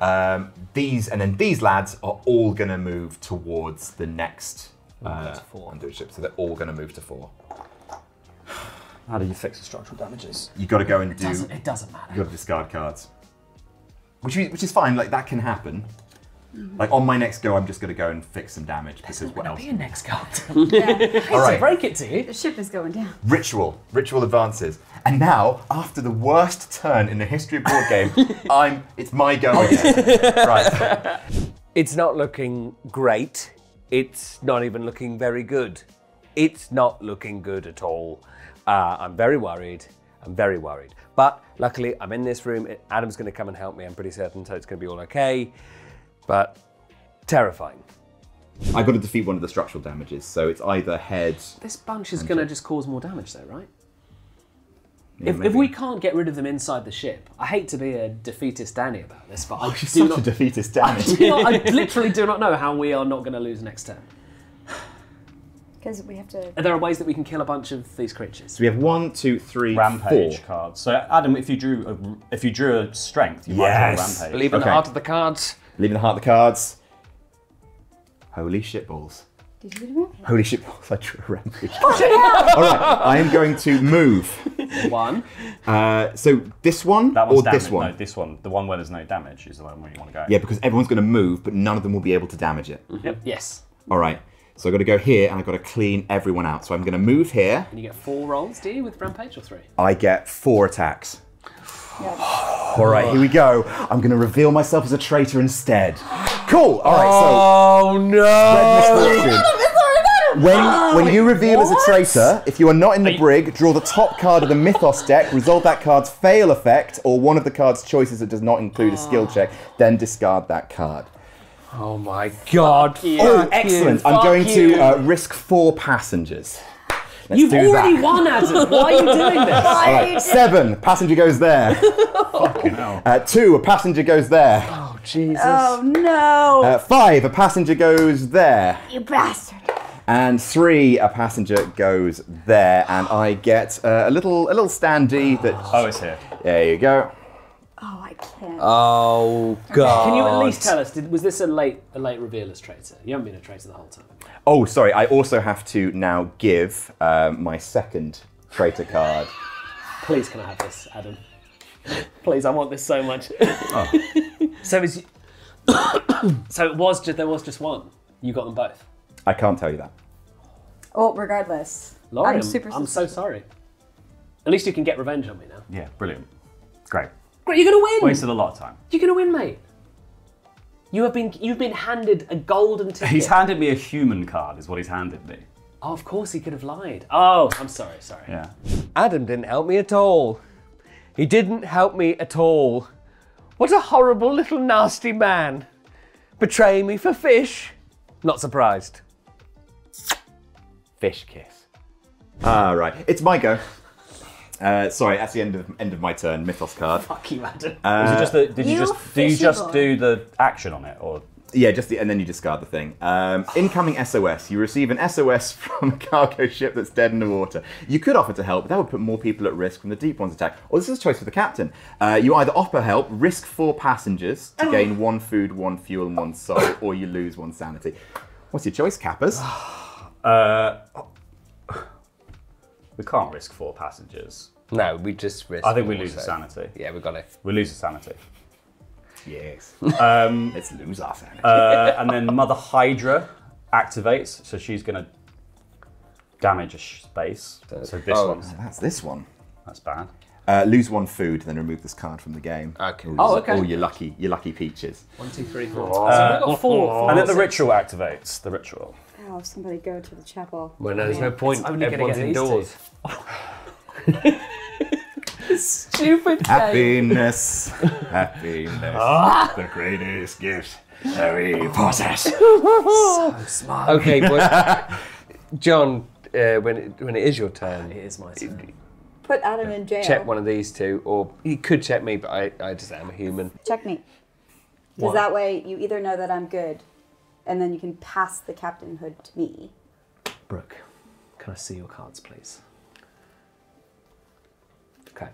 Speaker 1: Um, these and then these lads are all going to move towards the next uh,
Speaker 4: four.
Speaker 1: under ship, so they're all going to move to four.
Speaker 2: How do you fix the structural damages?
Speaker 1: You've got to go and do.
Speaker 4: Doesn't, it doesn't matter.
Speaker 1: You got to discard cards, which is, which is fine. Like that can happen. Like on my next go, I'm just going to go and fix some damage because what else?
Speaker 4: be a next card.
Speaker 3: Yeah.
Speaker 1: All
Speaker 4: to break it to you.
Speaker 3: the ship is going down.
Speaker 1: Ritual. Ritual advances. And now, after the worst turn in the history of board game, I'm. It's my go again. right.
Speaker 5: It's not looking great. It's not even looking very good. It's not looking good at all. Uh, I'm very worried. I'm very worried. But luckily, I'm in this room. Adam's going to come and help me. I'm pretty certain, so it's going to be all okay. But terrifying.
Speaker 1: I've got to defeat one of the structural damages, so it's either head.
Speaker 4: This bunch is going to just cause more damage, though, right?
Speaker 1: Yeah,
Speaker 4: If, if we can't get rid of them inside the ship, I hate to be a defeatist Danny about this, but I
Speaker 1: She's
Speaker 4: do
Speaker 1: such
Speaker 4: not.
Speaker 1: a defeatist damage.
Speaker 4: do not- I literally do not know how we are not going to lose next turn.
Speaker 3: Because we have to.
Speaker 4: There are there ways that we can kill a bunch of these creatures?
Speaker 1: So we have one, two, three,
Speaker 2: Rampage
Speaker 1: four.
Speaker 2: cards. So Adam, if you drew a, if you drew a strength, you might
Speaker 1: Yes.
Speaker 2: draw a rampage.
Speaker 5: Believe in
Speaker 1: Okay.
Speaker 5: the heart of the cards.
Speaker 1: Leaving the heart of the cards. Holy shitballs.
Speaker 3: Did you do
Speaker 1: Holy shitballs, I drew a rampage. Alright, I am going to move.
Speaker 4: One.
Speaker 1: Uh, so this one
Speaker 2: That
Speaker 1: or
Speaker 2: one's
Speaker 1: this one?
Speaker 2: No, this one. The one where there's no damage is the one where you want to go.
Speaker 1: Yeah, because everyone's going to move, but none of them will be able to damage it. Yep.
Speaker 4: Yes.
Speaker 1: Alright, so I've got to go here and I've got to clean everyone out. So I'm going to move here.
Speaker 4: And you get four rolls, do you, with Rampage or three?
Speaker 1: I get four attacks.
Speaker 3: Yeah.
Speaker 1: All right, here we go. I'm going to reveal myself as a traitor instead. Cool. All right, So.
Speaker 5: Oh no!
Speaker 1: so red. When, when you reveal as a traitor, if you are not in the brig, draw the top card of the Mythos deck, resolve that card's fail effect, or one of the card's choices that does not include a skill check, then discard that card.
Speaker 5: Oh my god!
Speaker 1: Oh,
Speaker 5: Fuck
Speaker 1: excellent.
Speaker 5: you,
Speaker 1: I'm going
Speaker 5: you.
Speaker 1: to uh, risk four passengers. Let's
Speaker 4: You've
Speaker 1: do
Speaker 4: already
Speaker 1: that.
Speaker 4: won, Adam. Why are you doing this?
Speaker 1: All right, seven, passenger goes there.
Speaker 2: Fucking hell.
Speaker 1: Uh, two, a passenger goes there.
Speaker 5: Oh Jesus!
Speaker 3: Oh no!
Speaker 1: Uh, five, a passenger goes there.
Speaker 3: you bastard!
Speaker 1: And three, a passenger goes there, and I get uh, a little a little standee that.
Speaker 2: Oh, it's here.
Speaker 1: There you go.
Speaker 3: Oh, I can't.
Speaker 5: Oh god!
Speaker 4: Can you at least tell us? Did, was this a late a late reveal as traitor? You haven't been a traitor the whole time.
Speaker 1: Oh, sorry. I also have to now give um, my second traitor card.
Speaker 4: Please, can I have this, Adam? Please, I want this so much. so is so it was just there was just one. You got them both.
Speaker 1: I can't tell you that.
Speaker 3: Well, regardless,
Speaker 4: Laurie,
Speaker 3: I'm
Speaker 4: I'm,
Speaker 3: super.
Speaker 4: I'm so sorry. At least you can get revenge on me now.
Speaker 2: Yeah, brilliant. Great.
Speaker 4: Great, you're gonna win.
Speaker 2: Wasted a lot of time.
Speaker 4: You're gonna win, mate. You have been you've been handed a golden ticket.
Speaker 2: He's handed me a human card, is what he's handed me.
Speaker 4: oh, of course he could have lied. Oh, I'm sorry, sorry.
Speaker 2: Yeah.
Speaker 5: Adam didn't help me at all. He didn't help me at all. What a horrible little nasty man. Betraying me for fish? Not surprised.
Speaker 1: Fish kiss. Ah, right. It's my go. Uh, sorry, that's the end of end of my turn. Mythos card.
Speaker 4: Fuck you, Adam.
Speaker 2: Was it just the, did you,
Speaker 3: You
Speaker 2: just do you
Speaker 3: fishy
Speaker 2: just
Speaker 3: boy.
Speaker 2: do the action on it or
Speaker 1: Yeah, just the, and then you discard the thing. Um, incoming SOS. You receive an SOS from a cargo ship that's dead in the water. You could offer to help, but that would put more people at risk from the deep one's attack. Or this is a choice for the captain. Uh, you either offer help, risk four passengers to gain one food, one fuel, and one soul, or you lose one sanity. What's your choice, Cappers?
Speaker 2: uh we can't risk four passengers.
Speaker 5: No, we just risk.
Speaker 2: I think we lose a
Speaker 5: so.
Speaker 2: sanity.
Speaker 5: Yeah, we got it.
Speaker 2: We lose a sanity.
Speaker 1: yes.
Speaker 2: Um,
Speaker 1: Let's lose our sanity.
Speaker 2: uh, and then Mother Hydra activates, so she's gonna damage a sh- space. So this
Speaker 5: Oh.
Speaker 2: one's
Speaker 1: That's this one.
Speaker 2: that's bad.
Speaker 1: Uh, lose one food, then remove this card from the game.
Speaker 5: Okay.
Speaker 1: All
Speaker 4: Oh,
Speaker 1: your-
Speaker 4: okay.
Speaker 1: All your lucky, your lucky peaches.
Speaker 4: One, two, three, four. so we've got four.
Speaker 2: and then the ritual activates. The ritual.
Speaker 3: Oh, somebody go to the chapel.
Speaker 5: Well, no, there's no point.
Speaker 4: It's only gonna
Speaker 5: Everyone's
Speaker 4: get these
Speaker 5: indoors.
Speaker 4: Stupid.
Speaker 1: Happiness, happiness, the greatest gift we possess.
Speaker 5: Okay, but John, uh, when it, when it is your turn,
Speaker 4: It is my turn.
Speaker 3: Put Adam in jail.
Speaker 5: check one of these two, or he could check me, but I, I just am a human.
Speaker 3: Check me. Because that way you either know that I'm good, and then you can pass the captainhood to me.
Speaker 4: Brooke, can I see your cards, please? Okay.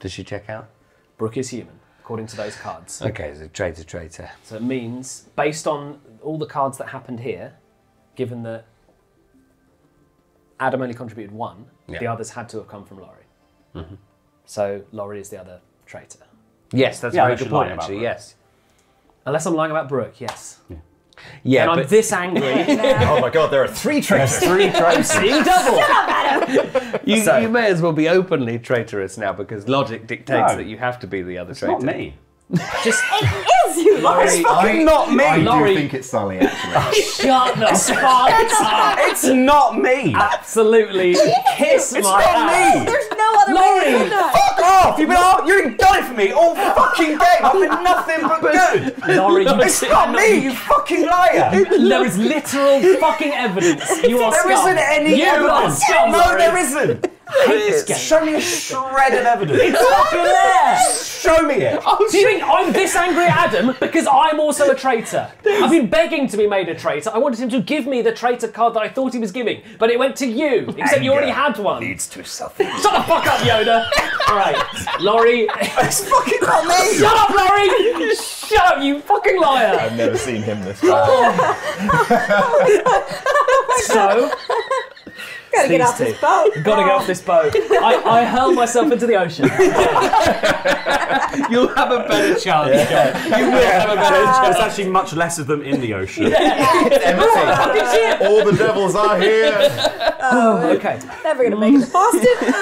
Speaker 5: Does she check out?
Speaker 4: Brooke is human, according to those cards.
Speaker 5: Okay, so traitor, traitor.
Speaker 4: So it means, based on all the cards that happened here, given that Adam only contributed one,
Speaker 5: Yeah.
Speaker 4: the others had to have come from Laurie. Mm-hmm. So Laurie is the other traitor.
Speaker 5: Yes, that's
Speaker 2: Yeah,
Speaker 5: a very good point, actually.
Speaker 2: that.
Speaker 5: Yes.
Speaker 4: Unless I'm lying about Brooke, yes.
Speaker 5: Yeah,
Speaker 4: and I'm
Speaker 5: but
Speaker 4: this angry.
Speaker 1: oh my god, there are three traitors.
Speaker 2: Three traitors.
Speaker 4: Seeing double.
Speaker 5: you,
Speaker 4: So-
Speaker 5: you may as well be openly traitorous now because logic dictates
Speaker 2: No.
Speaker 5: that you have to be the other
Speaker 2: It's
Speaker 5: traitor.
Speaker 2: not me.
Speaker 4: Just it
Speaker 3: is you, Laurie?
Speaker 1: I,
Speaker 2: not me.
Speaker 1: I
Speaker 4: Laurie.
Speaker 1: do think it's Sully, actually.
Speaker 4: shut the fuck up.
Speaker 2: It's not me.
Speaker 4: Absolutely kiss
Speaker 2: It's
Speaker 4: my
Speaker 2: not
Speaker 4: ass.
Speaker 2: me.
Speaker 3: There's no other way
Speaker 4: Laurie!
Speaker 3: to do.
Speaker 2: Fuck off! You've been all, you've done it for me all fucking game. I've been nothing but good.
Speaker 4: Laurie, you
Speaker 2: It's not me, you fucking liar.
Speaker 4: There is literal fucking evidence. You are
Speaker 2: There
Speaker 4: scum.
Speaker 2: isn't any
Speaker 4: you Are
Speaker 2: evidence.
Speaker 4: scum,
Speaker 2: No,
Speaker 4: Laurie.
Speaker 2: there isn't.
Speaker 4: This game.
Speaker 2: Show me a shred of evidence.
Speaker 4: It's fucking there.
Speaker 2: Show me it.
Speaker 4: Oh, Do you think I'm this angry at Adam because I'm also a traitor? I've been begging to be made a traitor. I wanted him to give me the traitor card that I thought he was giving, but it went to you, except you already had one.
Speaker 2: Leads to something.
Speaker 4: Shut the fuck up, Yoda! Alright, Laurie.
Speaker 2: It's fucking not me.
Speaker 4: Shut up, Laurie! Shut up, you fucking liar!
Speaker 1: I've never seen him this bad.
Speaker 4: So,
Speaker 3: Gotta get
Speaker 4: These
Speaker 3: off this
Speaker 4: two.
Speaker 3: boat.
Speaker 4: gotta get off this boat. I, I hurl myself into the ocean.
Speaker 5: You'll have a better chance. John. You will have a better chance.
Speaker 2: There's actually much less of them in the ocean.
Speaker 1: Empty. All the devils are here.
Speaker 4: Oh, okay.
Speaker 3: Never gonna make it to Boston.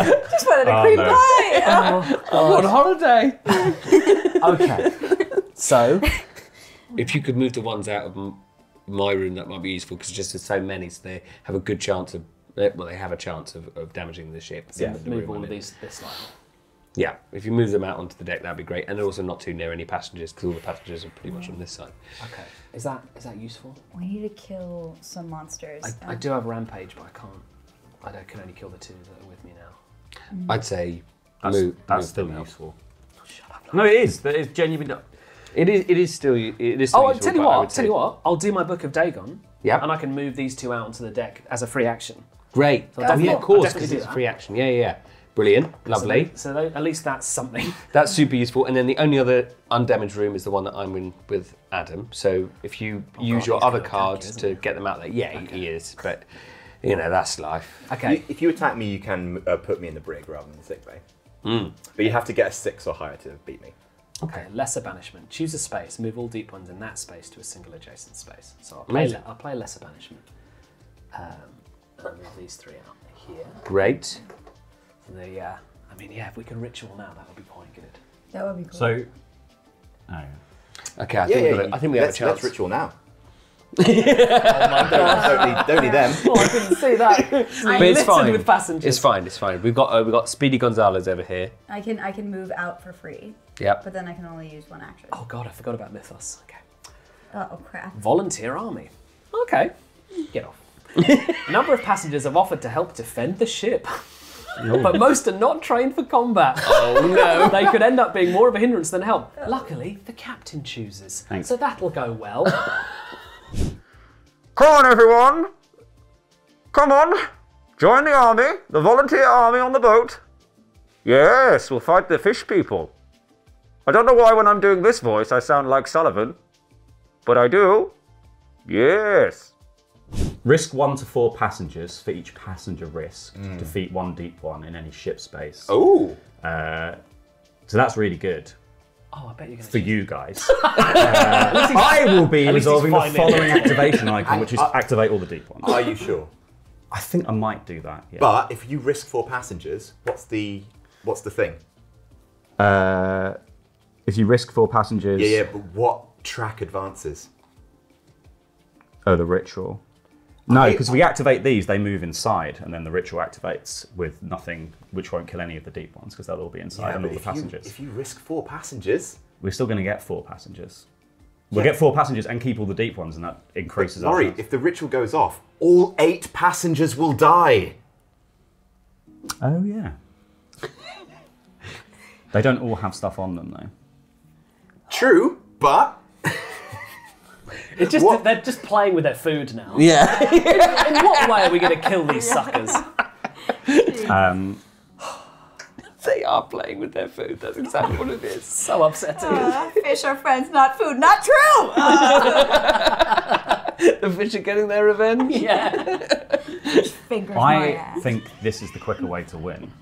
Speaker 3: Uh, just wanted a
Speaker 2: Oh,
Speaker 3: cream
Speaker 2: no.
Speaker 3: pie. Uh,
Speaker 5: I'm on holiday.
Speaker 4: Okay. So,
Speaker 5: If you could move the ones out of my room, that might be useful because just there's so many, so they have a good chance of. Eh, Well, they have a chance of, of damaging the ship.
Speaker 1: Yeah.
Speaker 5: The
Speaker 4: move
Speaker 5: room
Speaker 4: all of these this line.
Speaker 5: Yeah, if you move them out onto the deck, that'd be great, and also not too near any passengers because all the passengers are pretty much on this side.
Speaker 4: Okay. Is that is that useful?
Speaker 3: we need to kill some monsters.
Speaker 4: I, I do have rampage, but I can't. I don't, can only kill the two that are with me now.
Speaker 5: I'd say
Speaker 2: That's,
Speaker 5: move.
Speaker 2: that's
Speaker 5: move
Speaker 2: still
Speaker 5: them out.
Speaker 2: useful. No, it is. That is genuinely.
Speaker 5: It is. It is still. It is. Still
Speaker 4: Oh, I'll
Speaker 5: useful,
Speaker 4: tell you
Speaker 5: but I
Speaker 4: what. Tell
Speaker 5: say-
Speaker 4: you what. I'll do my book of Dagon.
Speaker 5: Yeah.
Speaker 4: And I can move these two out onto the deck as a free action.
Speaker 5: Great.
Speaker 4: So
Speaker 5: oh, yeah, of course, because it's
Speaker 4: that.
Speaker 5: free action. Yeah, yeah, yeah. Brilliant. Lovely.
Speaker 4: So, tho- at least that's something.
Speaker 5: That's super useful. And then the only other undamaged room is the one that I'm in with Adam. So if you use
Speaker 4: God,
Speaker 5: your other
Speaker 4: gonna
Speaker 5: cards
Speaker 4: you,
Speaker 5: to
Speaker 4: he?
Speaker 5: get them out there, yeah, he- he is. But you know that's life.
Speaker 4: Okay.
Speaker 1: If you attack me, you can uh, put me in the brig rather than the sick bay.
Speaker 5: Hmm.
Speaker 1: But you have to get a six or higher to beat me.
Speaker 4: Okay. Lesser banishment. Choose a space. Move all deep ones in that space to a single adjacent space. So I'll play.
Speaker 5: Amazing.
Speaker 4: Le- I'll play lesser banishment. Um, and I'll move these three out here.
Speaker 5: Great.
Speaker 4: The uh, I mean, yeah, if we can ritual now, that would be quite good.
Speaker 3: that would be cool.
Speaker 2: So. Oh.
Speaker 5: Okay, I think, we've got a- I think we have a
Speaker 1: let's,
Speaker 5: chance.
Speaker 1: Let's ritual now. don't, don't need, don't need them.
Speaker 4: Oh, I couldn't see that.
Speaker 5: But it's fine.
Speaker 4: with passengers.
Speaker 5: It's fine. It's fine. We've got uh, we've got Speedy Gonzalez over here.
Speaker 3: I can I can move out for free,
Speaker 5: Yep.
Speaker 3: but then I can only use one action.
Speaker 4: Oh god, I forgot about Mythos. Okay.
Speaker 3: Oh crap.
Speaker 4: Volunteer army. Okay. Get off. A number of passengers have offered to help defend the ship. But most are not trained for combat. Oh no. they could end up being more of a hindrance than help. Luckily, the captain chooses.
Speaker 2: Thanks.
Speaker 4: So that'll go well.
Speaker 6: Come on, everyone! Come on! Join the army, the volunteer army on the boat. Yes, we'll fight the fish people. I don't know why when I'm doing this voice I sound like Sullivan, but I do. Yes.
Speaker 2: Risk one to four passengers for each passenger risk. Defeat one deep one in any ship space.
Speaker 1: Oh,
Speaker 2: Uh, so that's really good
Speaker 4: oh, I bet you're going
Speaker 2: for
Speaker 4: to.
Speaker 2: you guys. Uh, I will be
Speaker 4: least he's
Speaker 2: resolving the
Speaker 4: finding it.
Speaker 2: following activation icon, which is activate all the deep ones.
Speaker 1: are you sure?
Speaker 2: I think I might do that. Yeah.
Speaker 1: But if you risk four passengers, what's the what's the thing?
Speaker 2: uh, if you risk four passengers,
Speaker 1: Yeah, yeah. But what track advances?
Speaker 2: Oh, the ritual. No, because we activate these, they move inside, and then the ritual activates with nothing, which won't kill any of the deep ones because they'll all be inside and all the
Speaker 1: if you-
Speaker 2: passengers.
Speaker 1: if you risk four passengers,
Speaker 2: We're still going to get four passengers. We'll get four passengers and keep all the deep ones, and that increases our
Speaker 1: Laurie, if the ritual goes off, all eight passengers will die.
Speaker 2: Oh yeah. they don't all have stuff on them though.
Speaker 1: True, but
Speaker 4: It's just
Speaker 1: What?
Speaker 4: they're just playing with their food now.
Speaker 5: Yeah.
Speaker 4: In what way are we going to kill these suckers?
Speaker 2: Um,
Speaker 5: they are playing with their food. That's exactly what it is.
Speaker 4: So upsetting.
Speaker 3: Uh, fish are friends, not food. Not true.
Speaker 5: The fish are getting their revenge.
Speaker 4: yeah.
Speaker 3: Fingers my
Speaker 2: I
Speaker 3: ass.
Speaker 2: think this is the quicker way to win.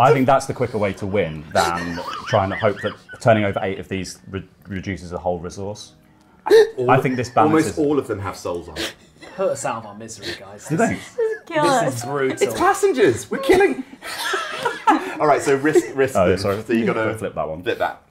Speaker 2: I think that's the quicker way to win than trying to hope that turning over eight of these re- reduces the whole resource. I think this balances.
Speaker 1: almost all of them have souls on. it.
Speaker 4: Put us out of our misery, guys.
Speaker 2: Do they?
Speaker 3: Kill
Speaker 4: This
Speaker 3: us.
Speaker 4: is brutal.
Speaker 1: It's passengers. We're killing. all right, so risk, risk.
Speaker 2: Oh,
Speaker 1: them.
Speaker 2: sorry.
Speaker 1: So you gotta
Speaker 2: Flip that one.
Speaker 1: Flip that.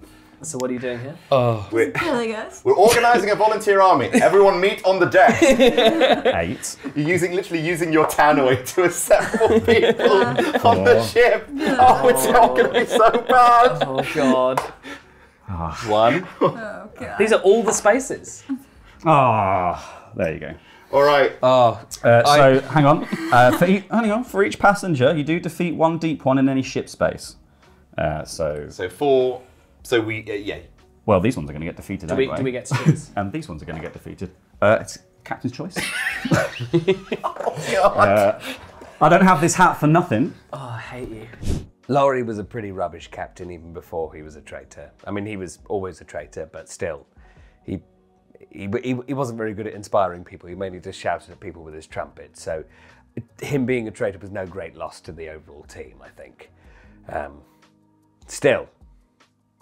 Speaker 4: So what are you doing here?
Speaker 1: Uh, we're,
Speaker 3: Killing us.
Speaker 1: we're organising a volunteer army. Everyone meet on the deck.
Speaker 2: Eight.
Speaker 1: You're using literally using your tannoy to assemble people on the
Speaker 2: Four.
Speaker 1: ship. Oh, it's not going to be so bad.
Speaker 4: Oh god.
Speaker 5: One.
Speaker 3: Oh.
Speaker 4: These are all the spaces.
Speaker 2: Ah, there you go.
Speaker 1: All right.
Speaker 5: Oh,
Speaker 2: Uh, so hang on. Uh, for e- hang on. For each passenger, you do defeat one deep one in any ship space. Uh, so,
Speaker 1: So four. So we uh, yeah.
Speaker 2: well, these ones are going to get defeated
Speaker 4: Do we,
Speaker 2: anyway.
Speaker 4: do we get to choose?
Speaker 2: And these ones are going to get defeated. Uh, it's captain's choice.
Speaker 1: oh, God.
Speaker 2: Uh, I don't have this hat for nothing.
Speaker 4: oh, I hate you.
Speaker 5: Laurie was a pretty rubbish captain even before he was a traitor. I mean, he was always a traitor, but still, he he, he, he wasn't very good at inspiring people. He mainly just shouted at people with his trumpet. So, him being a traitor was no great loss to the overall team, I think. Um, still,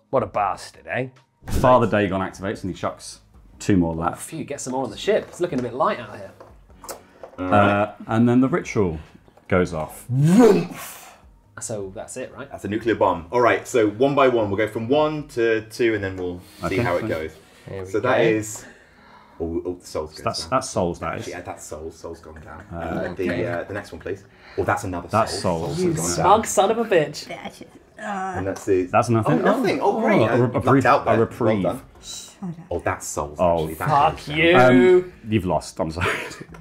Speaker 5: what a bastard, eh?
Speaker 2: Father Dagon activates and he chucks two more left.
Speaker 4: Phew, get some more on the ship. It's looking a bit light out here.
Speaker 2: Uh, and then the ritual goes off.
Speaker 4: So that's it, right?
Speaker 1: That's a nuclear bomb. All right. So one by one, we'll go from one to two, and then we'll see
Speaker 2: Okay,
Speaker 1: how it goes.
Speaker 5: Here we
Speaker 1: So that
Speaker 5: go.
Speaker 1: is. Oh, oh the soul's going
Speaker 2: That's
Speaker 1: down.
Speaker 2: that's souls. That is.
Speaker 1: Yeah, that's soul. Soul's gone down. Uh, the uh, the next one, please. Oh, that's another
Speaker 2: That's
Speaker 1: soul.
Speaker 2: souls.
Speaker 1: Soul's
Speaker 2: You
Speaker 1: gone down.
Speaker 4: Smug son of a bitch.
Speaker 3: That is-
Speaker 1: And that's the.
Speaker 2: That's nothing.
Speaker 1: Oh, nothing. Oh, great.
Speaker 2: a,
Speaker 1: Uh,
Speaker 2: re- a
Speaker 1: lucked
Speaker 2: brief-
Speaker 1: out there.
Speaker 2: a reprieve.
Speaker 1: Well done. Oh, that's souls.
Speaker 2: Oh,
Speaker 1: actually. That
Speaker 4: Fuck you.
Speaker 2: Um, you've lost. I'm sorry.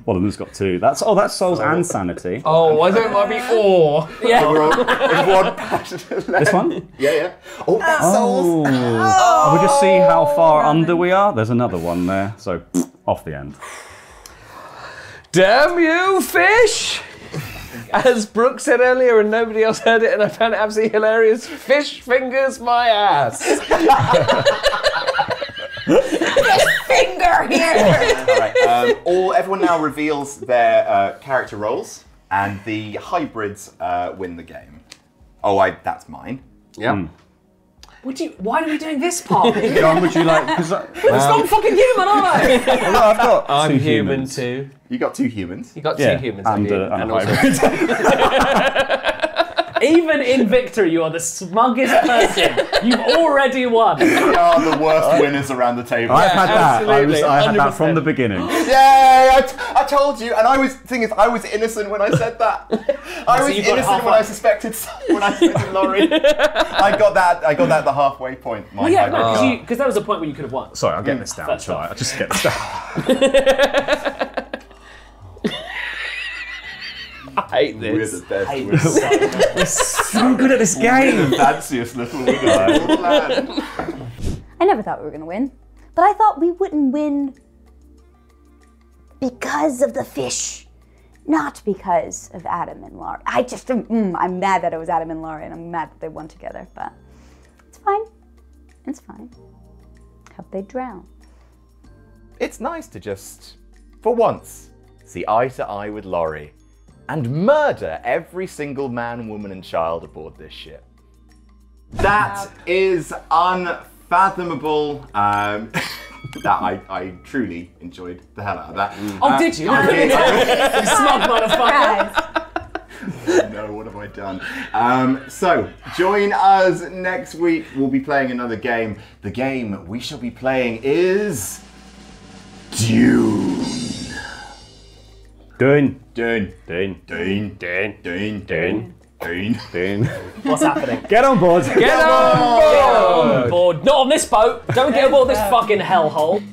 Speaker 2: One of them's got two. That's oh, that's souls and sanity.
Speaker 5: Oh, I thought it might be or.
Speaker 4: yeah.
Speaker 1: We're on, we've one.
Speaker 2: This one.
Speaker 1: Yeah, yeah. Oh, that's souls.
Speaker 2: Oh. We'll just see how far under we are. There's another one there. So off the end.
Speaker 5: Damn you, fish! As Brooke said earlier, and nobody else heard it, and I found it absolutely hilarious. Fish fingers my ass.
Speaker 3: Finger here.
Speaker 1: All right. Um, all everyone now reveals their uh, character roles, and the hybrids uh, win the game. Oh, I. That's mine.
Speaker 5: Yeah.
Speaker 4: Would you? Why are we doing this part? it's
Speaker 2: John, would you like? Because
Speaker 4: not fucking human, are they?
Speaker 2: I've got
Speaker 5: I'm
Speaker 2: two
Speaker 5: human
Speaker 2: humans.
Speaker 5: too.
Speaker 1: You got two humans.
Speaker 5: You got two
Speaker 2: Yeah,
Speaker 5: humans
Speaker 2: and,
Speaker 5: have you?
Speaker 2: uh, and, a
Speaker 5: also-
Speaker 2: hybrid.
Speaker 4: Even in victory, you are the smuggest person. You've already won.
Speaker 1: We are the worst winners around the table.
Speaker 2: I've had that. I, was, I had that from the beginning.
Speaker 1: Yay! I, t- I told you, and I was. Thing is, I was innocent when I said that. I was
Speaker 4: you got
Speaker 1: innocent
Speaker 4: half
Speaker 1: when I suspected when I suspected Laurie. I got that. I got that at the halfway point. My
Speaker 4: Well, yeah,
Speaker 1: hybrid.
Speaker 4: no, because there was a point where you could have won.
Speaker 2: Sorry, I'll get mm. this down.
Speaker 4: First
Speaker 2: Shall I?
Speaker 4: off.
Speaker 2: I'll just get this down.
Speaker 5: I hate this.
Speaker 1: We're the best. We're
Speaker 2: so good at this
Speaker 1: the
Speaker 2: game.
Speaker 1: fanciest little winners in all the.
Speaker 3: I never thought we were gonna win, but I thought we wouldn't win because of the fish, not because of Adam and Laura. I just, mm, I'm mad that it was Adam and Laura, and I'm mad that they won together. But it's fine. It's fine. Hope they drown.
Speaker 1: It's nice to just, for once, see eye to eye with Laurie and murder every single man, woman, and child aboard this ship. That is unfathomable. Um, that I, I truly enjoyed the hell out of that.
Speaker 4: Oh, did you? I couldn't. You smug motherfucker.
Speaker 1: No, what have I done? Um, so, join us next week. We'll be playing another game. The game we shall be playing is. Dune.
Speaker 2: Dune.
Speaker 1: Dune.
Speaker 2: Dune.
Speaker 1: Dune.
Speaker 2: Dune.
Speaker 1: Dune.
Speaker 2: Dune.
Speaker 1: Dune.
Speaker 2: Dune.
Speaker 4: What's happening?
Speaker 2: Get on board.
Speaker 5: Get on board!
Speaker 4: On board. Not on this boat. Don't get aboard this fucking hellhole.